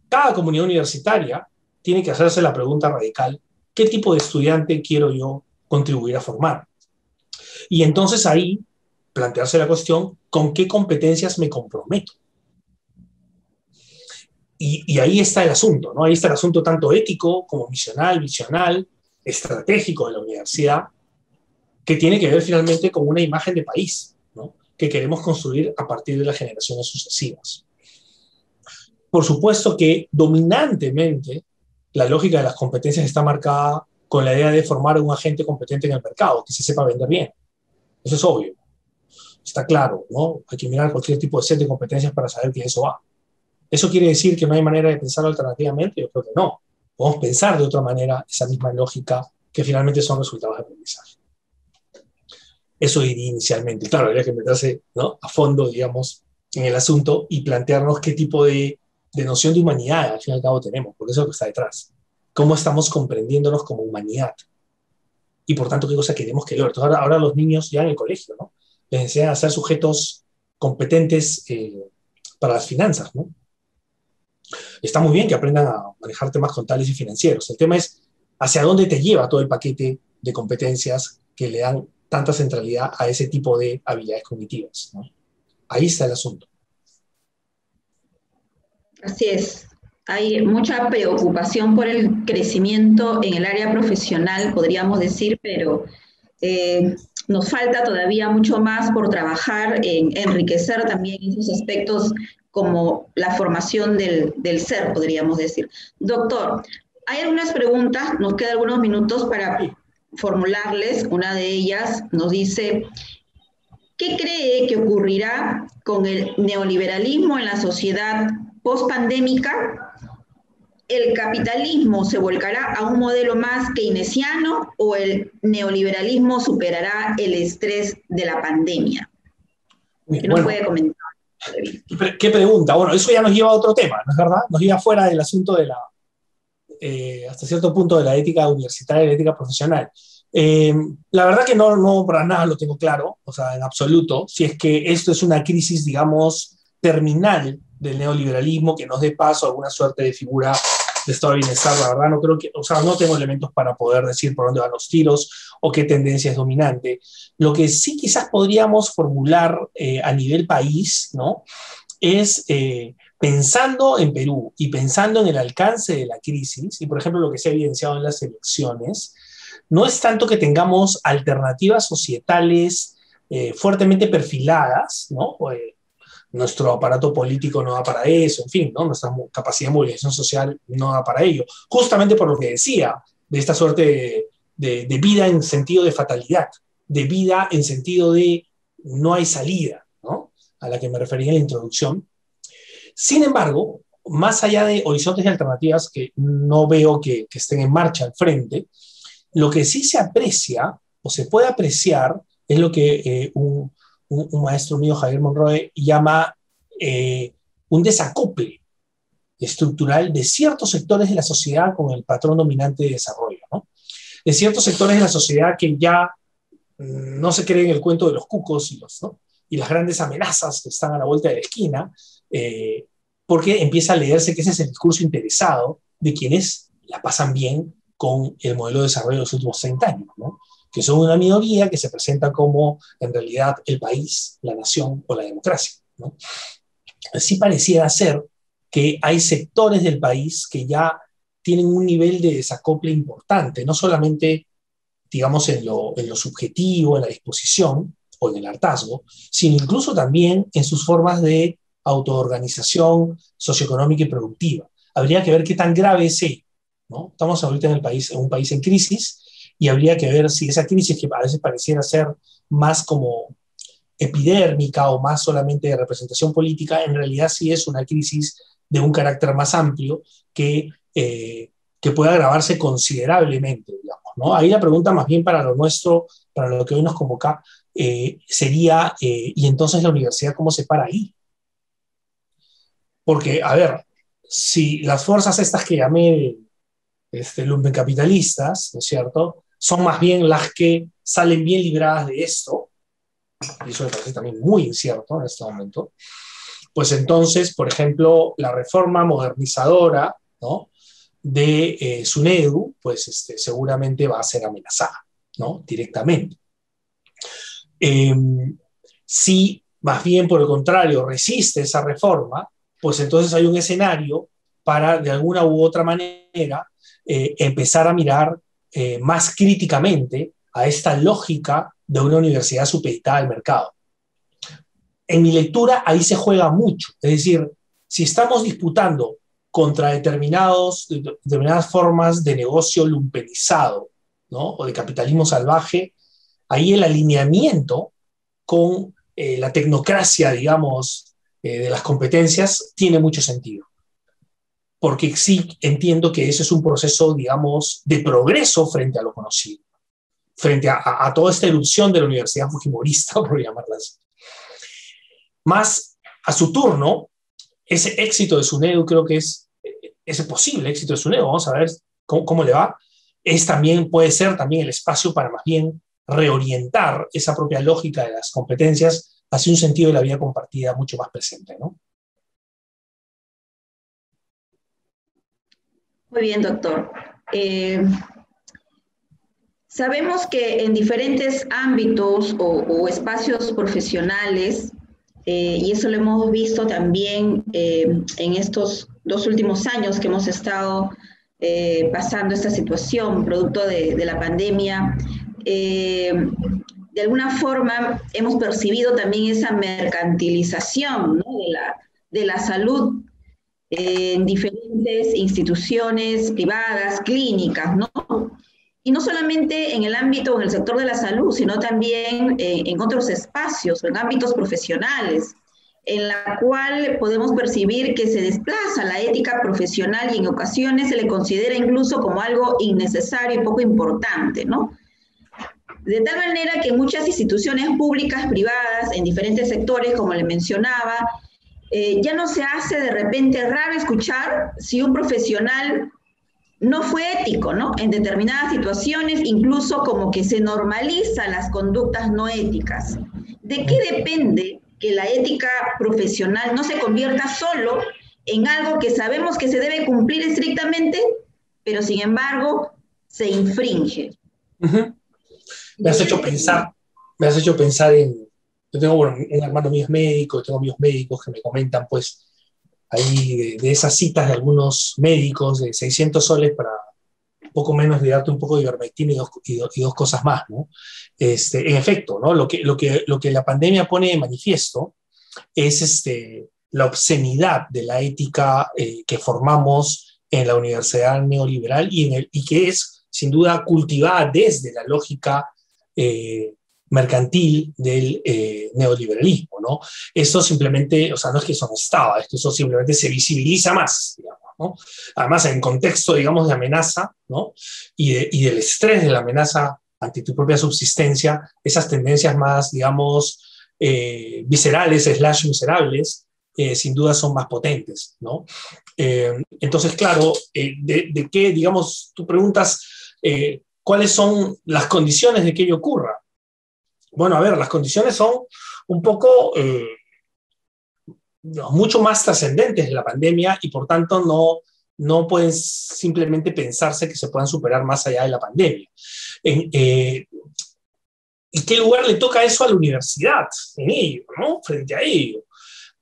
cada comunidad universitaria tiene que hacerse la pregunta radical, ¿qué tipo de estudiante quiero yo contribuir a formar? Y entonces ahí plantearse la cuestión, ¿con qué competencias me comprometo? Y, ahí está el asunto, ¿no? Ahí está el asunto tanto ético como misional, visional, estratégico de la universidad, que tiene que ver finalmente con una imagen de país, ¿no? Que queremos construir a partir de las generaciones sucesivas. Por supuesto que dominantemente la lógica de las competencias está marcada con la idea de formar un agente competente en el mercado, que se sepa vender bien. Eso es obvio. Está claro, ¿no? Hay que mirar cualquier tipo de set de competencias para saber que eso va. ¿Eso quiere decir que no hay manera de pensar alternativamente? Yo creo que no. Podemos pensar de otra manera esa misma lógica que finalmente son resultados de aprendizaje. Eso diría inicialmente. Claro, habría que meterse a fondo, digamos, en el asunto y plantearnos qué tipo de, de noción de humanidad al fin y al cabo tenemos, porque eso es lo que está detrás. ¿Cómo estamos comprendiéndonos como humanidad? Y por tanto, ¿qué cosa queremos que logre? Ahora, ahora los niños ya en el colegio, ¿no? Les enseñan a ser sujetos competentes eh, para las finanzas, ¿no? Está muy bien que aprendan a manejar temas contables y financieros. El tema es hacia dónde te lleva todo el paquete de competencias que le dan tanta centralidad a ese tipo de habilidades cognitivas. Ahí está el asunto. Así es. Hay mucha preocupación por el crecimiento en el área profesional, podríamos decir, pero eh, nos falta todavía mucho más por trabajar en enriquecer también esos aspectos como la formación del, ser, podríamos decir. Doctor, hay algunas preguntas, nos quedan algunos minutos para formularles. Una de ellas nos dice, ¿qué cree que ocurrirá con el neoliberalismo en la sociedad post-pandémica? ¿El capitalismo se volcará a un modelo más keynesiano o el neoliberalismo superará el estrés de la pandemia? ¿Qué nos puede comentar? ¿Qué pregunta? Bueno, eso ya nos lleva a otro tema, ¿no es verdad? Nos lleva fuera del asunto de la, eh, hasta cierto punto, de la ética universitaria y la ética profesional. Eh, la verdad que no, no para nada lo tengo claro, o sea, en absoluto, si es que esto es una crisis, digamos, terminal del neoliberalismo que nos dé paso a alguna suerte de figura de estado de bienestar, la verdad no creo que, o sea, no tengo elementos para poder decir por dónde van los tiros o qué tendencia es dominante. Lo que sí quizás podríamos formular eh, a nivel país, ¿no? Es eh, pensando en Perú y pensando en el alcance de la crisis, y por ejemplo lo que se ha evidenciado en las elecciones, no es tanto que tengamos alternativas societales eh, fuertemente perfiladas, ¿no? nuestro aparato político no da para eso, en fin, ¿no? nuestra capacidad de movilización social no da para ello. Justamente por lo que decía, de esta suerte de, vida en sentido de fatalidad, de vida en sentido de no hay salida, a la que me refería en la introducción. Sin embargo, más allá de horizontes y alternativas que no veo que, estén en marcha al frente, lo que sí se aprecia o se puede apreciar es lo que eh, un, maestro mío, Javier Monroe, llama eh, un desacople estructural de ciertos sectores de la sociedad con el patrón dominante de desarrollo, ¿no? de ciertos sectores de la sociedad que ya no se creen el cuento de los cucos y, los, y las grandes amenazas que están a la vuelta de la esquina, eh, porque empieza a leerse que ese es el discurso interesado de quienes la pasan bien con el modelo de desarrollo de los últimos 30 años. ¿no? que son una minoría que se presenta como en realidad el país, la nación o la democracia. ¿no? Así pareciera ser que hay sectores del país que ya tienen un nivel de desacople importante, no solamente, digamos, en lo, en lo subjetivo, en la disposición o en el hartazgo, sino incluso también en sus formas de autoorganización socioeconómica y productiva. Habría que ver qué tan grave es. ¿no? Estamos ahorita en, un país en crisis y habría que ver si esa crisis que a veces pareciera ser más como epidérmica o más solamente de representación política, en realidad sí es una crisis de un carácter más amplio que, eh, que puede agravarse considerablemente. ¿no? Ahí la pregunta más bien para lo nuestro, para lo que hoy nos convoca, eh, sería, eh, ¿y entonces la universidad cómo se para ahí? Porque, a ver, si las fuerzas estas que llamé este, capitalistas, ¿no es cierto?, son más bien las que salen bien libradas de esto, y eso me parece también muy incierto en este momento, pues entonces, por ejemplo, la reforma modernizadora ¿no? de eh, SUNEDU, pues este, seguramente va a ser amenazada ¿no? directamente. Em, si más bien, por el contrario, resiste esa reforma, pues entonces hay un escenario para, de alguna u otra manera, eh, empezar a mirar eh, más críticamente a esta lógica de una universidad supeditada al mercado. En mi lectura, ahí se juega mucho. Es decir, si estamos disputando contra determinados, determinadas formas de negocio lumpenizado ¿no? o de capitalismo salvaje, ahí el alineamiento con eh, la tecnocracia, digamos, eh, de las competencias tiene mucho sentido. Porque sí entiendo que ese es un proceso, digamos, de progreso frente a lo conocido frente a, toda esta erupción de la Universidad Fujimorista, por llamarla así. Más a su turno, ese éxito de SUNEDU creo que es ese posible éxito de SUNEDU, vamos a ver cómo, le va, es también, puede ser también el espacio para más bien reorientar esa propia lógica de las competencias hacia un sentido de la vida compartida mucho más presente, ¿no? Muy bien, doctor. Eh, Sabemos que en diferentes ámbitos o, espacios profesionales, eh, y eso lo hemos visto también eh, en estos dos últimos años que hemos estado pasando esta situación producto de, la pandemia, de alguna forma hemos percibido también esa mercantilización de, la, de la salud en diferentes instituciones privadas, clínicas, ¿no? y no solamente en el ámbito, en el sector de la salud, sino también eh, en otros espacios, en ámbitos profesionales, en la cual podemos percibir que se desplaza la ética profesional y en ocasiones se le considera incluso como algo innecesario y poco importante, ¿no? De tal manera que muchas instituciones públicas, privadas, en diferentes sectores, como le mencionaba, eh, ya no se hace de repente raro escuchar si un profesional no fue ético, ¿no? En determinadas situaciones, incluso como que se normalizan las conductas no éticas. ¿De qué depende que la ética profesional no se convierta solo en algo que sabemos que se debe cumplir estrictamente, pero sin embargo se infringe? Me has hecho pensar, me has hecho pensar en, yo tengo un hermano mío es médico, tengo amigos médicos que me comentan pues ahí de, esas citas de algunos médicos de 600 soles para un poco menos de darte un poco de ivermectina y dos, y, dos cosas más, ¿no? Este, en efecto, ¿no? Lo que, lo, que, lo que la pandemia pone de manifiesto es este, la obscenidad de la ética eh, que formamos en la universidad neoliberal y, en el, y que es, sin duda, cultivada desde la lógica eh, mercantil del eh, neoliberalismo, ¿no? Esto simplemente, o sea, no es que eso no estaba, es que eso simplemente se visibiliza más, digamos, ¿no? Además, en contexto, digamos, de amenaza, ¿no? Y, del estrés de la amenaza ante tu propia subsistencia, esas tendencias más, digamos, eh, viscerales, slash miserables, sin duda son más potentes, ¿no? entonces, claro, de, de, qué, digamos, tú preguntas, ¿cuáles son las condiciones de que ello ocurra? Bueno, a ver, las condiciones son un poco, eh, mucho más trascendentes de la pandemia y por tanto no, no pueden simplemente pensarse que se puedan superar más allá de la pandemia. En, eh, ¿Y qué lugar le toca eso a la universidad en ello, frente a ello?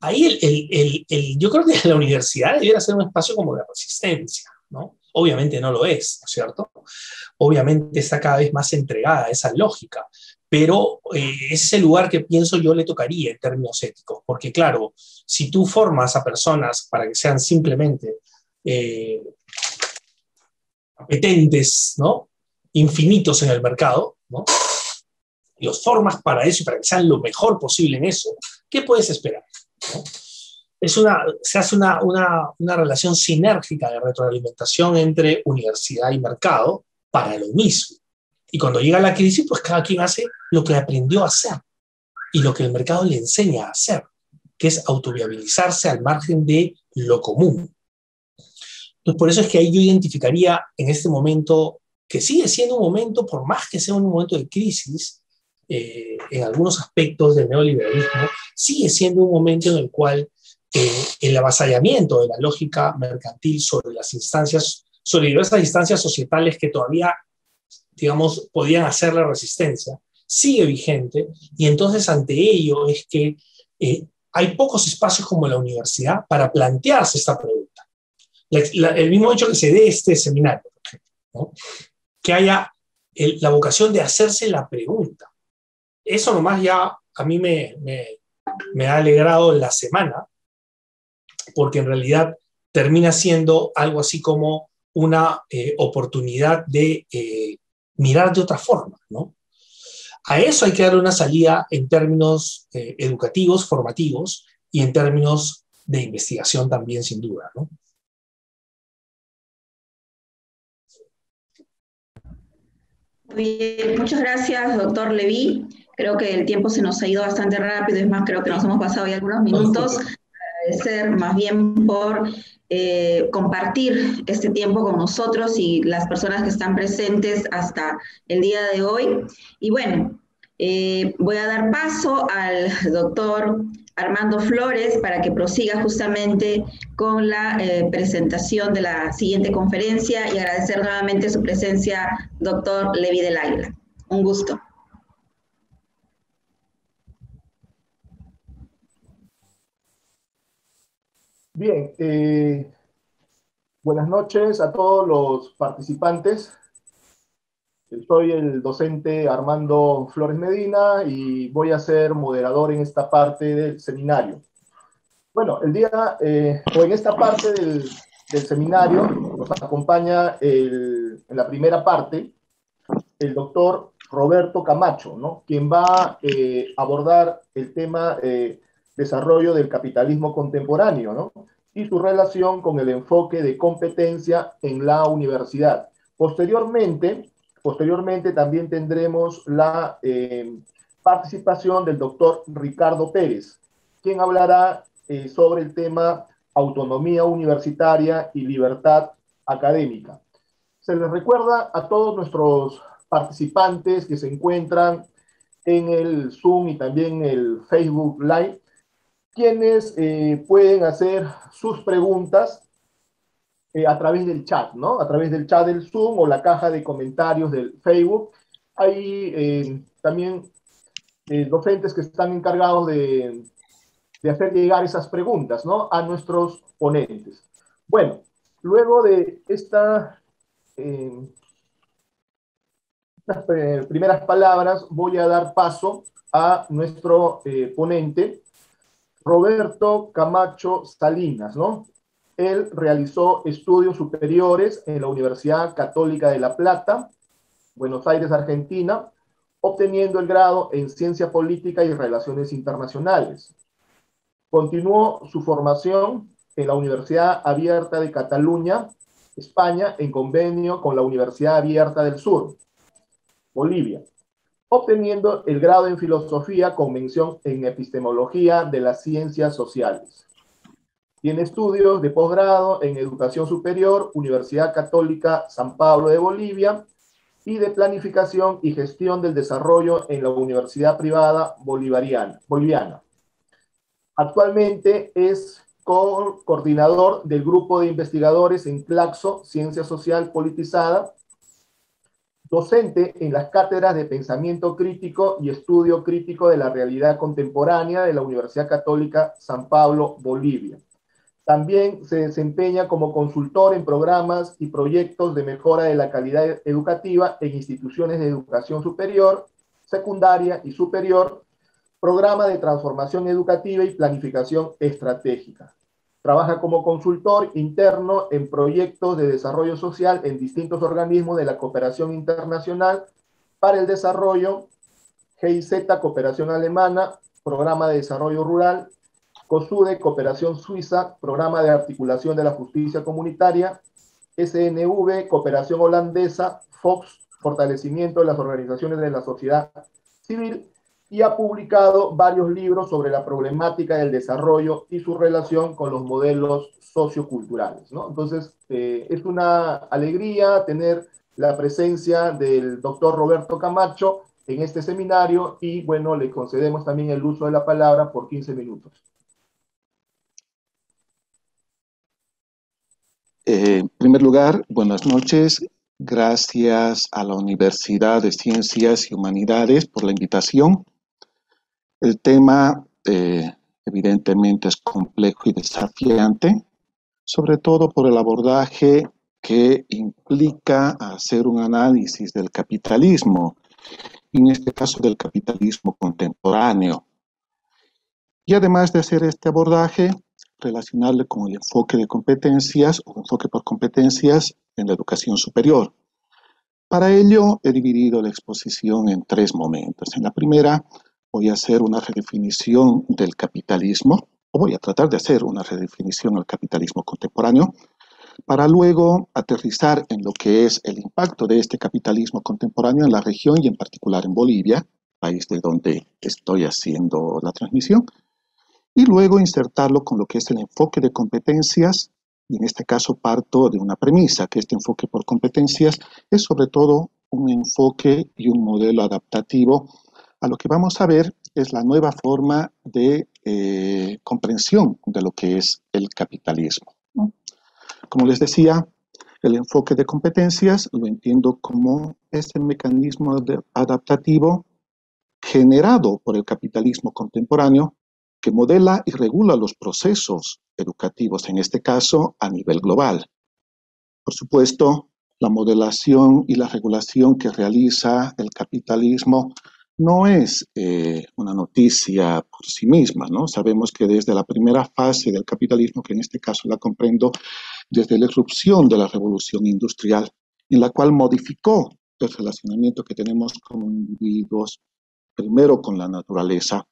Ahí el, el, el, yo creo que la universidad debería ser un espacio como de resistencia, ¿no? Obviamente no lo es, ¿no es cierto? Obviamente está cada vez más entregada a esa lógica, pero eh, ese es el lugar que pienso yo le tocaría en términos éticos, porque claro, si tú formas a personas para que sean simplemente, eh, apetentes, ¿no? Infinitos en el mercado, ¿no? Y los formas para eso y para que sean lo mejor posible en eso, ¿qué puedes esperar? Es una, se hace una, una, una relación sinérgica de retroalimentación entre universidad y mercado para lo mismo. Y cuando llega la crisis, pues cada quien hace lo que aprendió a hacer y lo que el mercado le enseña a hacer, que es autoviabilizarse al margen de lo común. Entonces, por eso es que ahí yo identificaría en este momento, que sigue siendo un momento, por más que sea un momento de crisis, eh, en algunos aspectos del neoliberalismo, sigue siendo un momento en el cual eh, el avasallamiento de la lógica mercantil sobre las instancias, sobre diversas instancias societales que todavía digamos, podían hacer la resistencia, sigue vigente y entonces ante ello es que eh, hay pocos espacios como la universidad para plantearse esta pregunta. el mismo hecho que se dé este seminario, por ejemplo, que haya la vocación de hacerse la pregunta. Eso nomás ya a mí me, me, ha alegrado la semana, porque en realidad termina siendo algo así como una eh, oportunidad de eh, mirar de otra forma, ¿no? A eso hay que darle una salida en términos eh, educativos, formativos y en términos de investigación también, sin duda, ¿no? Bien, muchas gracias, doctor Levy. Creo que el tiempo se nos ha ido bastante rápido, es más, creo que nos hemos pasado ya algunos minutos. Agradecer más bien por eh, compartir este tiempo con nosotros y las personas que están presentes hasta el día de hoy. Y bueno, eh, voy a dar paso al doctor Armando Flores para que prosiga justamente con la eh, presentación de la siguiente conferencia y agradecer nuevamente su presencia, doctor Levi del Águila. Un gusto. Bien, eh, buenas noches a todos los participantes. Soy el docente Armando Flores Medina y voy a ser moderador en esta parte del seminario. Bueno, el día, eh, o en esta parte del, seminario nos acompaña en la primera parte el doctor Roberto Camacho, ¿no? quien va a eh, abordar el tema desarrollo del capitalismo contemporáneo, ¿no? Y su relación con el enfoque de competencia en la universidad. Posteriormente, posteriormente también tendremos la eh, participación del doctor Ricardo Pérez, quien hablará eh, sobre el tema autonomía universitaria y libertad académica. Se les recuerda a todos nuestros participantes que se encuentran en el Zoom y también el Facebook Live quienes eh, pueden hacer sus preguntas eh, a través del chat, ¿no? A través del chat del Zoom o la caja de comentarios del Facebook. Hay eh, también docentes que están encargados de, de, hacer llegar esas preguntas, ¿no? A nuestros ponentes. Bueno, luego de esta, estas primeras palabras, voy a dar paso a nuestro ponente, Roberto Camacho Salinas, ¿no? Él realizó estudios superiores en la Universidad Católica de La Plata, Buenos Aires, Argentina, obteniendo el grado en Ciencia Política y Relaciones Internacionales. Continuó su formación en la Universidad Abierta de Cataluña, España, en convenio con la Universidad Abierta del Sur, Bolivia obteniendo el grado en filosofía con mención en epistemología de las ciencias sociales. Tiene estudios de posgrado en educación superior, Universidad Católica San Pablo de Bolivia, y de planificación y gestión del desarrollo en la Universidad Privada Bolivariana, Boliviana. Actualmente es coordinador del grupo de investigadores en Claxo, Ciencia Social Politizada, docente en las cátedras de Pensamiento Crítico y Estudio Crítico de la Realidad Contemporánea de la Universidad Católica San Pablo, Bolivia. También se desempeña como consultor en programas y proyectos de mejora de la calidad educativa en instituciones de educación superior, secundaria y superior, programa de transformación educativa y planificación estratégica. Trabaja como consultor interno en proyectos de desarrollo social en distintos organismos de la cooperación internacional para el desarrollo, GIZ, Cooperación Alemana, Programa de Desarrollo Rural, COSUDE, Cooperación Suiza, Programa de Articulación de la Justicia Comunitaria, SNV, Cooperación Holandesa, FOX, Fortalecimiento de las Organizaciones de la Sociedad Civil, y ha publicado varios libros sobre la problemática del desarrollo y su relación con los modelos socioculturales. ¿no? Entonces, eh, es una alegría tener la presencia del doctor Roberto Camacho en este seminario y bueno, le concedemos también el uso de la palabra por 15 minutos. Eh, en primer lugar, buenas noches. Gracias a la Universidad de Ciencias y Humanidades por la invitación. El tema eh, evidentemente es complejo y desafiante, sobre todo por el abordaje que implica hacer un análisis del capitalismo, en este caso del capitalismo contemporáneo. Y además de hacer este abordaje, relacionarle con el enfoque de competencias o enfoque por competencias en la educación superior. Para ello he dividido la exposición en tres momentos. En la primera voy a hacer una redefinición del capitalismo, o voy a tratar de hacer una redefinición del capitalismo contemporáneo, para luego aterrizar en lo que es el impacto de este capitalismo contemporáneo en la región y en particular en Bolivia, país de donde estoy haciendo la transmisión, y luego insertarlo con lo que es el enfoque de competencias, y en este caso parto de una premisa, que este enfoque por competencias es sobre todo un enfoque y un modelo adaptativo a lo que vamos a ver es la nueva forma de eh, comprensión de lo que es el capitalismo. Como les decía, el enfoque de competencias lo entiendo como ese mecanismo adaptativo generado por el capitalismo contemporáneo que modela y regula los procesos educativos, en este caso a nivel global. Por supuesto, la modelación y la regulación que realiza el capitalismo no es eh, una noticia por sí misma, ¿no? Sabemos que desde la primera fase del capitalismo, que en este caso la comprendo desde la irrupción de la revolución industrial, en la cual modificó el relacionamiento que tenemos como individuos, primero con la naturaleza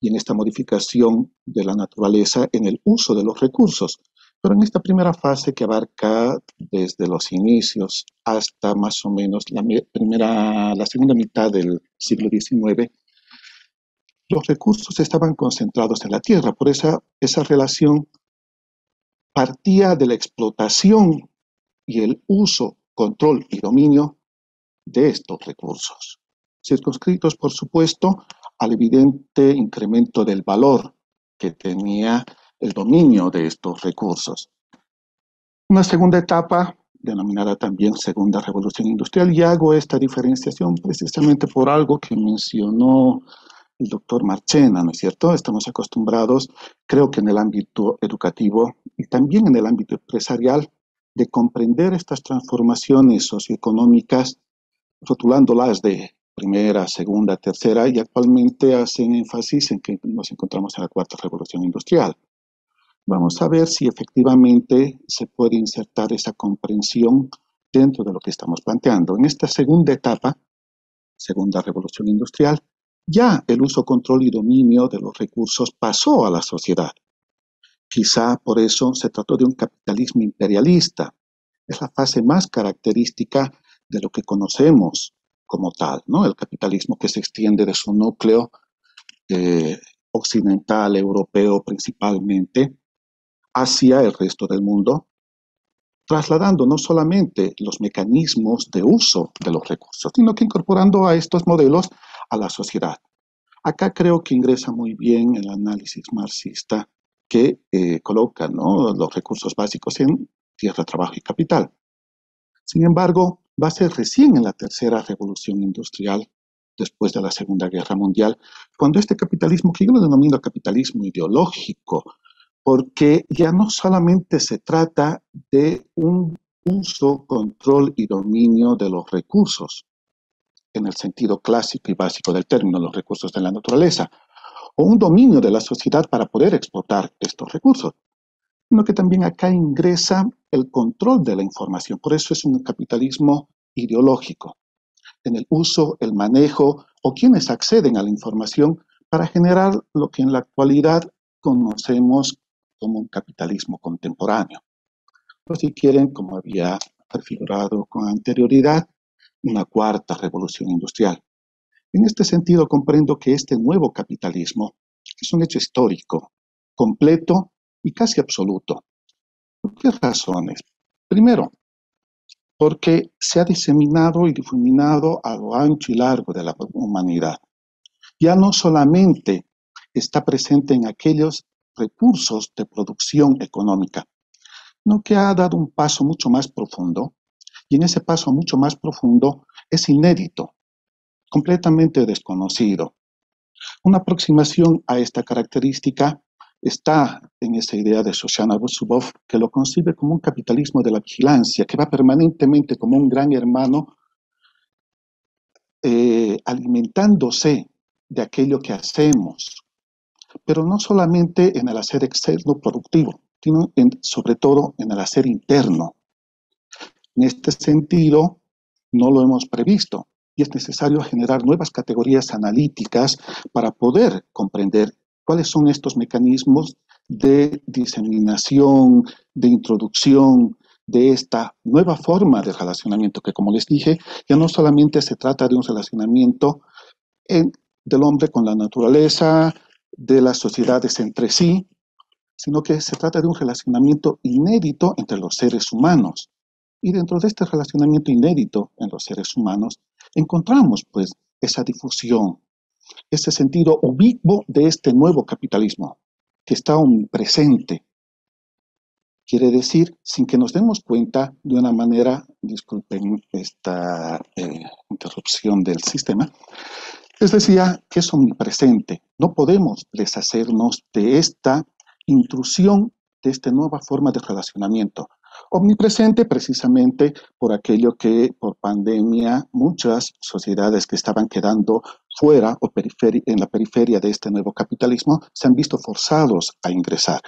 y en esta modificación de la naturaleza en el uso de los recursos. Pero en esta primera fase que abarca desde los inicios hasta más o menos la, primera, la segunda mitad del siglo XIX, los recursos estaban concentrados en la tierra. Por esa, esa relación partía de la explotación y el uso, control y dominio de estos recursos. Circunscritos, por supuesto, al evidente incremento del valor que tenía el dominio de estos recursos. Una segunda etapa, denominada también Segunda Revolución Industrial, y hago esta diferenciación precisamente por algo que mencionó el doctor Marchena, ¿no es cierto? Estamos acostumbrados, creo que en el ámbito educativo y también en el ámbito empresarial, de comprender estas transformaciones socioeconómicas, rotulándolas de primera, segunda, tercera, y actualmente hacen énfasis en que nos encontramos en la cuarta revolución industrial. Vamos a ver si efectivamente se puede insertar esa comprensión dentro de lo que estamos planteando. En esta segunda etapa, segunda revolución industrial, ya el uso, control y dominio de los recursos pasó a la sociedad. Quizá por eso se trató de un capitalismo imperialista. Es la fase más característica de lo que conocemos como tal, ¿no? El capitalismo que se extiende de su núcleo eh, occidental, europeo principalmente, hacia el resto del mundo, trasladando no solamente los mecanismos de uso de los recursos, sino que incorporando a estos modelos a la sociedad. Acá creo que ingresa muy bien el análisis marxista que eh, coloca los recursos básicos en tierra, trabajo y capital. Sin embargo, va a ser recién en la tercera revolución industrial, después de la Segunda Guerra Mundial, cuando este capitalismo, que yo lo denomino capitalismo ideológico, porque ya no solamente se trata de un uso, control y dominio de los recursos, en el sentido clásico y básico del término, los recursos de la naturaleza, o un dominio de la sociedad para poder explotar estos recursos, sino que también acá ingresa el control de la información. Por eso es un capitalismo ideológico, en el uso, el manejo o quienes acceden a la información para generar lo que en la actualidad conocemos como un capitalismo contemporáneo. O si quieren, como había prefigurado con anterioridad, una cuarta revolución industrial. En este sentido, comprendo que este nuevo capitalismo es un hecho histórico, completo y casi absoluto. ¿Por qué razones? Primero, porque se ha diseminado y difuminado a lo ancho y largo de la humanidad. Ya no solamente está presente en aquellos recursos de producción económica, sino que ha dado un paso mucho más profundo, y en ese paso mucho más profundo es inédito, completamente desconocido. Una aproximación a esta característica está en esa idea de Shoshana Busubov, que lo concibe como un capitalismo de la vigilancia, que va permanentemente como un gran hermano eh, alimentándose de aquello que hacemos, pero no solamente en el hacer externo productivo, sino sobre todo en el hacer interno. En este sentido, no lo hemos previsto y es necesario generar nuevas categorías analíticas para poder comprender cuáles son estos mecanismos de diseminación, de introducción de esta nueva forma de relacionamiento, que como les dije, ya no solamente se trata de un relacionamiento del hombre con la naturaleza, de las sociedades entre sí, sino que se trata de un relacionamiento inédito entre los seres humanos. Y dentro de este relacionamiento inédito en los seres humanos, encontramos pues esa difusión, ese sentido ubicuo de este nuevo capitalismo que está presente. Quiere decir, sin que nos demos cuenta de una manera, disculpen esta eh, interrupción del sistema, les decía que es omnipresente. No podemos deshacernos de esta intrusión, de esta nueva forma de relacionamiento omnipresente precisamente por aquello que por pandemia muchas sociedades que estaban quedando fuera o en la periferia de este nuevo capitalismo se han visto forzados a ingresar.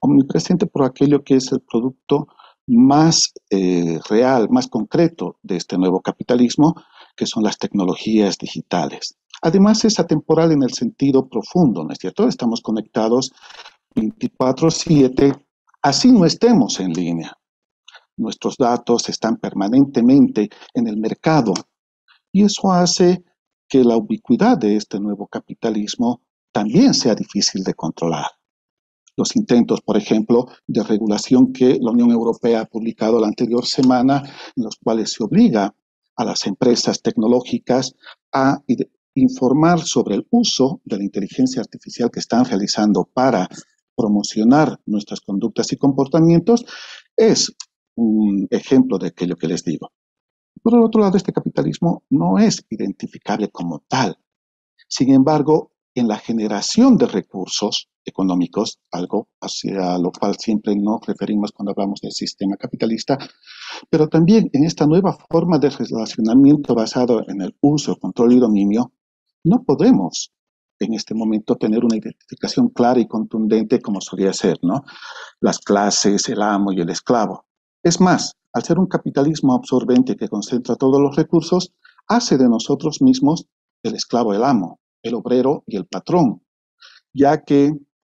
Omnipresente por aquello que es el producto más eh, real, más concreto de este nuevo capitalismo, que son las tecnologías digitales. Además es atemporal en el sentido profundo, ¿no es cierto? Estamos conectados 24/7, así no estemos en línea. Nuestros datos están permanentemente en el mercado y eso hace que la ubicuidad de este nuevo capitalismo también sea difícil de controlar. Los intentos, por ejemplo, de regulación que la Unión Europea ha publicado la anterior semana, en los cuales se obliga a las empresas tecnológicas a informar sobre el uso de la inteligencia artificial que están realizando para promocionar nuestras conductas y comportamientos, es un ejemplo de aquello que les digo. Por el otro lado, este capitalismo no es identificable como tal. Sin embargo, en la generación de recursos económicos, algo hacia lo cual siempre nos referimos cuando hablamos del sistema capitalista, pero también en esta nueva forma de relacionamiento basado en el uso, control y dominio, no podemos en este momento tener una identificación clara y contundente como solía ser, ¿no? Las clases, el amo y el esclavo. Es más, al ser un capitalismo absorbente que concentra todos los recursos, hace de nosotros mismos el esclavo el amo, el obrero y el patrón, ya que,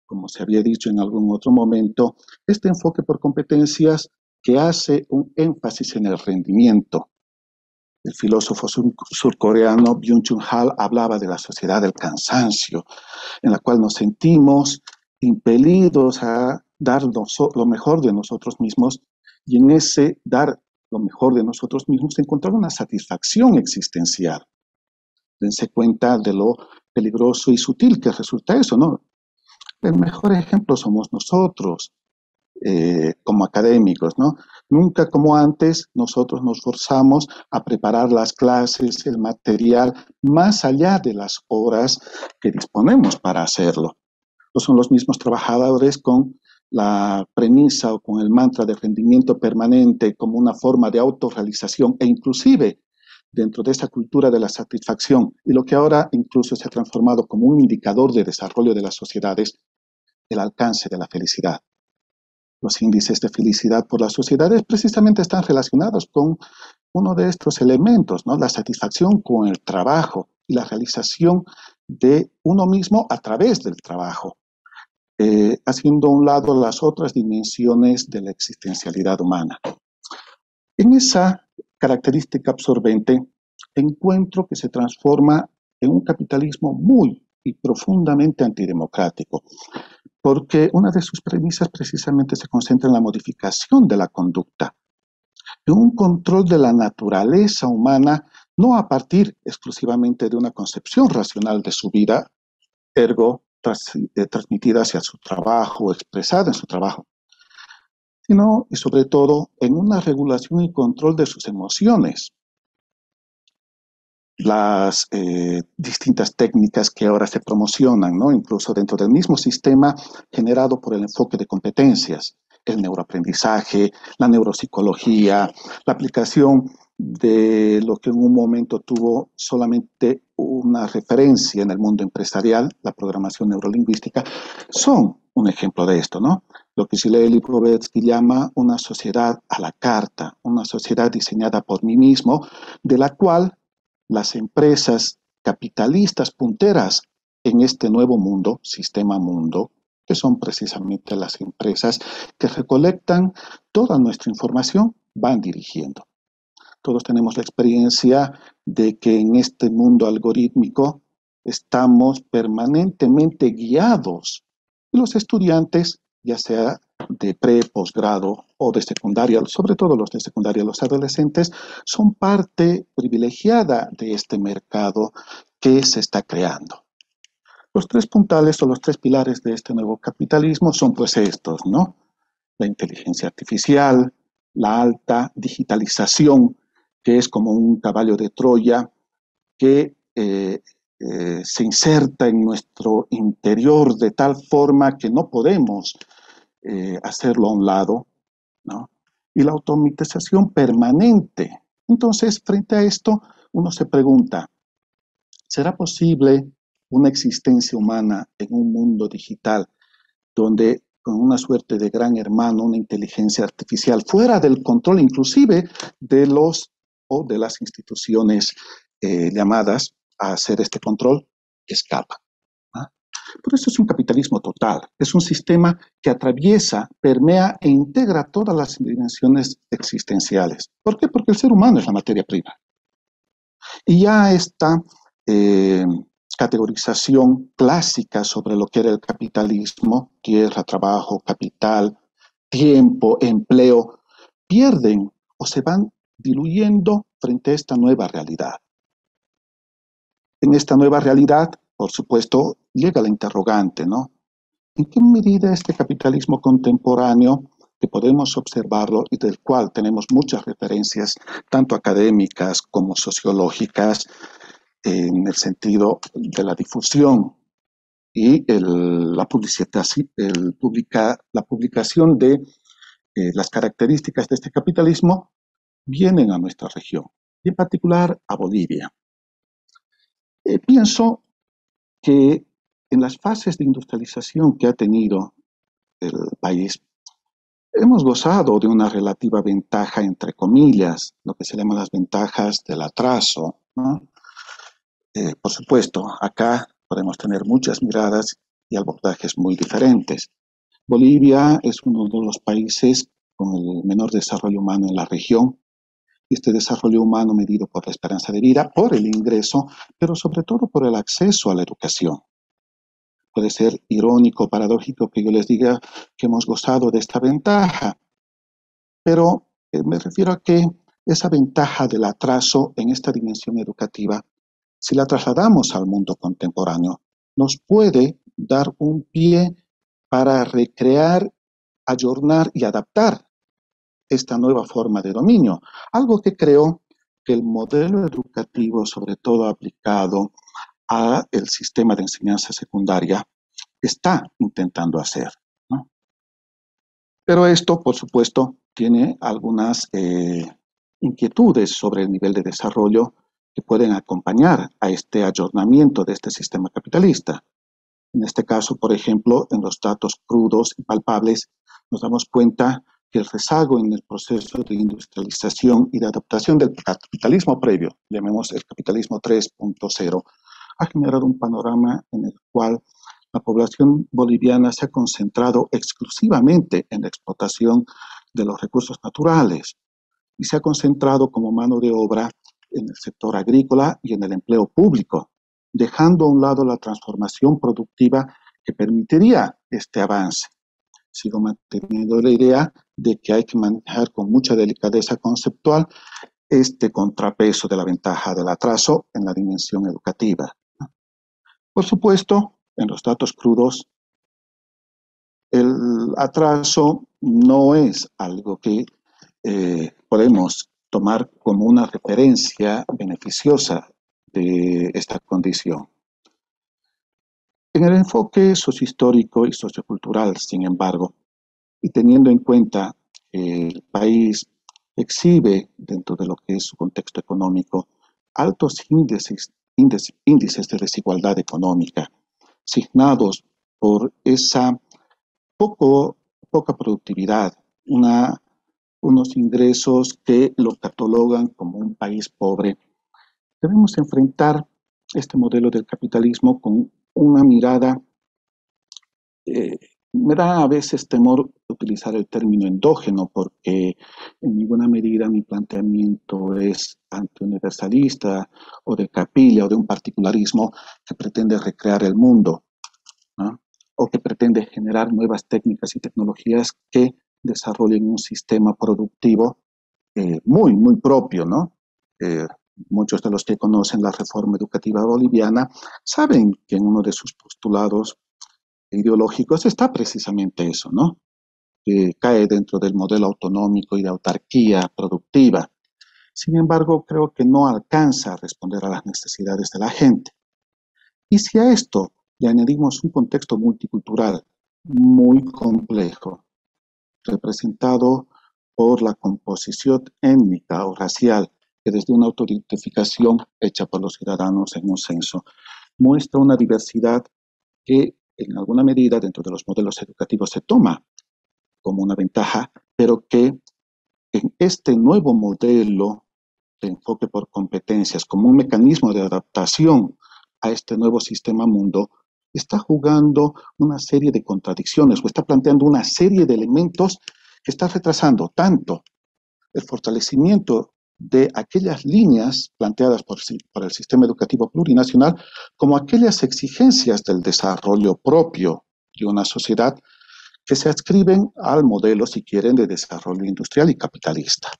como se había dicho en algún otro momento, este enfoque por competencias que hace un énfasis en el rendimiento. El filósofo surcoreano Byung-Chun Han hablaba de la sociedad del cansancio, en la cual nos sentimos impelidos a dar lo mejor de nosotros mismos y en ese dar lo mejor de nosotros mismos encontrar una satisfacción existencial. Dense cuenta de lo peligroso y sutil que resulta eso, ¿no? El mejor ejemplo somos nosotros, eh, como académicos, ¿no? Nunca como antes nosotros nos forzamos a preparar las clases, el material, más allá de las horas que disponemos para hacerlo. No son los mismos trabajadores con la premisa o con el mantra de rendimiento permanente como una forma de autorrealización e inclusive dentro de esa cultura de la satisfacción y lo que ahora incluso se ha transformado como un indicador de desarrollo de las sociedades, el alcance de la felicidad. Los índices de felicidad por las sociedades precisamente están relacionados con uno de estos elementos, ¿no? la satisfacción con el trabajo y la realización de uno mismo a través del trabajo, eh, haciendo a un lado las otras dimensiones de la existencialidad humana. En esa característica absorbente, encuentro que se transforma en un capitalismo muy y profundamente antidemocrático, porque una de sus premisas precisamente se concentra en la modificación de la conducta, en un control de la naturaleza humana, no a partir exclusivamente de una concepción racional de su vida, ergo eh, transmitida hacia su trabajo, expresada en su trabajo, sino y sobre todo en una regulación y control de sus emociones, las eh, distintas técnicas que ahora se promocionan, ¿no? incluso dentro del mismo sistema generado por el enfoque de competencias, el neuroaprendizaje, la neuropsicología, la aplicación de lo que en un momento tuvo solamente una referencia en el mundo empresarial, la programación neurolingüística, son un ejemplo de esto, ¿no? Lo que Sileli Lipovetsky llama una sociedad a la carta, una sociedad diseñada por mí mismo, de la cual las empresas capitalistas punteras en este nuevo mundo, sistema mundo, que son precisamente las empresas que recolectan toda nuestra información, van dirigiendo. Todos tenemos la experiencia de que en este mundo algorítmico estamos permanentemente guiados. Los estudiantes, ya sea de pre, posgrado o de secundaria, sobre todo los de secundaria, los adolescentes, son parte privilegiada de este mercado que se está creando. Los tres puntales o los tres pilares de este nuevo capitalismo son pues estos, ¿no? La inteligencia artificial, la alta digitalización, que es como un caballo de Troya que eh, eh, se inserta en nuestro interior de tal forma que no podemos eh, hacerlo a un lado, ¿no? Y la automatización permanente. Entonces, frente a esto, uno se pregunta, ¿será posible una existencia humana en un mundo digital donde con una suerte de gran hermano, una inteligencia artificial fuera del control inclusive de los o de las instituciones eh, llamadas a hacer este control, escapa. Por eso es un capitalismo total. Es un sistema que atraviesa, permea e integra todas las dimensiones existenciales. ¿Por qué? Porque el ser humano es la materia prima. Y ya esta eh, categorización clásica sobre lo que era el capitalismo, tierra, trabajo, capital, tiempo, empleo, pierden o se van diluyendo frente a esta nueva realidad. En esta nueva realidad, por supuesto, llega la interrogante, ¿no? ¿En qué medida este capitalismo contemporáneo, que podemos observarlo y del cual tenemos muchas referencias, tanto académicas como sociológicas, en el sentido de la difusión y la, el publica, la publicación de eh, las características de este capitalismo, vienen a nuestra región, y en particular a Bolivia. Eh, pienso que en las fases de industrialización que ha tenido el país, hemos gozado de una relativa ventaja, entre comillas, lo que se llaman las ventajas del atraso. Eh, por supuesto, acá podemos tener muchas miradas y abordajes muy diferentes. Bolivia es uno de los países con el menor desarrollo humano en la región. Este desarrollo humano medido por la esperanza de vida, por el ingreso, pero sobre todo por el acceso a la educación. Puede ser irónico, paradójico que yo les diga que hemos gozado de esta ventaja, pero eh, me refiero a que esa ventaja del atraso en esta dimensión educativa, si la trasladamos al mundo contemporáneo, nos puede dar un pie para recrear, ayornar y adaptar esta nueva forma de dominio, algo que creo que el modelo educativo, sobre todo aplicado a el sistema de enseñanza secundaria está intentando hacer. Pero esto, por supuesto, tiene algunas eh, inquietudes sobre el nivel de desarrollo que pueden acompañar a este ayornamiento de este sistema capitalista. En este caso, por ejemplo, en los datos crudos y palpables, nos damos cuenta que el rezago en el proceso de industrialización y de adaptación del capitalismo previo, llamemos el capitalismo 3.0, ha generado un panorama en el cual la población boliviana se ha concentrado exclusivamente en la explotación de los recursos naturales y se ha concentrado como mano de obra en el sector agrícola y en el empleo público, dejando a un lado la transformación productiva que permitiría este avance. Sigo manteniendo la idea de que hay que manejar con mucha delicadeza conceptual este contrapeso de la ventaja del atraso en la dimensión educativa. Por supuesto, en los datos crudos, el atraso no es algo que eh, podemos tomar como una referencia beneficiosa de esta condición. En el enfoque sociohistórico y sociocultural, sin embargo, y teniendo en cuenta que el país exhibe, dentro de lo que es su contexto económico, altos índices, índices de desigualdad económica, signados por esa poco, poca productividad, una, unos ingresos que lo catalogan como un país pobre, debemos enfrentar este modelo del capitalismo con una mirada, eh, me da a veces temor utilizar el término endógeno porque en ninguna medida mi planteamiento es antiuniversalista o de capilla o de un particularismo que pretende recrear el mundo o que pretende generar nuevas técnicas y tecnologías que desarrollen un sistema productivo eh, muy, muy propio, ¿no? Eh, muchos de los que conocen la reforma educativa boliviana saben que en uno de sus postulados ideológicos está precisamente eso, ¿no? Que cae dentro del modelo autonómico y de autarquía productiva. Sin embargo, creo que no alcanza a responder a las necesidades de la gente. Y si a esto le añadimos un contexto multicultural muy complejo, representado por la composición étnica o racial que desde una autoidentificación hecha por los ciudadanos en un censo muestra una diversidad que en alguna medida dentro de los modelos educativos se toma como una ventaja, pero que en este nuevo modelo de enfoque por competencias, como un mecanismo de adaptación a este nuevo sistema mundo, está jugando una serie de contradicciones o está planteando una serie de elementos que está retrasando tanto el fortalecimiento de aquellas líneas planteadas por, el sistema educativo plurinacional como aquellas exigencias del desarrollo propio de una sociedad que se adscriben al modelo, si quieren, de desarrollo industrial y capitalista.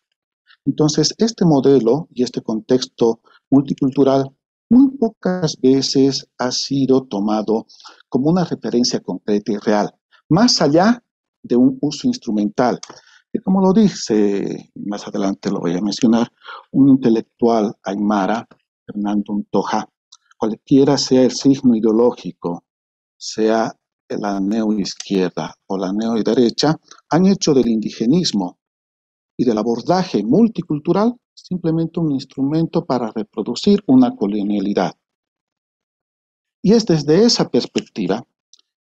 Entonces, este modelo y este contexto multicultural muy pocas veces ha sido tomado como una referencia concreta y real, más allá de un uso instrumental como lo dice, más adelante lo voy a mencionar, un intelectual aymara, Fernando Untoja, cualquiera sea el signo ideológico, sea la neoizquierda o la neoderecha, han hecho del indigenismo y del abordaje multicultural simplemente un instrumento para reproducir una colonialidad. Y es desde esa perspectiva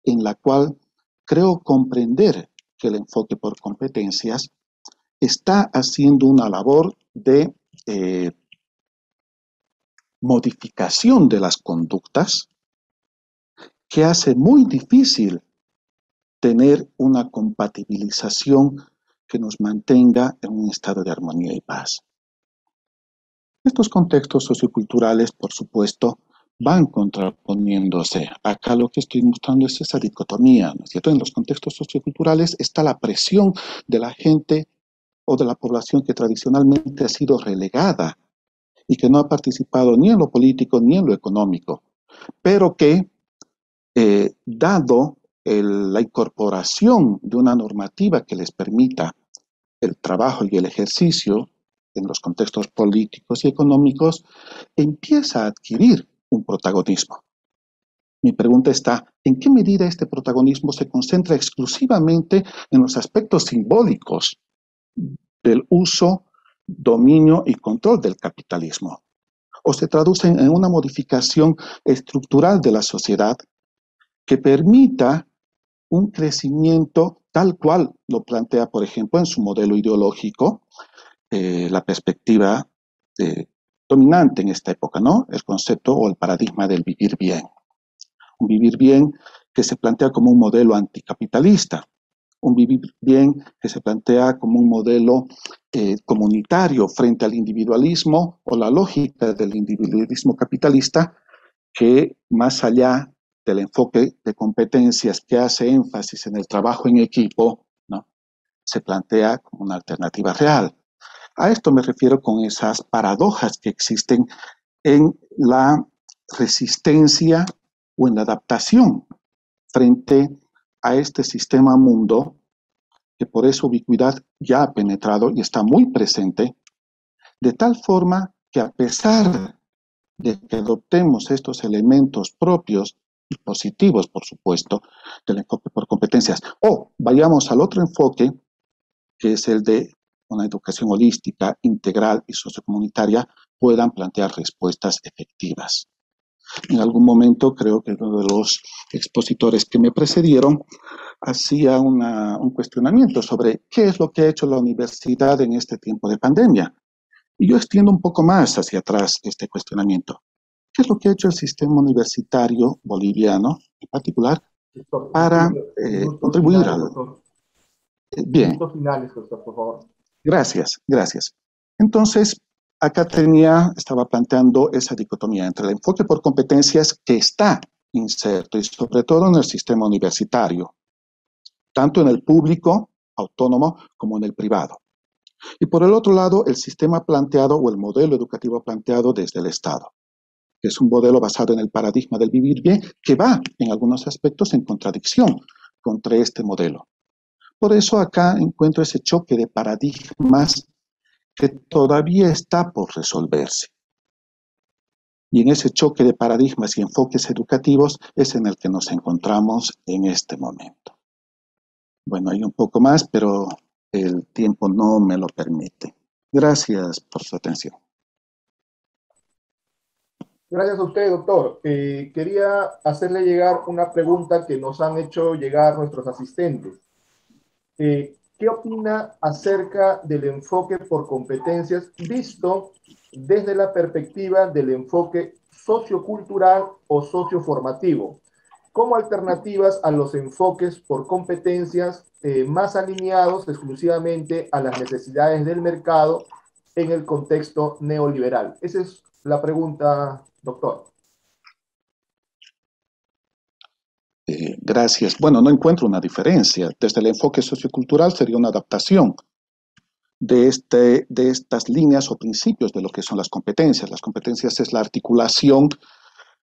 en la cual creo comprender que el enfoque por competencias está haciendo una labor de eh, modificación de las conductas que hace muy difícil tener una compatibilización que nos mantenga en un estado de armonía y paz. Estos contextos socioculturales, por supuesto, van contraponiéndose. Acá lo que estoy mostrando es esa dicotomía, ¿no es cierto? En los contextos socioculturales está la presión de la gente o de la población que tradicionalmente ha sido relegada y que no ha participado ni en lo político ni en lo económico, pero que, eh, dado la incorporación de una normativa que les permita el trabajo y el ejercicio en los contextos políticos y económicos, empieza a adquirir un protagonismo. Mi pregunta está, ¿en qué medida este protagonismo se concentra exclusivamente en los aspectos simbólicos del uso, dominio y control del capitalismo? ¿O se traducen en una modificación estructural de la sociedad que permita un crecimiento tal cual lo plantea, por ejemplo, en su modelo ideológico, eh, la perspectiva eh, dominante en esta época, ¿no? El concepto o el paradigma del vivir bien. Un vivir bien que se plantea como un modelo anticapitalista, un vivir bien que se plantea como un modelo eh, comunitario frente al individualismo o la lógica del individualismo capitalista que más allá del enfoque de competencias que hace énfasis en el trabajo en equipo, ¿no? se plantea como una alternativa real. A esto me refiero con esas paradojas que existen en la resistencia o en la adaptación frente a este sistema mundo que por esa ubicuidad ya ha penetrado y está muy presente, de tal forma que a pesar de que adoptemos estos elementos propios y positivos, por supuesto, del enfoque por competencias, o vayamos al otro enfoque, que es el de una educación holística, integral y sociocomunitaria puedan plantear respuestas efectivas. En algún momento creo que uno de los expositores que me precedieron hacía un cuestionamiento sobre qué es lo que ha hecho la universidad en este tiempo de pandemia. Y yo extiendo un poco más hacia atrás este cuestionamiento. ¿Qué es lo que ha hecho el sistema universitario boliviano en particular para eh, contribuir al... Bien. Finales, por favor. Gracias, gracias. Entonces, acá tenía, estaba planteando esa dicotomía entre el enfoque por competencias que está inserto y sobre todo en el sistema universitario, tanto en el público, autónomo, como en el privado. Y por el otro lado, el sistema planteado o el modelo educativo planteado desde el Estado, que es un modelo basado en el paradigma del vivir bien, que va en algunos aspectos en contradicción contra este modelo. Por eso acá encuentro ese choque de paradigmas que todavía está por resolverse. Y en ese choque de paradigmas y enfoques educativos es en el que nos encontramos en este momento. Bueno, hay un poco más, pero el tiempo no me lo permite. Gracias por su atención. Gracias a usted, doctor. Eh, quería hacerle llegar una pregunta que nos han hecho llegar nuestros asistentes. Eh, ¿Qué opina acerca del enfoque por competencias visto desde la perspectiva del enfoque sociocultural o socioformativo, como alternativas a los enfoques por competencias eh, más alineados exclusivamente a las necesidades del mercado en el contexto neoliberal? Esa es la pregunta, doctor. Eh, gracias. Bueno, no encuentro una diferencia. Desde el enfoque sociocultural sería una adaptación de, este, de estas líneas o principios de lo que son las competencias. Las competencias es la articulación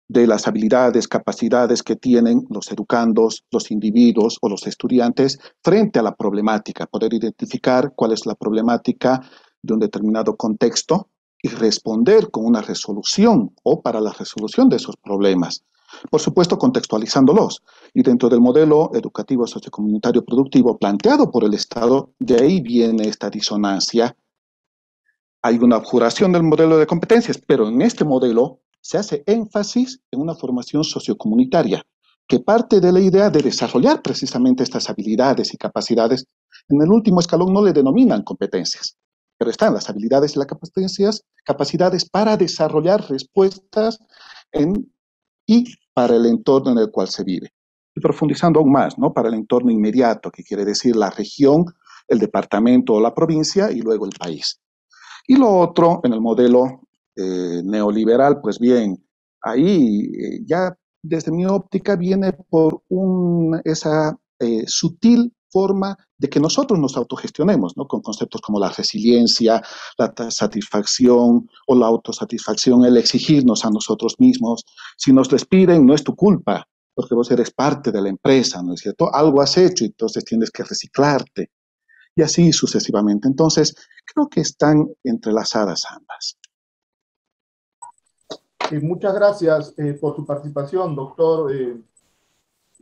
de las habilidades, capacidades que tienen los educandos, los individuos o los estudiantes frente a la problemática, poder identificar cuál es la problemática de un determinado contexto y responder con una resolución o para la resolución de esos problemas. Por supuesto, contextualizándolos. Y dentro del modelo educativo sociocomunitario productivo planteado por el Estado, de ahí viene esta disonancia. Hay una abjuración del modelo de competencias, pero en este modelo se hace énfasis en una formación sociocomunitaria que parte de la idea de desarrollar precisamente estas habilidades y capacidades. En el último escalón no le denominan competencias, pero están las habilidades y las capacidades, capacidades para desarrollar respuestas en, y para el entorno en el cual se vive. Y profundizando aún más, ¿no? Para el entorno inmediato, que quiere decir la región, el departamento o la provincia y luego el país. Y lo otro, en el modelo eh, neoliberal, pues bien, ahí eh, ya desde mi óptica viene por un, esa eh, sutil forma de que nosotros nos autogestionemos, ¿no? Con conceptos como la resiliencia, la satisfacción o la autosatisfacción, el exigirnos a nosotros mismos. Si nos despiden, no es tu culpa, porque vos eres parte de la empresa, ¿no es cierto? Algo has hecho, y entonces tienes que reciclarte. Y así sucesivamente. Entonces, creo que están entrelazadas ambas. Eh, muchas gracias eh, por su participación, doctor eh,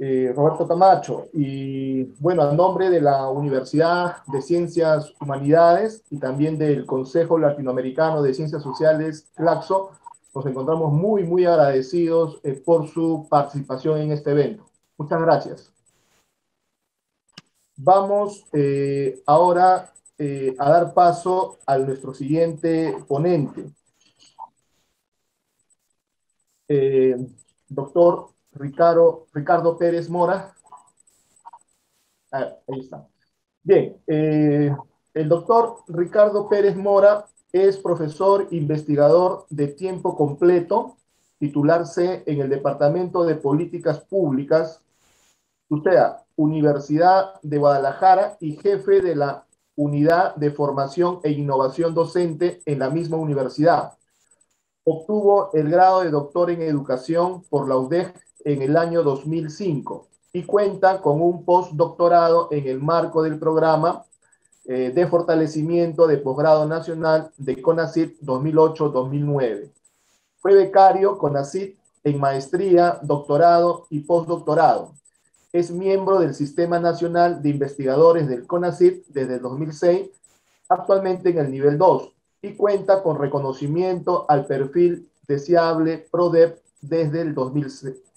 eh, Roberto Camacho. Y bueno, a nombre de la Universidad de Ciencias Humanidades y también del Consejo Latinoamericano de Ciencias Sociales, CLACSO, nos encontramos muy, muy agradecidos eh, por su participación en este evento. Muchas gracias. Vamos eh, ahora a dar paso a nuestro siguiente ponente. Doctor Ricardo, Ricardo Pérez Mora. Ah, ahí está. Bien, el doctor Ricardo Pérez Mora es profesor investigador de tiempo completo, titularse en el Departamento de Políticas Públicas, sea, Universidad de Guadalajara y jefe de la Unidad de Formación e Innovación Docente en la misma universidad. Obtuvo el grado de doctor en educación por la UDEG en el año 2005 y cuenta con un postdoctorado en el marco del programa eh, de fortalecimiento de posgrado nacional de CONACYT 2008-2009. Fue becario CONACYT en maestría, doctorado y postdoctorado. Es miembro del Sistema Nacional de Investigadores del CONACYT desde 2006, actualmente en el nivel 2, y cuenta con reconocimiento al perfil deseable PRODEP desde el 2006.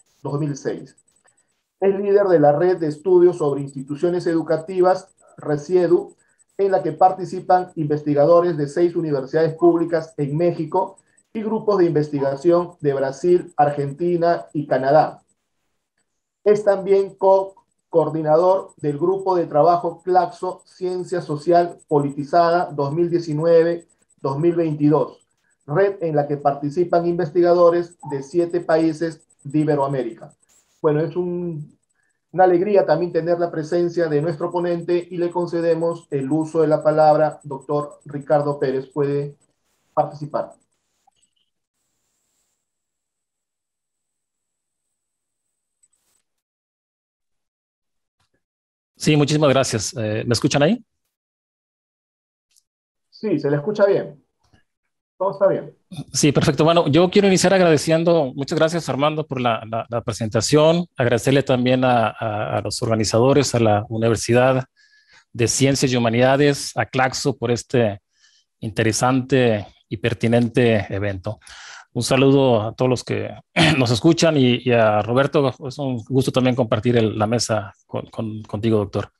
Es líder de la red de estudios sobre instituciones educativas RECIEDU, en la que participan investigadores de seis universidades públicas en México y grupos de investigación de Brasil, Argentina y Canadá. Es también co-coordinador del grupo de trabajo Claxo Ciencia Social Politizada 2019-2022, red en la que participan investigadores de siete países de Iberoamérica. Bueno, es un una alegría también tener la presencia de nuestro ponente y le concedemos el uso de la palabra. Doctor Ricardo Pérez puede participar. Sí, muchísimas gracias. Eh, ¿Me escuchan ahí? Sí, se le escucha bien. Todo está bien. Sí, perfecto. Bueno, yo quiero iniciar agradeciendo, muchas gracias Armando por la, presentación, agradecerle también a, los organizadores, a la Universidad de Ciencias y Humanidades, a Claxo por este interesante y pertinente evento. Un saludo a todos los que nos escuchan y, a Roberto, es un gusto también compartir la mesa contigo, doctor.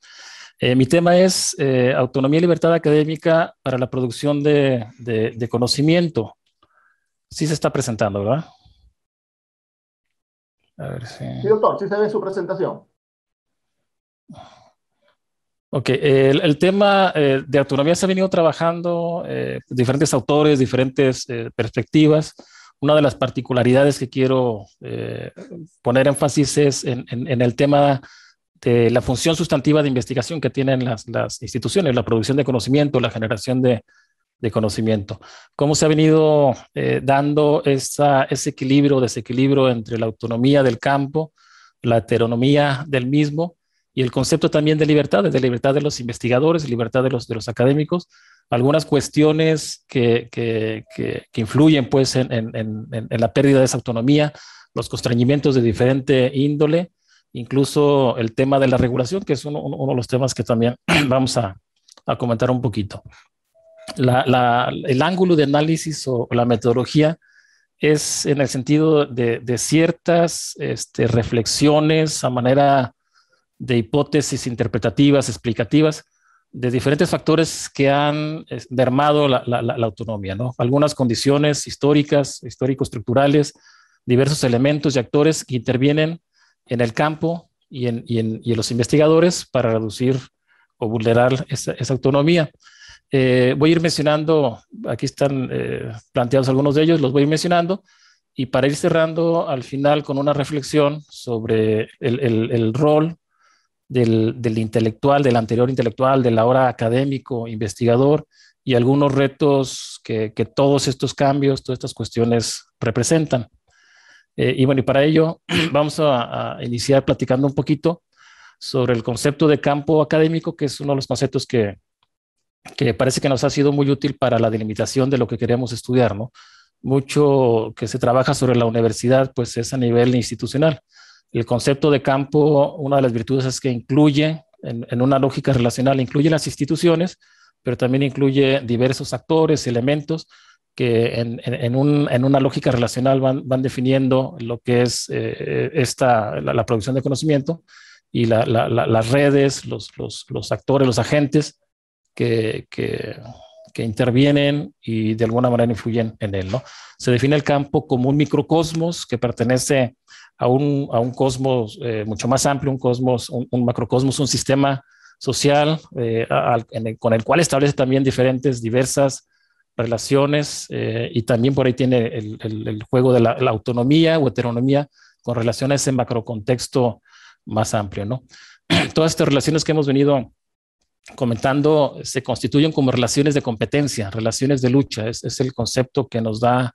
Eh, mi tema es eh, autonomía y libertad académica para la producción de, conocimiento. Sí se está presentando, ¿verdad? A ver si... Sí, doctor, sí se ve su presentación. Ok, el, tema eh, de autonomía se ha venido trabajando, diferentes autores, diferentes perspectivas. Una de las particularidades que quiero poner énfasis es en, en el tema este, la función sustantiva de investigación que tienen las, instituciones, la producción de conocimiento, la generación de, conocimiento. ¿Cómo se ha venido eh, dando ese equilibrio, desequilibrio entre la autonomía del campo, la heteronomía del mismo y el concepto también de libertad, de libertad de los investigadores, libertad de los, de los académicos? Algunas cuestiones que, influyen pues, en, en la pérdida de esa autonomía, los constreñimientos de diferente índole, incluso el tema de la regulación, que es uno, de los temas que también vamos a, comentar un poquito. el ángulo de análisis o, la metodología es en el sentido de, ciertas este, reflexiones a manera de hipótesis interpretativas, explicativas, de diferentes factores que han mermado la, la autonomía, ¿no? Algunas condiciones históricas, histórico-estructurales, diversos elementos y actores que intervienen en el campo y en, y en, y en los investigadores para reducir o vulnerar esa, esa autonomía. Eh, voy a ir mencionando, aquí están eh, planteados algunos de ellos, los voy a ir mencionando, y para ir cerrando al final con una reflexión sobre el, el, el rol del, del, intelectual, del anterior intelectual, del ahora académico, investigador, y algunos retos que, que todos estos cambios, todas estas cuestiones representan. Eh, y bueno, y para ello vamos a, iniciar platicando un poquito sobre el concepto de campo académico, que es uno de los conceptos que, que parece que nos ha sido muy útil para la delimitación de lo que queremos estudiar, ¿no? Mucho que se trabaja sobre la universidad, pues es a nivel institucional. El concepto de campo, una de las virtudes es que incluye, en, en una lógica relacional, incluye las instituciones, pero también incluye diversos actores, elementos que en, en, un, en, una lógica relacional van, van, definiendo lo que es eh, esta, la, producción de conocimiento y las redes, los, los, actores, los agentes que, que, que, intervienen y de alguna manera influyen en él. ¿no? Se define el campo como un microcosmos que pertenece a un, a un cosmos eh, mucho más amplio, un cosmos, un, macrocosmos, un sistema social eh, con el cual establece también diferentes, diversas relaciones eh, y también por ahí tiene el, el, juego de la, autonomía o heteronomía con relaciones en macrocontexto más amplio, ¿no? Todas estas relaciones que hemos venido comentando se constituyen como relaciones de competencia, relaciones de lucha. Es, el concepto que nos da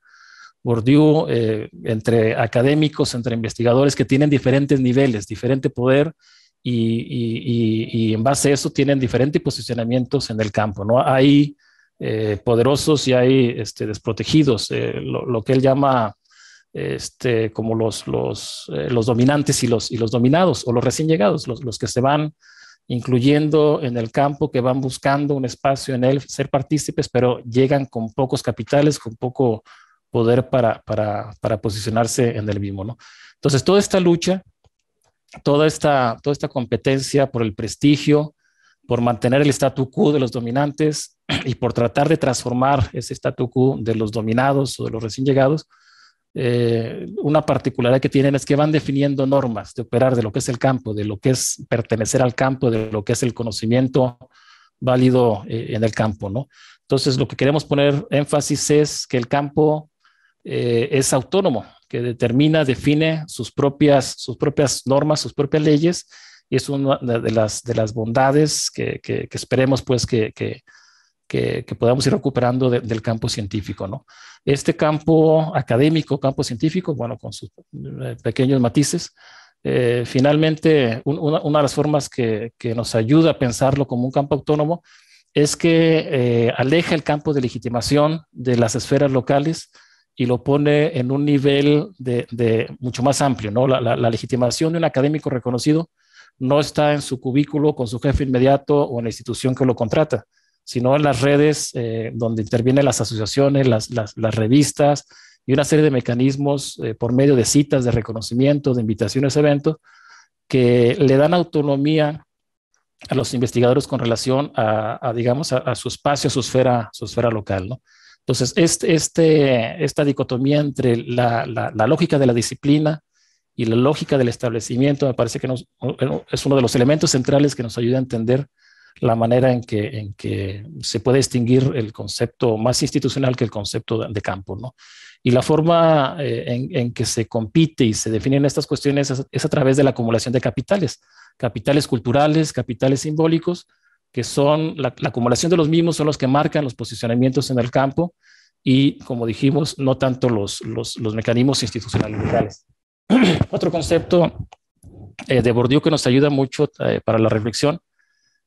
Bourdieu eh, entre académicos, entre investigadores que tienen diferentes niveles, diferente poder y, en base a eso tienen diferentes posicionamientos en el campo. ¿no? Hay eh, poderosos y hay este, desprotegidos, eh, lo, que él llama este, como los, eh, dominantes y los, dominados o los recién llegados, los, que se van incluyendo en el campo, que van buscando un espacio en él, ser partícipes, pero llegan con pocos capitales, con poco poder para, posicionarse en el mismo. ¿no? Entonces, toda esta lucha, toda esta competencia por el prestigio, por mantener el statu quo de los dominantes y por tratar de transformar ese statu quo de los dominados o de los recién llegados, eh, una particularidad que tienen es que van definiendo normas de operar de lo que es el campo, de lo que es pertenecer al campo, de lo que es el conocimiento válido eh, en el campo, ¿no? Entonces, lo que queremos poner énfasis es que el campo eh, es autónomo, que determina, define sus propias, sus propias normas, sus propias leyes, y es una de las, de las bondades que, que, esperemos pues que, que, podamos ir recuperando del campo científico, ¿no? Este campo académico, campo científico, bueno, con sus eh, pequeños matices, eh, finalmente una, una, de las formas que, nos ayuda a pensarlo como un campo autónomo es que eh, aleja el campo de legitimación de las esferas locales y lo pone en un nivel de, de mucho más amplio, ¿no? La, la, la, legitimación de un académico reconocido no está en su cubículo con su jefe inmediato o en la institución que lo contrata, sino en las redes eh, donde intervienen las asociaciones, las, revistas y una serie de mecanismos eh, por medio de citas de reconocimiento, de invitaciones a eventos, que le dan autonomía a los investigadores con relación a, digamos, a, su espacio, a su esfera, su esfera local. ¿no? Entonces, este, este, esta dicotomía entre la, la, lógica de la disciplina y la lógica del establecimiento me parece que es uno de los elementos centrales que nos ayuda a entender la manera en que, se puede distinguir el concepto más institucional que el concepto de, campo, ¿no? Y la forma eh, en, que se compite y se definen estas cuestiones es, a través de la acumulación de capitales, capitales culturales, capitales simbólicos, que son la, acumulación de los mismos, son los que marcan los posicionamientos en el campo y, como dijimos, no tanto los mecanismos institucionales Otro concepto eh, de Bourdieu que nos ayuda mucho eh, para la reflexión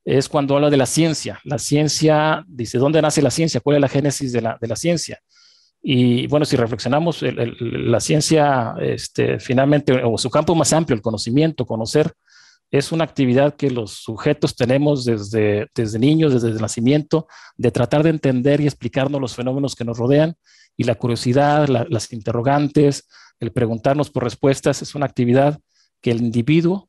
es cuando habla de la ciencia. La ciencia, dice, ¿dónde nace la ciencia? ¿Cuál es la génesis de la, de la ciencia? Y bueno, si reflexionamos, la ciencia, este, finalmente, o su campo más amplio, el conocimiento, conocer, es una actividad que los sujetos tenemos desde, desde niños, desde el nacimiento, de tratar de entender y explicarnos los fenómenos que nos rodean. Y la curiosidad, las interrogantes, el preguntarnos por respuestas, es una actividad que el individuo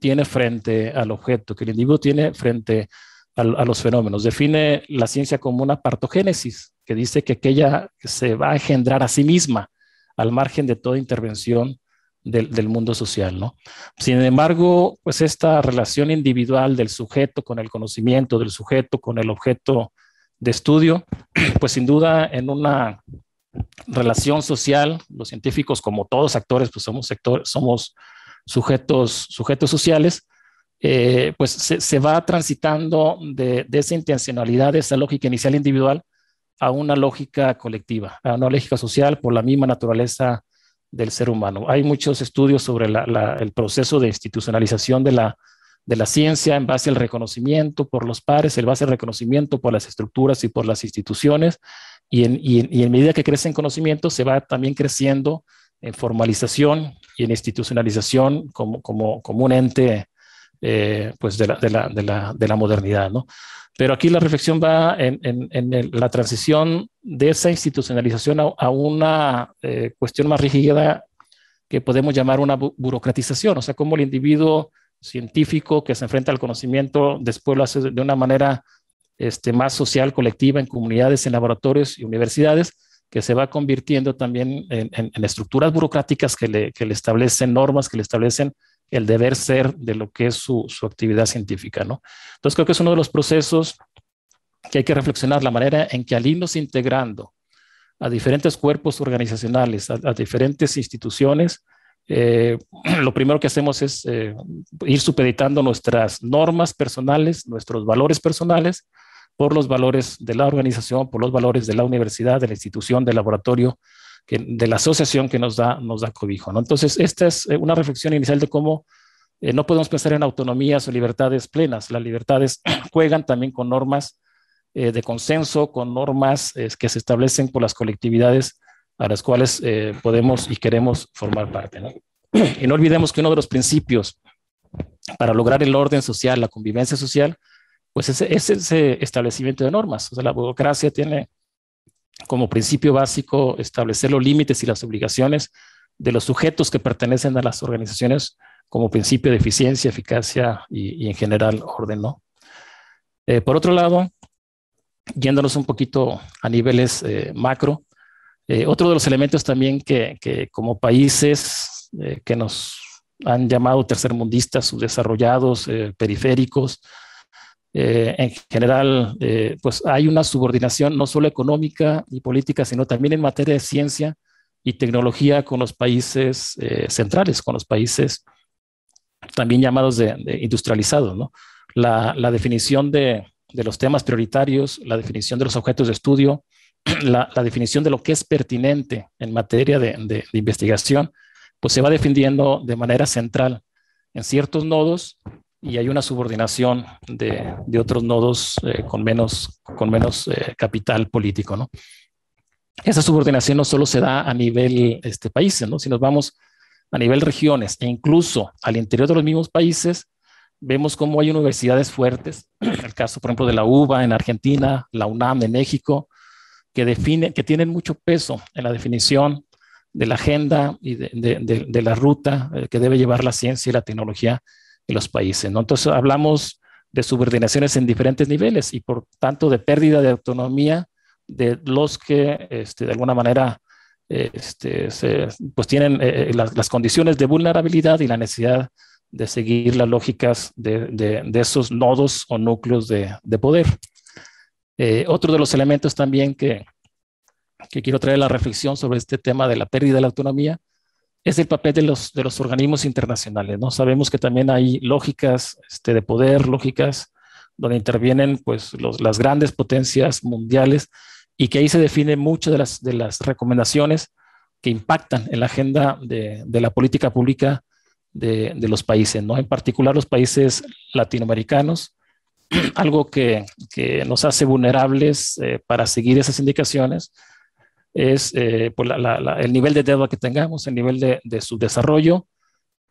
tiene frente al objeto, que el individuo tiene frente a, los fenómenos. Define la ciencia como una partogénesis, que dice que aquella se va a engendrar a sí misma al margen de toda intervención del, mundo social, ¿no? Sin embargo, pues esta relación individual del sujeto con el conocimiento, del sujeto con el objeto de estudio, pues sin duda en una relación social, los científicos como todos actores, pues somos, sector, somos sujetos, sujetos sociales, eh, pues se, va transitando de, esa intencionalidad, de esa lógica inicial individual, a una lógica colectiva, a una lógica social por la misma naturaleza del ser humano. Hay muchos estudios sobre el proceso de institucionalización de la, ciencia en base al reconocimiento por los pares, en base al reconocimiento por las estructuras y por las instituciones, y en, medida que crece en conocimiento se va también creciendo en formalización y en institucionalización como un ente eh, pues de, la, de, la, de, la, de, la, modernidad. ¿no? Pero aquí la reflexión va en, en, en la transición de esa institucionalización a, una eh, cuestión más rígida que podemos llamar una bu burocratización, o sea, cómo el individuo científico que se enfrenta al conocimiento, después lo hace de una manera este, más social, colectiva, en comunidades, en laboratorios y universidades, que se va convirtiendo también en, estructuras burocráticas que le, que le, establecen normas, que le establecen el deber ser de lo que es su, su, actividad científica. ¿no? Entonces creo que es uno de los procesos que hay que reflexionar, la manera en que al irnos integrando a diferentes cuerpos organizacionales, a, diferentes instituciones, eh, lo primero que hacemos es eh, ir supeditando nuestras normas personales, nuestros valores personales, por los valores de la organización, por los valores de la universidad, de la institución, del laboratorio, de la asociación que nos da, nos da cobijo. ¿no? Entonces, esta es eh, una reflexión inicial de cómo eh, no podemos pensar en autonomías o libertades plenas. Las libertades juegan también con normas eh, de consenso, con normas que se establecen por las colectividades a las cuales podemos y queremos formar parte. Y no olvidemos que uno de los principios para lograr el orden social, la convivencia social, pues ese, es ese establecimiento de normas. O sea, la burocracia tiene como principio básico establecer los límites y las obligaciones de los sujetos que pertenecen a las organizaciones como principio de eficiencia, eficacia y, en general orden, ¿no? Eh, por otro lado, yéndonos un poquito a niveles eh, macro, eh, otro de los elementos también que, que como países que nos han llamado tercermundistas, subdesarrollados, periféricos, eh, en general, eh, pues hay una subordinación no solo económica y política, sino también en materia de ciencia y tecnología con los países eh, centrales, con los países también llamados industrializados. La, definición de, los temas prioritarios, la definición de los objetos de estudio, la, la definición de lo que es pertinente en materia de, de investigación, pues se va defendiendo de manera central en ciertos nodos y hay una subordinación de, de otros nodos eh, con menos, con menos eh, capital político. ¿no? Esa subordinación no solo se da a nivel este, países, ¿no? si nos vamos a nivel regiones e incluso al interior de los mismos países, vemos cómo hay universidades fuertes, el caso, por ejemplo, de la UBA en Argentina, la UNAM en México, que, define, que tienen mucho peso en la definición de la agenda y de, de, de la ruta eh, que debe llevar la ciencia y la tecnología los países. ¿no? Entonces hablamos de subordinaciones en diferentes niveles y por tanto de pérdida de autonomía de los que este, de alguna manera este, pues tienen eh, eh, las, condiciones de vulnerabilidad y la necesidad de seguir las lógicas de, de, esos nodos o núcleos de, de poder. Eh, otro de los elementos también que, que quiero traer a la reflexión sobre este tema de la pérdida de la autonomía es el papel de los, de los organismos internacionales. ¿no? Sabemos que también hay lógicas este, de poder, lógicas donde intervienen pues, las grandes potencias mundiales y que ahí se definen muchas de las, de las recomendaciones que impactan en la agenda de, de la política pública de, de, los países, ¿no? en particular los países latinoamericanos, algo que, que nos hace vulnerables eh, para seguir esas indicaciones es eh, pues el nivel de deuda que tengamos, el nivel de, de su desarrollo,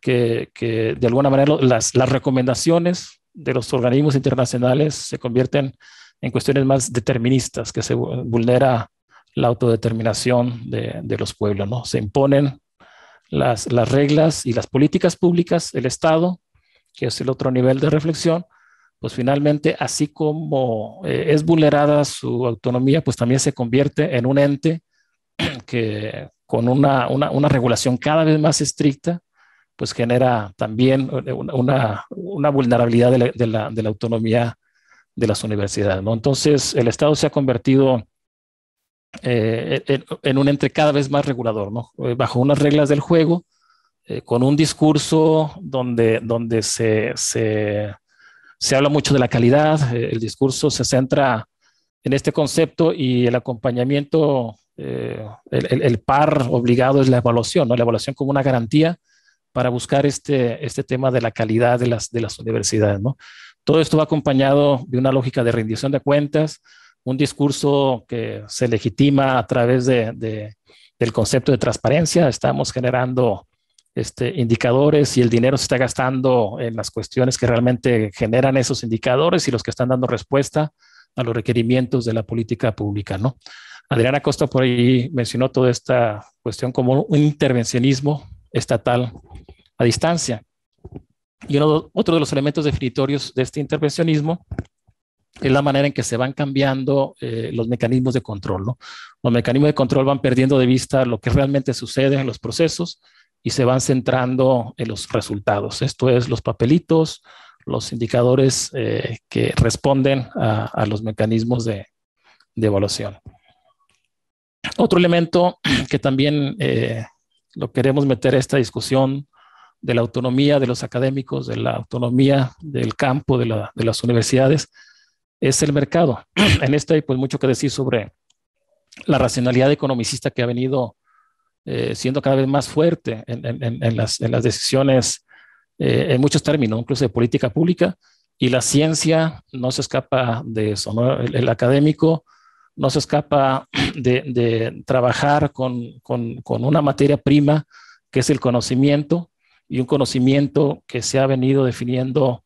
que, que, de alguna manera las, las, recomendaciones de los organismos internacionales se convierten en cuestiones más deterministas, que se vulnera la autodeterminación de, de los pueblos, ¿no? Se imponen las, las, reglas y las políticas públicas, el Estado, que es el otro nivel de reflexión, pues finalmente, así como eh, es vulnerada su autonomía, pues también se convierte en un ente que con una, una, una, regulación cada vez más estricta, pues genera también una, una vulnerabilidad de la, de, la, de la, autonomía de las universidades. ¿no? Entonces, el Estado se ha convertido eh, en, en, un ente cada vez más regulador, ¿no? Eh, bajo unas reglas del juego, eh, con un discurso donde, donde se, se, se habla mucho de la calidad, eh, el discurso se centra en este concepto y el acompañamiento eh, el, par obligado es la evaluación, ¿no? la evaluación como una garantía para buscar este, este tema de la calidad de las, de las universidades. ¿no? Todo esto va acompañado de una lógica de rendición de cuentas, un discurso que se legitima a través de, del concepto de transparencia. Estamos generando este, indicadores y el dinero se está gastando en las cuestiones que realmente generan esos indicadores y los que están dando respuesta a los requerimientos de la política pública, ¿no? Adriana Costa por ahí mencionó toda esta cuestión como un intervencionismo estatal a distancia. Y otro de los elementos definitorios de este intervencionismo es la manera en que se van cambiando eh, los mecanismos de control. Los mecanismos de control van perdiendo de vista lo que realmente sucede en los procesos y se van centrando en los resultados. Esto es los papelitos, los indicadores eh, que responden a, los mecanismos de, evaluación. Otro elemento que también eh, lo queremos meter a esta discusión de la autonomía de los académicos, de la autonomía del campo, de, las universidades, es el mercado. En esto hay pues mucho que decir sobre la racionalidad economicista que ha venido eh, siendo cada vez más fuerte en, las, decisiones, eh, en muchos términos, incluso de política pública, y la ciencia no se escapa de eso, el, académico no se escapa de, trabajar con, con, una materia prima que es el conocimiento, y un conocimiento que se ha venido definiendo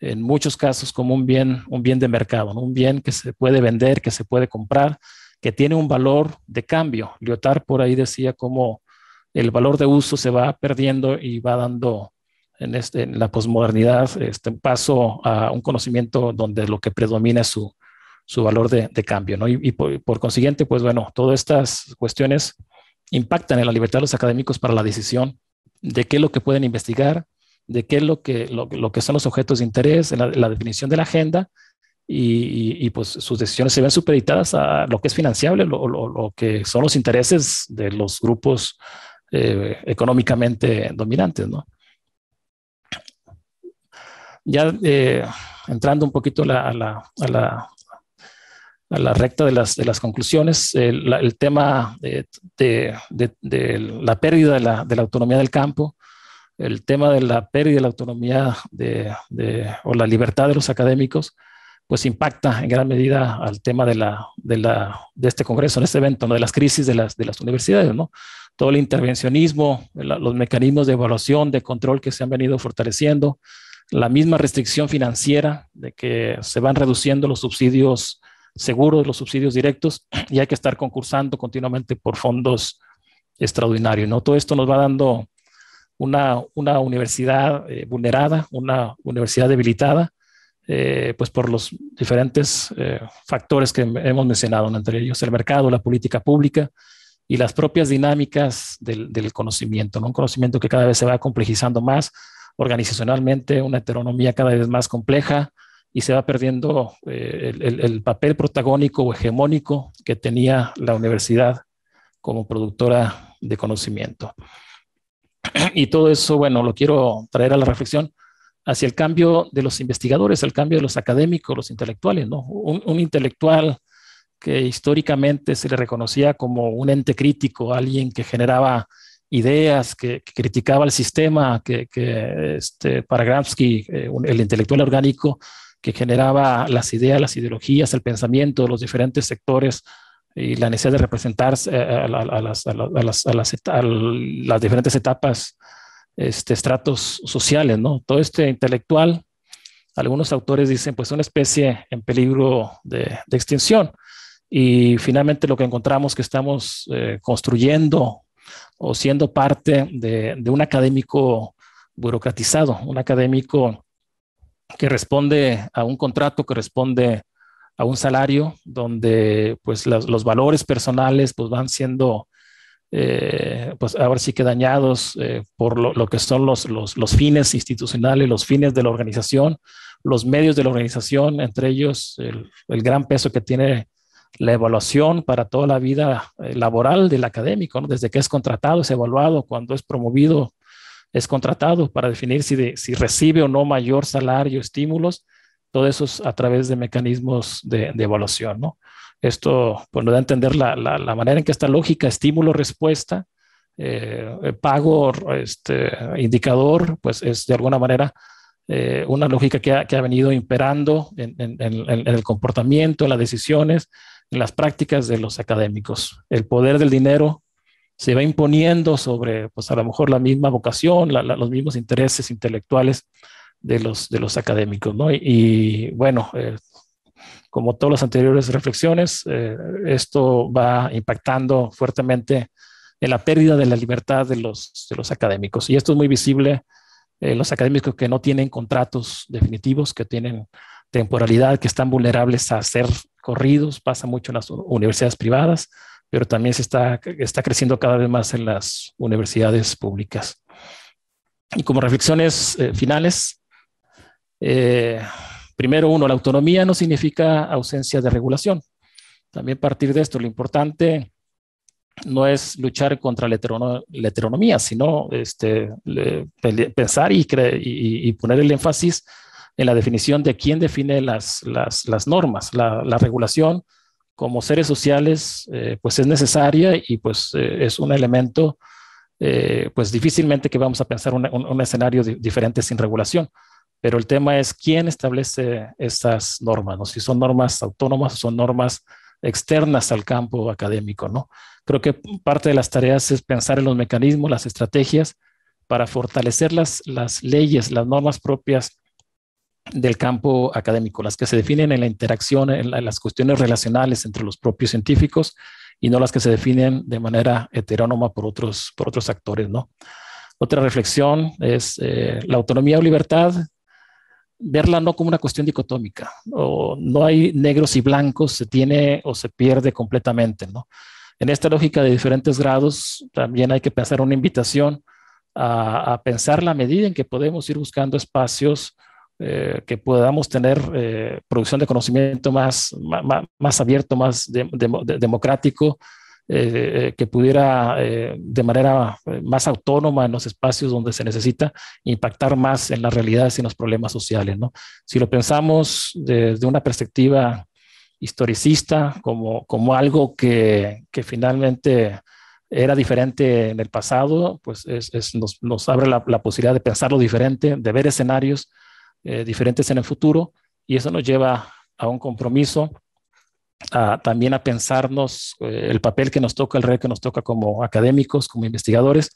en muchos casos como un bien, un bien de mercado, un bien que se puede vender, que se puede comprar, que tiene un valor de cambio. Lyotard por ahí decía cómo el valor de uso se va perdiendo y va dando en, este, la posmodernidad este paso a un conocimiento donde lo que predomina es su, su valor de, cambio. ¿no? Y, por, consiguiente, pues bueno, todas estas cuestiones impactan en la libertad de los académicos para la decisión de qué es lo que pueden investigar, de qué es lo que, lo, que son los objetos de interés, la, la definición de la agenda y, pues sus decisiones se ven supeditadas a lo que es financiable, lo, lo, que son los intereses de los grupos eh, económicamente dominantes, ¿no? Ya eh, entrando un poquito a la, a la, recta de las, de las conclusiones, el, tema de, de, de, la pérdida de la, la autonomía del campo, el tema de la pérdida de la autonomía o la libertad de los académicos, pues impacta en gran medida al tema de, la, de, la, de este congreso, en este evento, ¿no? de las crisis de las, de las universidades, ¿no? Todo el intervencionismo, los mecanismos de evaluación, de control que se han venido fortaleciendo, la misma restricción financiera de que se van reduciendo los subsidios seguros, los subsidios directos, y hay que estar concursando continuamente por fondos extraordinarios, ¿no? Todo esto nos va dando una, una universidad eh, vulnerada, una universidad debilitada, eh, pues por los diferentes eh, factores que hemos mencionado, entre ellos el mercado, la política pública y las propias dinámicas del, conocimiento, un conocimiento que cada vez se va complejizando más organizacionalmente, una heteronomía cada vez más compleja y se va perdiendo eh, el, papel protagónico o hegemónico que tenía la universidad como productora de conocimiento. Y todo eso, bueno, lo quiero traer a la reflexión hacia el cambio de los investigadores, el cambio de los académicos, los intelectuales, ¿no? Un, intelectual que históricamente se le reconocía como un ente crítico, alguien que generaba ideas, que, criticaba el sistema, que, este, para Gramsci, eh, el intelectual orgánico, que generaba las ideas, las ideologías, el pensamiento de los diferentes sectores y la necesidad de representar a, las, a, las, a las, diferentes etapas este, estratos sociales, ¿no? Todo este intelectual, algunos autores dicen, pues una especie en peligro de, extinción. Y finalmente lo que encontramos que estamos eh, construyendo o siendo parte de, un académico burocratizado, un académico que responde a un contrato, que responde a un salario, donde pues los valores personales pues van siendo eh, pues ahora sí dañados eh, por lo, que son los, los, fines institucionales, los fines de la organización, los medios de la organización, entre ellos el, gran peso que tiene la evaluación para toda la vida eh, laboral del académico, desde que es contratado, es evaluado, cuando es promovido, es contratado para definir si, si recibe o no mayor salario, estímulos, todo eso es a través de mecanismos de, de evaluación, ¿no? Esto pues, nos da a entender la, la, manera en que esta lógica estímulo-respuesta, eh, pago, este, indicador, pues es de alguna manera eh, una lógica que ha, que ha, venido imperando en, en, en, el comportamiento, en las decisiones, en las prácticas de los académicos. El poder del dinero se va imponiendo sobre, pues a lo mejor la misma vocación, los mismos intereses intelectuales de los, de los académicos, ¿no? Y, bueno, eh, como todas las anteriores reflexiones, eh, esto va impactando fuertemente en la pérdida de la libertad de los, de los académicos. Y esto es muy visible los académicos que no tienen contratos definitivos, que tienen temporalidad, que están vulnerables a ser corridos, pasa mucho en las universidades privadas, pero también se está, está creciendo cada vez más en las universidades públicas. Y como reflexiones finales, primero uno, la autonomía no significa ausencia de regulación. También partir de esto, lo importante no es luchar contra la, heteronomía, sino este, pensar y, y, poner el énfasis en la definición de quién define las, las, normas. La, regulación como seres sociales eh, pues es necesaria y pues eh, es un elemento eh, pues difícilmente que vamos a pensar un, escenario diferente sin regulación. Pero el tema es quién establece estas normas, ¿no? si son normas autónomas o son normas externas al campo académico, ¿no? Creo que parte de las tareas es pensar en los mecanismos, las estrategias para fortalecer las leyes, las normas propias del campo académico, las que se definen en la interacción, en, las cuestiones relacionales entre los propios científicos y no las que se definen de manera heterónoma por otros, por otros actores, ¿no? Otra reflexión es eh, la autonomía o libertad verla no como una cuestión dicotómica, o no hay negros y blancos, se tiene o se pierde completamente, ¿no? En esta lógica de diferentes grados, también hay que pensar una invitación a, pensar la medida en que podemos ir buscando espacios eh, que podamos tener eh, producción de conocimiento más, más, abierto, más democrático, eh, que pudiera de manera más autónoma en los espacios donde se necesita impactar más en las realidades y en los problemas sociales. Si lo pensamos desde una perspectiva historicista, como, como algo que, que finalmente era diferente en el pasado, pues es, nos, nos, abre la, la, posibilidad de pensarlo diferente, de ver escenarios diferentes en el futuro, y eso nos lleva a un compromiso también a pensarnos eh, el papel que nos toca, el rey que nos toca como académicos, como investigadores.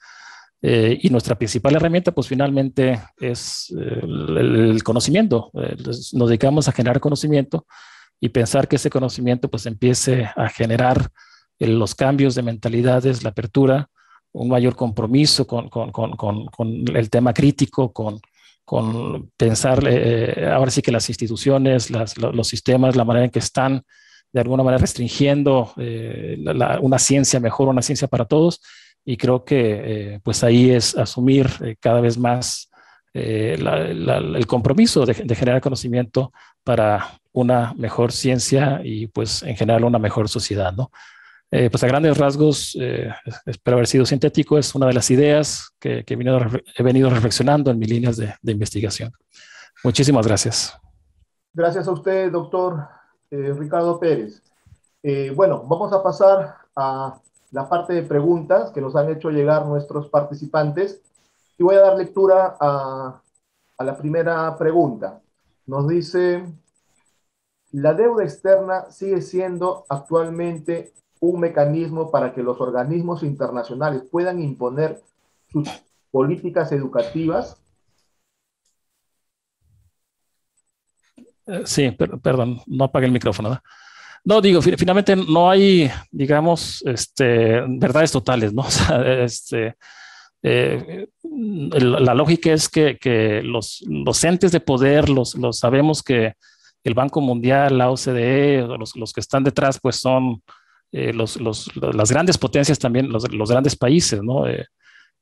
Eh, y nuestra principal herramienta, pues finalmente es eh, el, conocimiento. nos dedicamos a generar conocimiento y pensar que ese conocimiento pues empiece a generar los cambios de mentalidades, la apertura, un mayor compromiso con, con, con, con el tema crítico, con, pensar ahora sí que las instituciones, los sistemas, la manera en que están de alguna manera restringiendo eh, una ciencia mejor, una ciencia para todos. Y creo que eh, pues ahí es asumir eh, cada vez más el compromiso de, generar conocimiento para una mejor ciencia y pues en general una mejor sociedad, ¿no? Pues a grandes rasgos, espero haber sido sintético, es una de las ideas que, he venido reflexionando en mis líneas de, de investigación. Muchísimas gracias. Gracias a usted, doctor eh, Ricardo Pérez. Eh, bueno, vamos a pasar a la parte de preguntas que nos han hecho llegar nuestros participantes y voy a dar lectura a, a la primera pregunta. Nos dice, ¿la deuda externa sigue siendo actualmente un mecanismo para que los organismos internacionales puedan imponer sus políticas educativas Eh, sí, perdón, no apagué el micrófono. ¿no? digo, finalmente no hay, digamos, este, verdades totales, ¿no? O sea, este, eh, la lógica es que, los, los, entes de poder, los, los, sabemos que el Banco Mundial, la OCDE, los, los que están detrás, pues son eh, los, las grandes potencias también, los, grandes países, ¿no?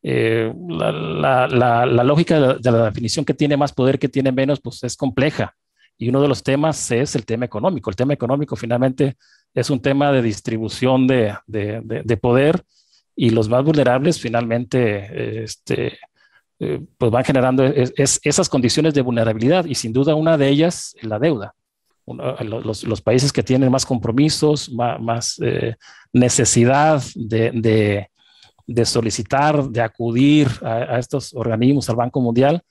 la, la, la, lógica de la definición que tiene más poder, que tiene menos, pues es compleja. Y uno de los temas es el tema económico. El tema económico finalmente es un tema de distribución de, de, de, poder y los más vulnerables finalmente este, eh, pues van generando es, esas condiciones de vulnerabilidad y sin duda una de ellas la deuda. Los, los, países que tienen más compromisos, más, eh, necesidad de, de, solicitar, de acudir a, a, estos organismos, al Banco Mundial,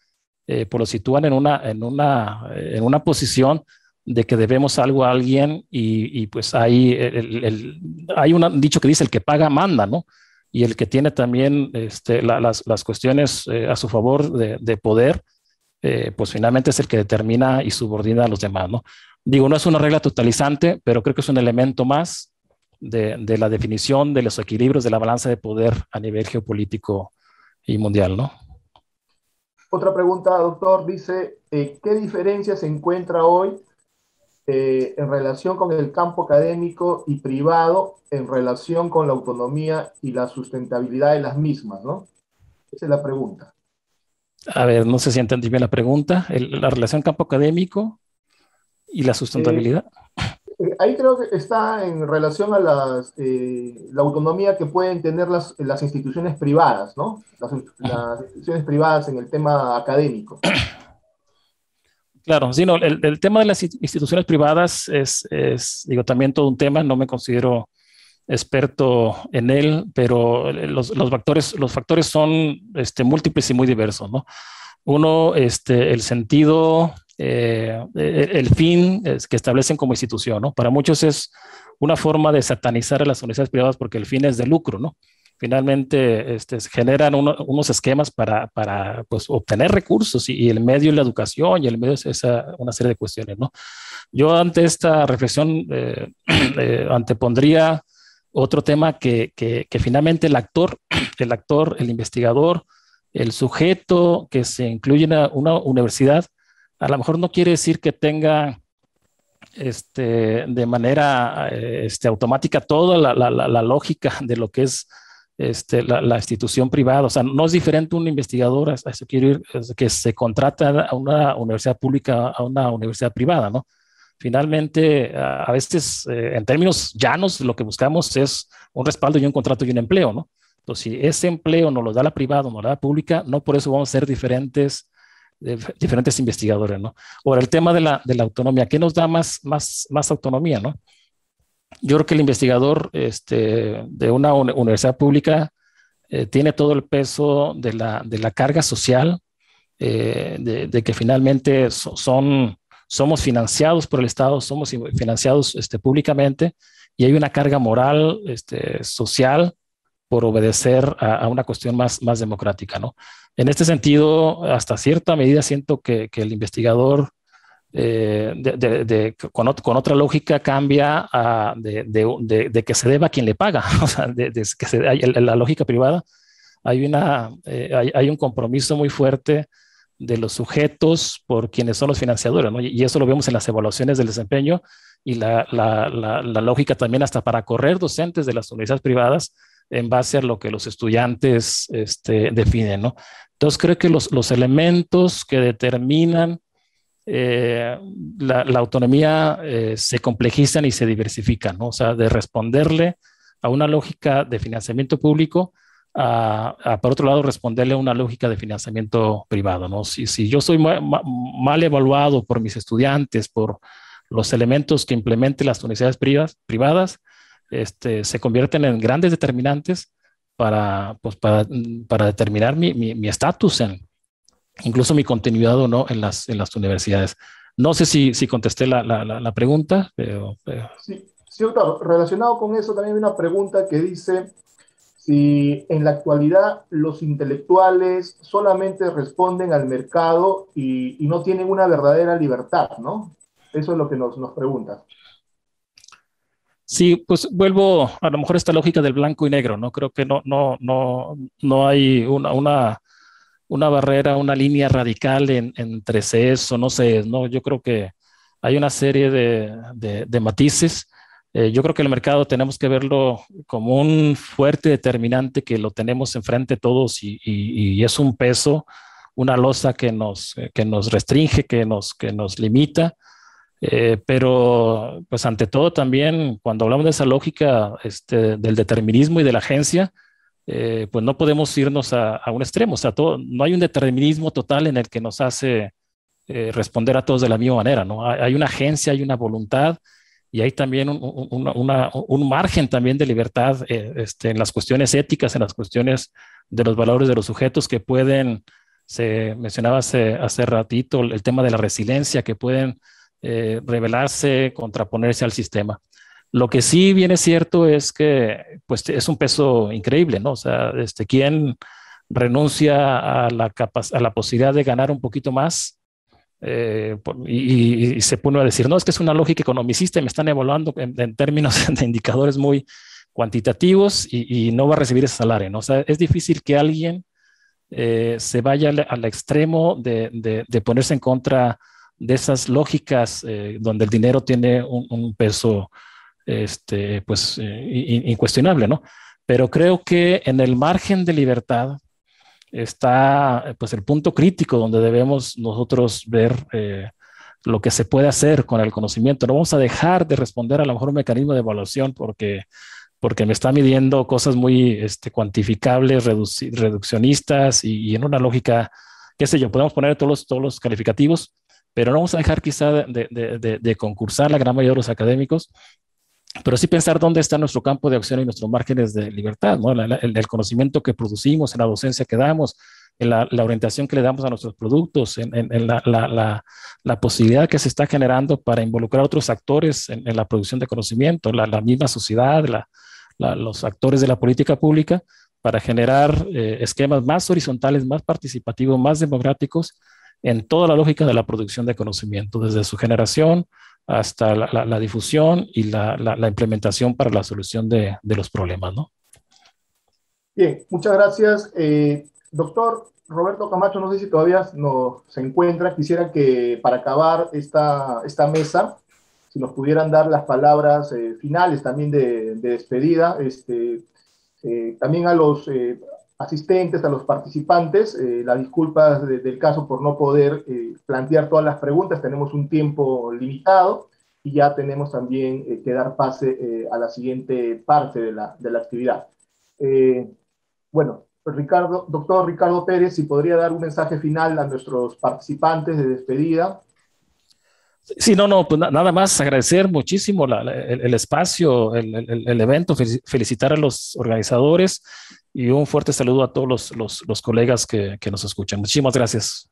eh, pues lo sitúan en una, en, una, en una posición de que debemos algo a alguien y, y pues hay, el, hay un dicho que dice el que paga manda, ¿no? Y el que tiene también este, las, las, cuestiones eh, a su favor de, de poder, eh, pues finalmente es el que determina y subordina a los demás, ¿no? Digo, no es una regla totalizante, pero creo que es un elemento más de, de la definición de los equilibrios de la balanza de poder a nivel geopolítico y mundial, ¿no? otra pregunta, doctor, dice, eh, ¿qué diferencia se encuentra hoy eh, en relación con el campo académico y privado en relación con la autonomía y la sustentabilidad de las mismas, ¿no? Esa es la pregunta. A ver, no sé si entendí bien la pregunta. la relación campo académico y la sustentabilidad. Eh, ahí creo que está en relación a las, la autonomía que pueden tener las, las instituciones privadas, ¿no? Las, las, instituciones privadas en el tema académico. Claro, sí, no, el, el, tema de las instituciones privadas es, es, digo, también todo un tema, no me considero experto en él, pero los, los factores, los factores son este, múltiples y muy diversos, ¿no? Uno, este, el sentido, eh, el fin que establecen como institución, ¿no? Para muchos es una forma de satanizar a las universidades privadas porque el fin es de lucro, ¿no? finalmente este, generan unos esquemas para, para pues, obtener recursos y, el medio es la educación y el medio es esa, una serie de cuestiones. ¿no? Yo ante esta reflexión eh, eh, antepondría otro tema que, que, que, finalmente el actor, el actor, el investigador, el sujeto que se incluye en una universidad, a lo mejor no quiere decir que tenga este, de manera este, automática toda la, la, la, lógica de lo que es este, la, institución privada. O sea, no es diferente un investigador, que se contrata a una universidad pública a una universidad privada, ¿no? Finalmente, a veces, eh, en términos llanos, lo que buscamos es un respaldo y un contrato y un empleo, ¿no? Entonces, si ese empleo nos lo da la privada o lo da la pública, no por eso vamos a ser diferentes diferentes investigadores, ¿no? Ahora, el tema de la, de la autonomía, ¿qué nos da más, más, más autonomía, no? yo creo que el investigador este, de una universidad pública eh, tiene todo el peso de la, de la carga social, eh, de, que finalmente son, somos financiados por el Estado, somos financiados este, públicamente y hay una carga moral, este, social, por obedecer a, una cuestión más, más democrática. ¿no? En este sentido, hasta cierta medida siento que, que el investigador eh, de, con, otra lógica cambia a, de, que se deba a quien le paga. O sea, de, que se, la lógica privada hay, una, eh, hay, un compromiso muy fuerte de los sujetos por quienes son los financiadores, ¿no? y, eso lo vemos en las evaluaciones del desempeño y la, la, la, lógica también hasta para correr docentes de las universidades privadas en base a lo que los estudiantes este, definen. ¿no? Entonces creo que los, elementos que determinan eh, la, autonomía eh, se complejizan y se diversifican, ¿no? O sea, de responderle a una lógica de financiamiento público, a, por otro lado, responderle a una lógica de financiamiento privado, ¿no? Si, si yo soy mal evaluado por mis estudiantes, por los elementos que implementen las universidades privadas este, se convierten en grandes determinantes para, pues, para, para determinar mi estatus mi, en, incluso mi continuidad o no en las, en las universidades. No sé si, si contesté la, la, la pregunta, pero, Sí, sí, doctor. Relacionado con eso, también hay una pregunta que dice si en la actualidad los intelectuales solamente responden al mercado y, y no tienen una verdadera libertad, ¿no? Eso es lo que nos, nos pregunta. Sí, pues vuelvo a lo mejor esta lógica del blanco y negro, ¿no? Creo que no, no, no, no hay una, una una barrera, una línea radical en, entre eso, no sé, no, yo creo que hay una serie de, de, matices. Eh, yo creo que el mercado tenemos que verlo como un fuerte determinante que lo tenemos enfrente todos y, y, es un peso, una losa que nos, que nos restringe, que nos, que nos limita. Eh, pero, pues ante todo también, cuando hablamos de esa lógica este, del determinismo y de la agencia, eh, pues no podemos irnos a, un extremo. O sea, todo, no hay un determinismo total en el que nos hace eh, responder a todos de la misma manera, ¿no? Hay, una agencia, hay una voluntad y hay también un, margen también de libertad eh, este, en las cuestiones éticas, en las cuestiones de los valores de los sujetos que pueden, se mencionaba hace, hace ratito el tema de la resiliencia, que pueden rebelarse, contraponerse al sistema. Lo que sí viene cierto es que pues, es un peso increíble, ¿no? O sea, este, ¿quién renuncia a la, a la posibilidad de ganar un poquito más? Eh, y, se pone a decir, no, es que es una lógica economicista y me están evaluando en, términos de indicadores muy cuantitativos y, no va a recibir ese salario, ¿no? O sea, es difícil que alguien eh, se vaya al, extremo de, ponerse en contra de esas lógicas eh, donde el dinero tiene un, peso este, pues, incuestionable, ¿no? Pero creo que en el margen de libertad está pues, el punto crítico donde debemos nosotros ver lo que se puede hacer con el conocimiento. No vamos a dejar de responder a lo mejor un mecanismo de evaluación porque porque me está midiendo cosas muy este, cuantificables, reduccionistas y, en una lógica, qué sé yo, podemos poner todos todos los calificativos, pero no vamos a dejar quizá de, concursar la gran mayoría de los académicos, pero sí pensar dónde está nuestro campo de acción y nuestros márgenes de libertad, ¿no? el, conocimiento que producimos, en la docencia que damos, en la, orientación que le damos a nuestros productos, en, la, posibilidad que se está generando para involucrar a otros actores en, la producción de conocimiento, la, misma sociedad, la, los actores de la política pública para generar eh, esquemas más horizontales, más participativos, más democráticos en toda la lógica de la producción de conocimiento, desde su generación hasta la, difusión y la, implementación para la solución de, los problemas. ¿no? Bien, muchas gracias. Eh, doctor Roberto Camacho, no sé si todavía no, se encuentra, quisiera que para acabar esta, esta mesa, si nos pudieran dar las palabras eh, finales también de, despedida, este, eh, también a los eh, asistentes, a los participantes, las disculpas del caso por no poder plantear todas las preguntas, tenemos un tiempo limitado y ya tenemos también que dar pase a la siguiente parte de la, de la actividad. bueno, Ricardo, doctor Ricardo Pérez, si podría dar un mensaje final a nuestros participantes de despedida. Sí, no, no, pues nada más agradecer muchísimo el, espacio, el, evento, felicitar a los organizadores y un fuerte saludo a todos los, colegas que, nos escuchan. Muchísimas gracias.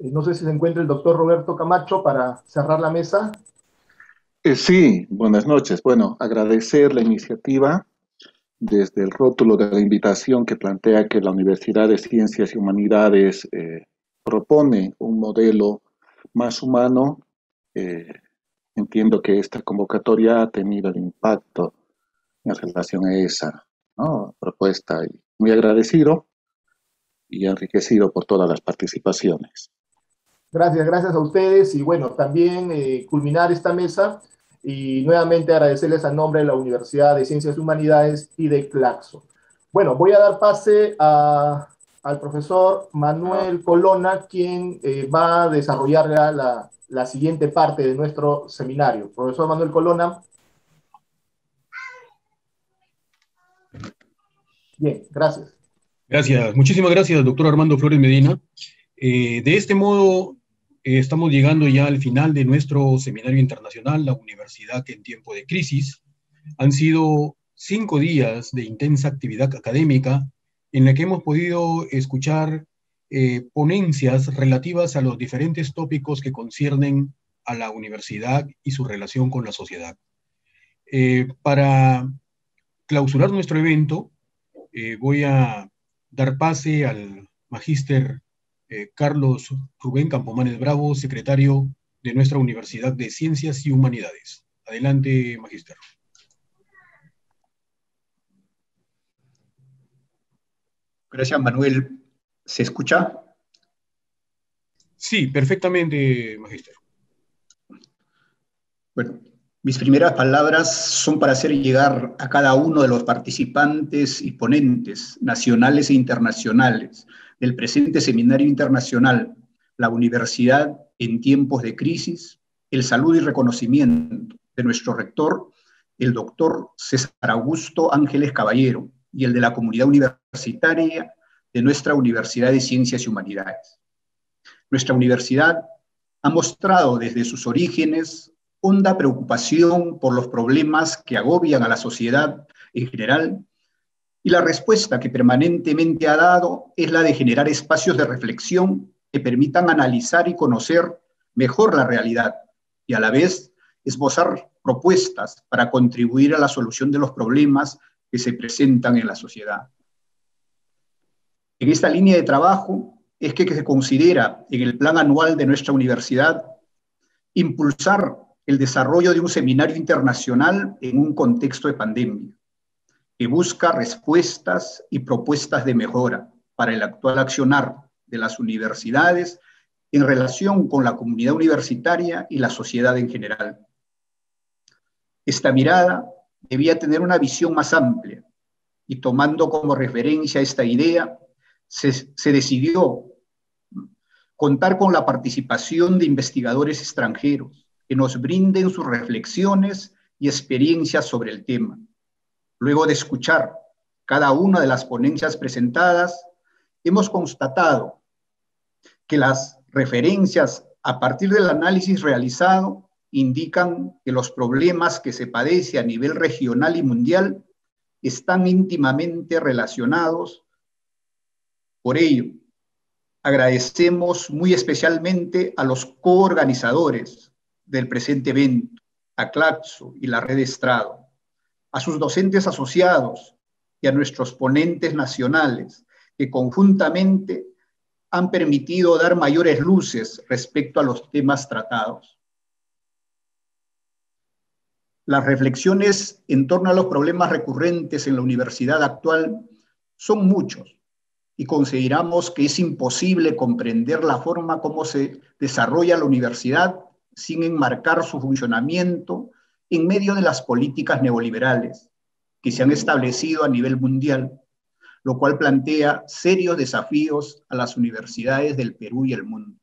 Eh, no sé si se encuentra el doctor Roberto Camacho para cerrar la mesa. Eh, sí, buenas noches. Bueno, agradecer la iniciativa desde el rótulo de la invitación que plantea que la Universidad de Ciencias y Humanidades eh, propone un modelo más humano, eh, entiendo que esta convocatoria ha tenido el impacto en relación a esa propuesta y muy agradecido y enriquecido por todas las participaciones. Gracias, gracias a ustedes y bueno, también eh, culminar esta mesa y nuevamente agradecerles a nombre de la Universidad de Ciencias Humanidades y de Claxo. Bueno, voy a dar pase a al profesor Manuel Colona, quien eh, va a desarrollar la, la, siguiente parte de nuestro seminario. Profesor Manuel Colona. Bien, gracias. Gracias, muchísimas gracias, doctor Armando Flores Medina. Eh, de este modo, eh, estamos llegando ya al final de nuestro seminario internacional, la Universidad en tiempo de crisis. Han sido cinco días de intensa actividad académica en la que hemos podido escuchar eh, ponencias relativas a los diferentes tópicos que conciernen a la universidad y su relación con la sociedad. Eh, para clausurar nuestro evento, eh, voy a dar pase al magíster Carlos Rubén Campomanes Bravo, secretario de nuestra Universidad de Ciencias y Humanidades. Adelante, magíster. Gracias, Manuel. ¿Se escucha? Sí, perfectamente, Magister. Bueno, mis primeras palabras son para hacer llegar a cada uno de los participantes y ponentes nacionales e internacionales del presente seminario internacional, la Universidad en tiempos de crisis, el saludo y reconocimiento de nuestro rector, el doctor César Augusto Ángeles Caballero, y el de la comunidad universitaria de nuestra Universidad de Ciencias y Humanidades. Nuestra universidad ha mostrado desde sus orígenes honda preocupación por los problemas que agobian a la sociedad en general y la respuesta que permanentemente ha dado es la de generar espacios de reflexión que permitan analizar y conocer mejor la realidad y a la vez esbozar propuestas para contribuir a la solución de los problemas que se presentan en la sociedad. En esta línea de trabajo es que se considera en el plan anual de nuestra universidad impulsar el desarrollo de un seminario internacional en un contexto de pandemia, que busca respuestas y propuestas de mejora, para el actual accionar de las universidades en relación con la comunidad universitaria y la sociedad en general. Esta mirada debía tener una visión más amplia y tomando como referencia esta idea, se, decidió contar con la participación de investigadores extranjeros que nos brinden sus reflexiones y experiencias sobre el tema. Luego de escuchar cada una de las ponencias presentadas, hemos constatado que las referencias a partir del análisis realizado indican que los problemas que se padece a nivel regional y mundial están íntimamente relacionados. Por ello, agradecemos muy especialmente a los coorganizadores del presente evento, a Claxo y la Red Estrado, a sus docentes asociados y a nuestros ponentes nacionales que conjuntamente han permitido dar mayores luces respecto a los temas tratados. Las reflexiones en torno a los problemas recurrentes en la universidad actual son muchos y consideramos que es imposible comprender la forma como se desarrolla la universidad sin enmarcar su funcionamiento en medio de las políticas neoliberales que se han establecido a nivel mundial lo cual plantea serios desafíos a las universidades del Perú y el mundo.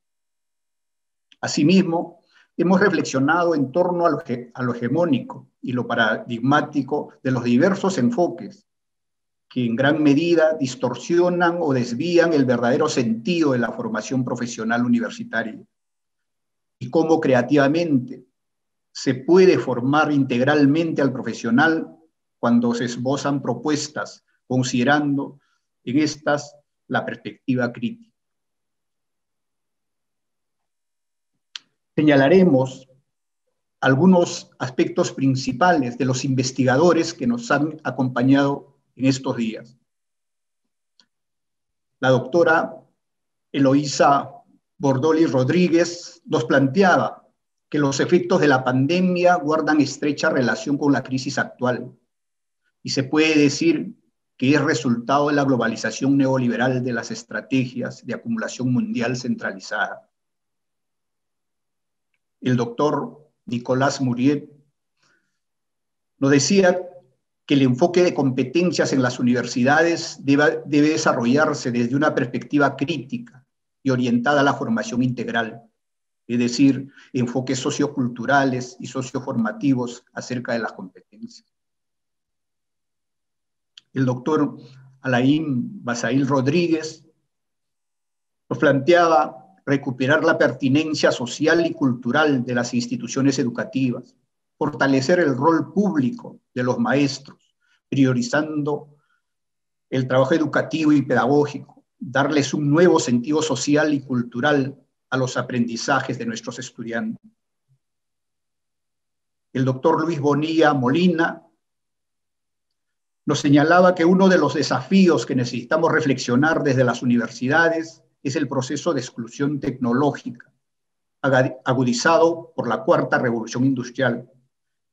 Asimismo, hemos reflexionado en torno a lo, hegemónico y lo paradigmático de los diversos enfoques que en gran medida distorsionan o desvían el verdadero sentido de la formación profesional universitaria y cómo creativamente se puede formar integralmente al profesional cuando se esbozan propuestas considerando en estas la perspectiva crítica. Señalaremos algunos aspectos principales de los investigadores que nos han acompañado en estos días. La doctora Eloísa Bordoli Rodríguez nos planteaba que los efectos de la pandemia guardan estrecha relación con la crisis actual. Y se puede decir que es resultado de la globalización neoliberal de las estrategias de acumulación mundial centralizada. El doctor Nicolás Muriet nos decía que el enfoque de competencias en las universidades debe, debe desarrollarse desde una perspectiva crítica y orientada a la formación integral, es decir, enfoques socioculturales y socioformativos acerca de las competencias. El doctor Alain Basail Rodríguez, nos planteaba recuperar la pertinencia social y cultural de las instituciones educativas, fortalecer el rol público de los maestros, priorizando el trabajo educativo y pedagógico, darles un nuevo sentido social y cultural a los aprendizajes de nuestros estudiantes. El doctor Luis Bonilla Molina nos señalaba que uno de los desafíos que necesitamos reflexionar desde las universidades es el proceso de exclusión tecnológica, agudizado por la cuarta revolución industrial,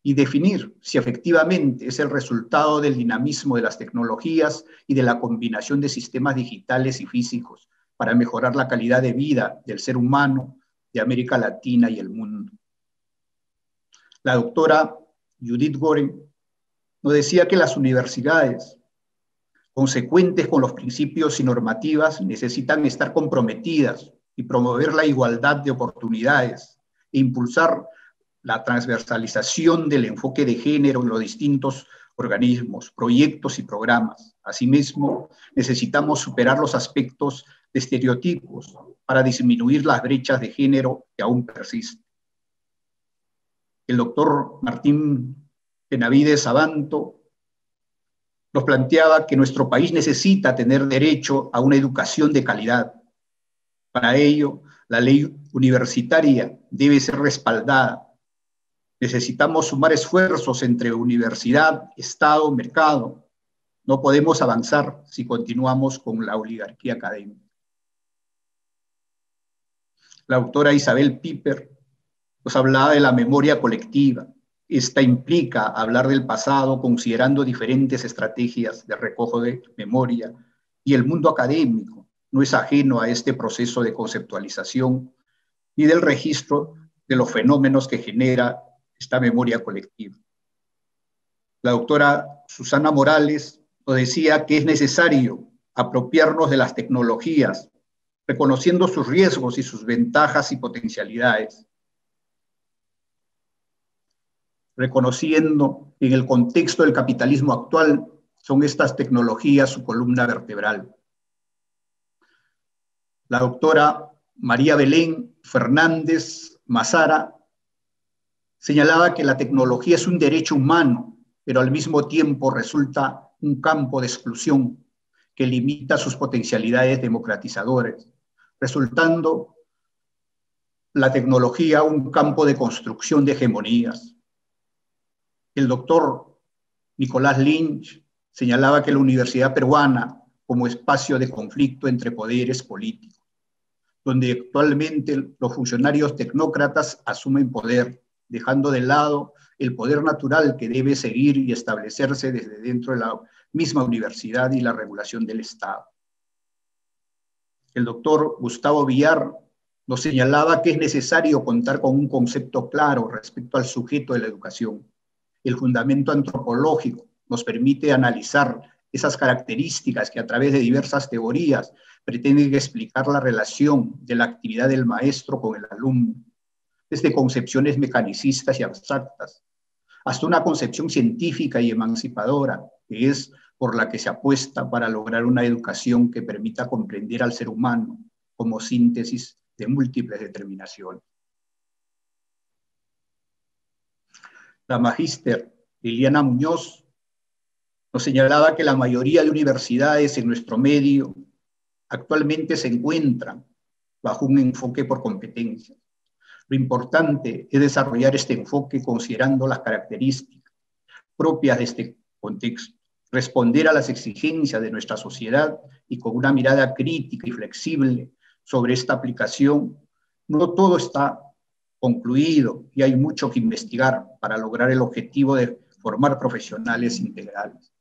y definir si efectivamente es el resultado del dinamismo de las tecnologías y de la combinación de sistemas digitales y físicos para mejorar la calidad de vida del ser humano, de América Latina y el mundo. La doctora Judith Goren nos decía que las universidades, consecuentes con los principios y normativas, necesitan estar comprometidas y promover la igualdad de oportunidades e impulsar la transversalización del enfoque de género en los distintos organismos, proyectos y programas. Asimismo, necesitamos superar los aspectos de estereotipos para disminuir las brechas de género que aún persisten. El doctor Martín Benavides Abanto, nos planteaba que nuestro país necesita tener derecho a una educación de calidad. Para ello, la ley universitaria debe ser respaldada. Necesitamos sumar esfuerzos entre universidad, Estado, mercado. No podemos avanzar si continuamos con la oligarquía académica. La autora Isabel Piper nos hablaba de la memoria colectiva, esta implica hablar del pasado considerando diferentes estrategias de recojo de memoria y el mundo académico no es ajeno a este proceso de conceptualización ni del registro de los fenómenos que genera esta memoria colectiva. La doctora Susana Morales nos decía que es necesario apropiarnos de las tecnologías, reconociendo sus riesgos y sus ventajas y potencialidades, reconociendo en el contexto del capitalismo actual son estas tecnologías su columna vertebral. La doctora María Belén Fernández Mazara señalaba que la tecnología es un derecho humano, pero al mismo tiempo resulta un campo de exclusión que limita sus potencialidades democratizadoras, resultando la tecnología un campo de construcción de hegemonías. El doctor Nicolás Lynch señalaba que la Universidad Peruana como espacio de conflicto entre poderes políticos, donde actualmente los funcionarios tecnócratas asumen poder, dejando de lado el poder natural que debe seguir y establecerse desde dentro de la misma universidad y la regulación del Estado. El doctor Gustavo Villar nos señalaba que es necesario contar con un concepto claro respecto al sujeto de la educación, el fundamento antropológico nos permite analizar esas características que a través de diversas teorías pretenden explicar la relación de la actividad del maestro con el alumno, desde concepciones mecanicistas y abstractas, hasta una concepción científica y emancipadora, que es por la que se apuesta para lograr una educación que permita comprender al ser humano como síntesis de múltiples determinaciones. La magíster Liliana Muñoz nos señalaba que la mayoría de universidades en nuestro medio actualmente se encuentran bajo un enfoque por competencias. Lo importante es desarrollar este enfoque considerando las características propias de este contexto, responder a las exigencias de nuestra sociedad y con una mirada crítica y flexible sobre esta aplicación. No todo está concluido y hay mucho que investigar para lograr el objetivo de formar profesionales integrales.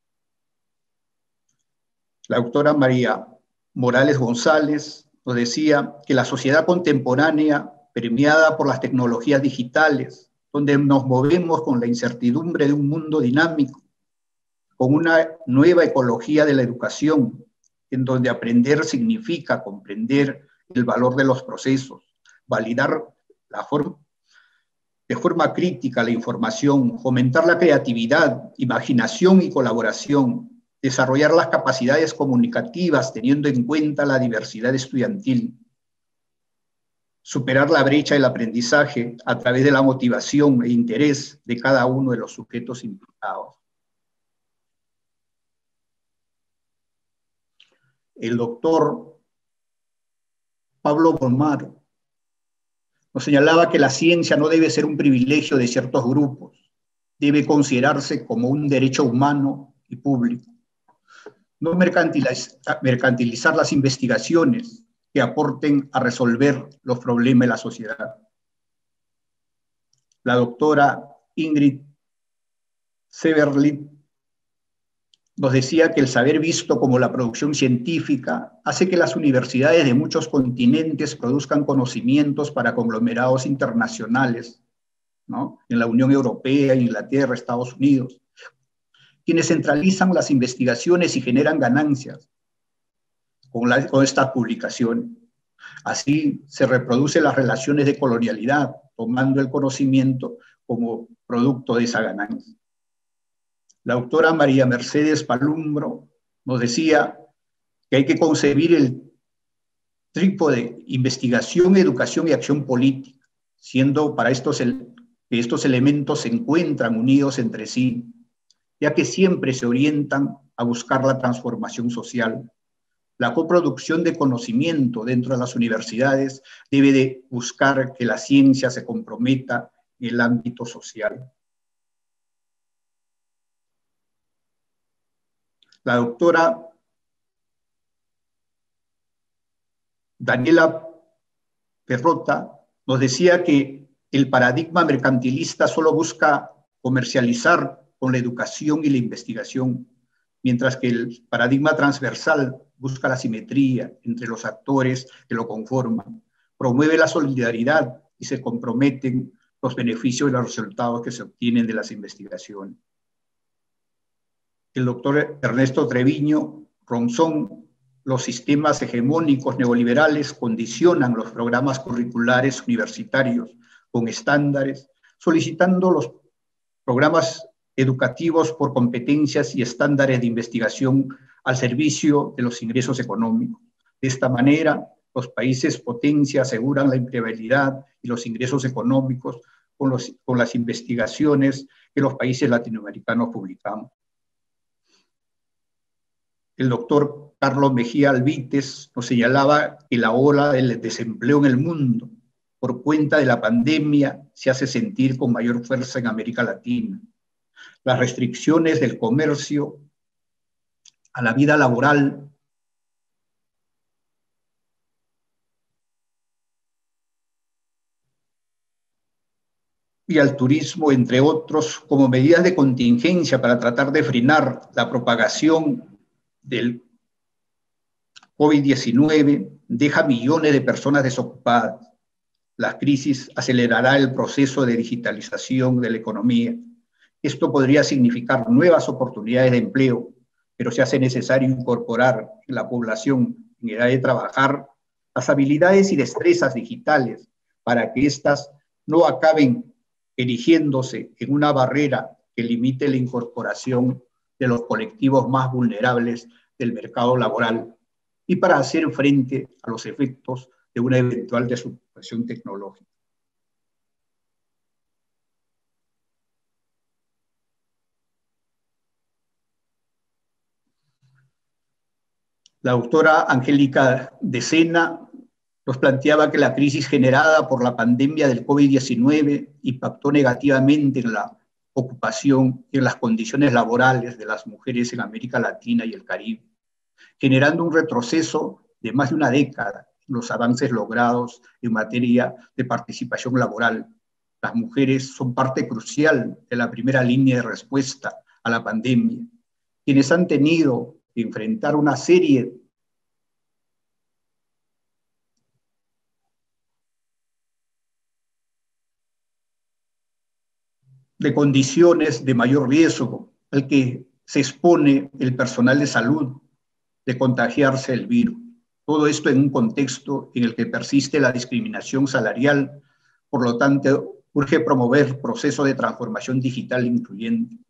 La doctora María Morales González nos decía que la sociedad contemporánea, premiada por las tecnologías digitales, donde nos movemos con la incertidumbre de un mundo dinámico, con una nueva ecología de la educación, en donde aprender significa comprender el valor de los procesos, validar de forma crítica la información, fomentar la creatividad, imaginación y colaboración, desarrollar las capacidades comunicativas teniendo en cuenta la diversidad estudiantil, superar la brecha del aprendizaje a través de la motivación e interés de cada uno de los sujetos implicados. El doctor Pablo Bomaro nos señalaba que la ciencia no debe ser un privilegio de ciertos grupos, debe considerarse como un derecho humano y público. No mercantilizar las investigaciones que aporten a resolver los problemas de la sociedad. La doctora Ingrid Severlit nos decía que el saber visto como la producción científica hace que las universidades de muchos continentes produzcan conocimientos para conglomerados internacionales, ¿no? en la Unión Europea, Inglaterra, Estados Unidos, quienes centralizan las investigaciones y generan ganancias con, estas publicaciones. Así se reproducen las relaciones de colonialidad, tomando el conocimiento como producto de esa ganancia. La autora María Mercedes Palumbro nos decía que hay que concebir el trípode investigación, educación y acción política, siendo para estos, que estos elementos se encuentran unidos entre sí, ya que siempre se orientan a buscar la transformación social. La coproducción de conocimiento dentro de las universidades debe de buscar que la ciencia se comprometa en el ámbito social. la doctora Daniela Perrota nos decía que el paradigma mercantilista solo busca comercializar con la educación y la investigación, mientras que el paradigma transversal busca la simetría entre los actores que lo conforman, promueve la solidaridad y se comprometen los beneficios y los resultados que se obtienen de las investigaciones. El doctor Ernesto Treviño Ronzón, los sistemas hegemónicos neoliberales condicionan los programas curriculares universitarios con estándares, solicitando los programas educativos por competencias y estándares de investigación al servicio de los ingresos económicos. De esta manera, los países potencia aseguran la empleabilidad y los ingresos económicos con, los, con las investigaciones que los países latinoamericanos publicamos. El doctor Carlos Mejía Alvites nos señalaba que la ola del desempleo en el mundo por cuenta de la pandemia se hace sentir con mayor fuerza en América Latina. Las restricciones del comercio a la vida laboral y al turismo, entre otros, como medidas de contingencia para tratar de frenar la propagación del COVID-19, deja millones de personas desocupadas. La crisis acelerará el proceso de digitalización de la economía. Esto podría significar nuevas oportunidades de empleo, pero se hace necesario incorporar en la población en edad de trabajar las habilidades y destrezas digitales para que éstas no acaben erigiéndose en una barrera que limite la incorporación de los colectivos más vulnerables del mercado laboral y para hacer frente a los efectos de una eventual desocupación tecnológica. La autora Angélica de Sena nos planteaba que la crisis generada por la pandemia del COVID-19 impactó negativamente en la ocupación y en las condiciones laborales de las mujeres en América Latina y el Caribe, generando un retroceso de más de una década los avances logrados en materia de participación laboral. Las mujeres son parte crucial de la primera línea de respuesta a la pandemia, quienes han tenido enfrentar una serie de condiciones de mayor riesgo al que se expone el personal de salud de contagiarse el virus. Todo esto en un contexto en el que persiste la discriminación salarial, por lo tanto, urge promover procesos de transformación digital incluyente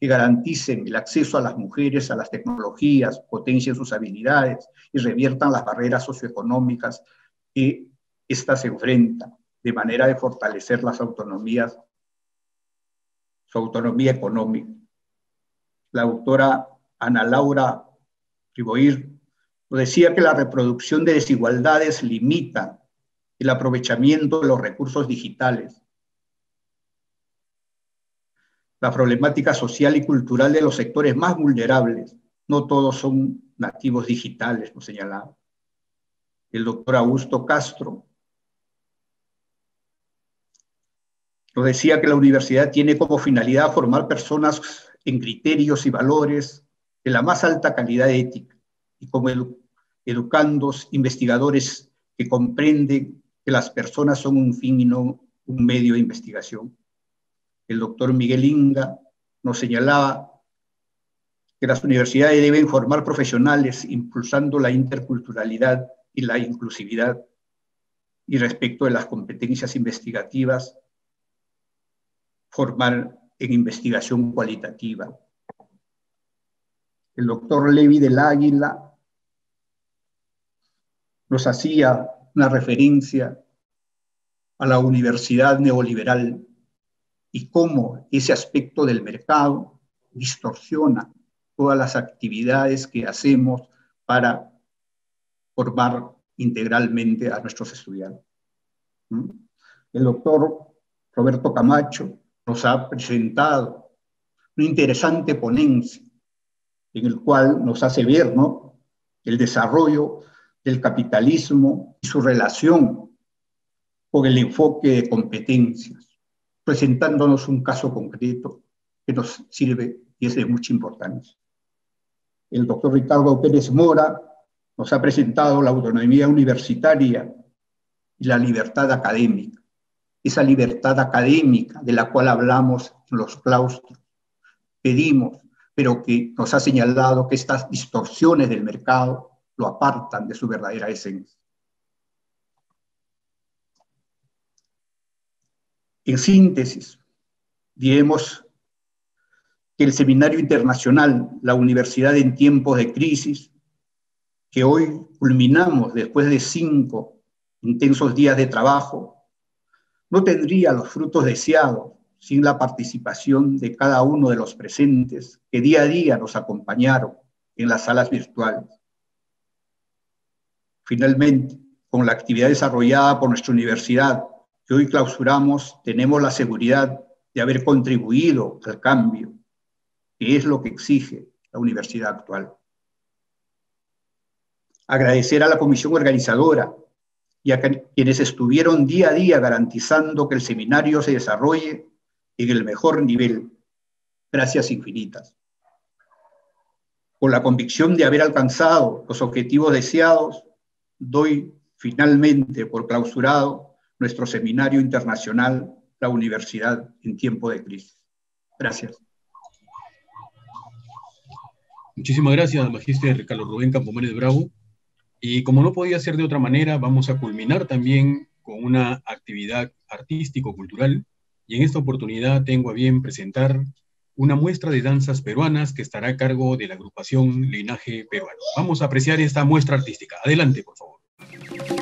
que garanticen el acceso a las mujeres a las tecnologías, potencien sus habilidades y reviertan las barreras socioeconómicas que éstas se enfrentan, de manera de fortalecer las autonomías, su autonomía económica. La autora Ana Laura Riboir decía que la reproducción de desigualdades limita el aprovechamiento de los recursos digitales. La problemática social y cultural de los sectores más vulnerables, no todos son nativos digitales, nos señalaba. El doctor Augusto Castro nos decía que la universidad tiene como finalidad formar personas en criterios y valores de la más alta calidad ética y como educandos, investigadores que comprenden que las personas son un fin y no un medio de investigación. El doctor Miguel Inga nos señalaba que las universidades deben formar profesionales impulsando la interculturalidad y la inclusividad y respecto de las competencias investigativas, formar en investigación cualitativa. El doctor Levi del Águila nos hacía una referencia a la universidad neoliberal y cómo ese aspecto del mercado distorsiona todas las actividades que hacemos para formar integralmente a nuestros estudiantes. ¿Mm? El doctor Roberto Camacho nos ha presentado una interesante ponencia en el cual nos hace ver ¿no? el desarrollo del capitalismo y su relación con el enfoque de competencias, presentándonos un caso concreto que nos sirve y es de mucha importancia. El doctor Ricardo Pérez Mora nos ha presentado la autonomía universitaria y la libertad académica. Esa libertad académica de la cual hablamos los claustros. Pedimos, pero que nos ha señalado que estas distorsiones del mercado lo apartan de su verdadera esencia. En síntesis, diremos que el Seminario Internacional, la Universidad en tiempos de crisis, que hoy culminamos después de cinco intensos días de trabajo, no tendría los frutos deseados sin la participación de cada uno de los presentes que día a día nos acompañaron en las salas virtuales. Finalmente, con la actividad desarrollada por nuestra universidad, que hoy clausuramos, tenemos la seguridad de haber contribuido al cambio, que es lo que exige la universidad actual agradecer a la comisión organizadora y a quienes estuvieron día a día garantizando que el seminario se desarrolle en el mejor nivel. Gracias infinitas. Con la convicción de haber alcanzado los objetivos deseados, doy finalmente por clausurado nuestro seminario internacional, la universidad en tiempo de crisis. Gracias. Muchísimas gracias, Magíster Carlos Rubén Campomanes Bravo. Y como no podía ser de otra manera, vamos a culminar también con una actividad artístico-cultural. Y en esta oportunidad tengo a bien presentar una muestra de danzas peruanas que estará a cargo de la agrupación Linaje Peruano. Vamos a apreciar esta muestra artística. Adelante, por favor.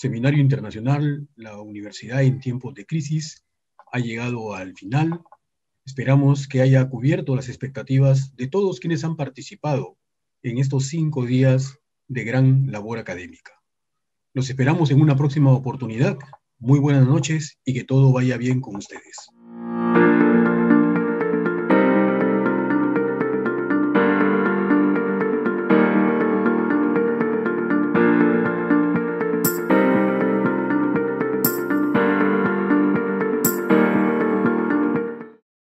Seminario internacional, la universidad en tiempos de crisis, ha llegado al final. Esperamos que haya cubierto las expectativas de todos quienes han participado en estos cinco días de gran labor académica. Los esperamos en una próxima oportunidad. Muy buenas noches y que todo vaya bien con ustedes.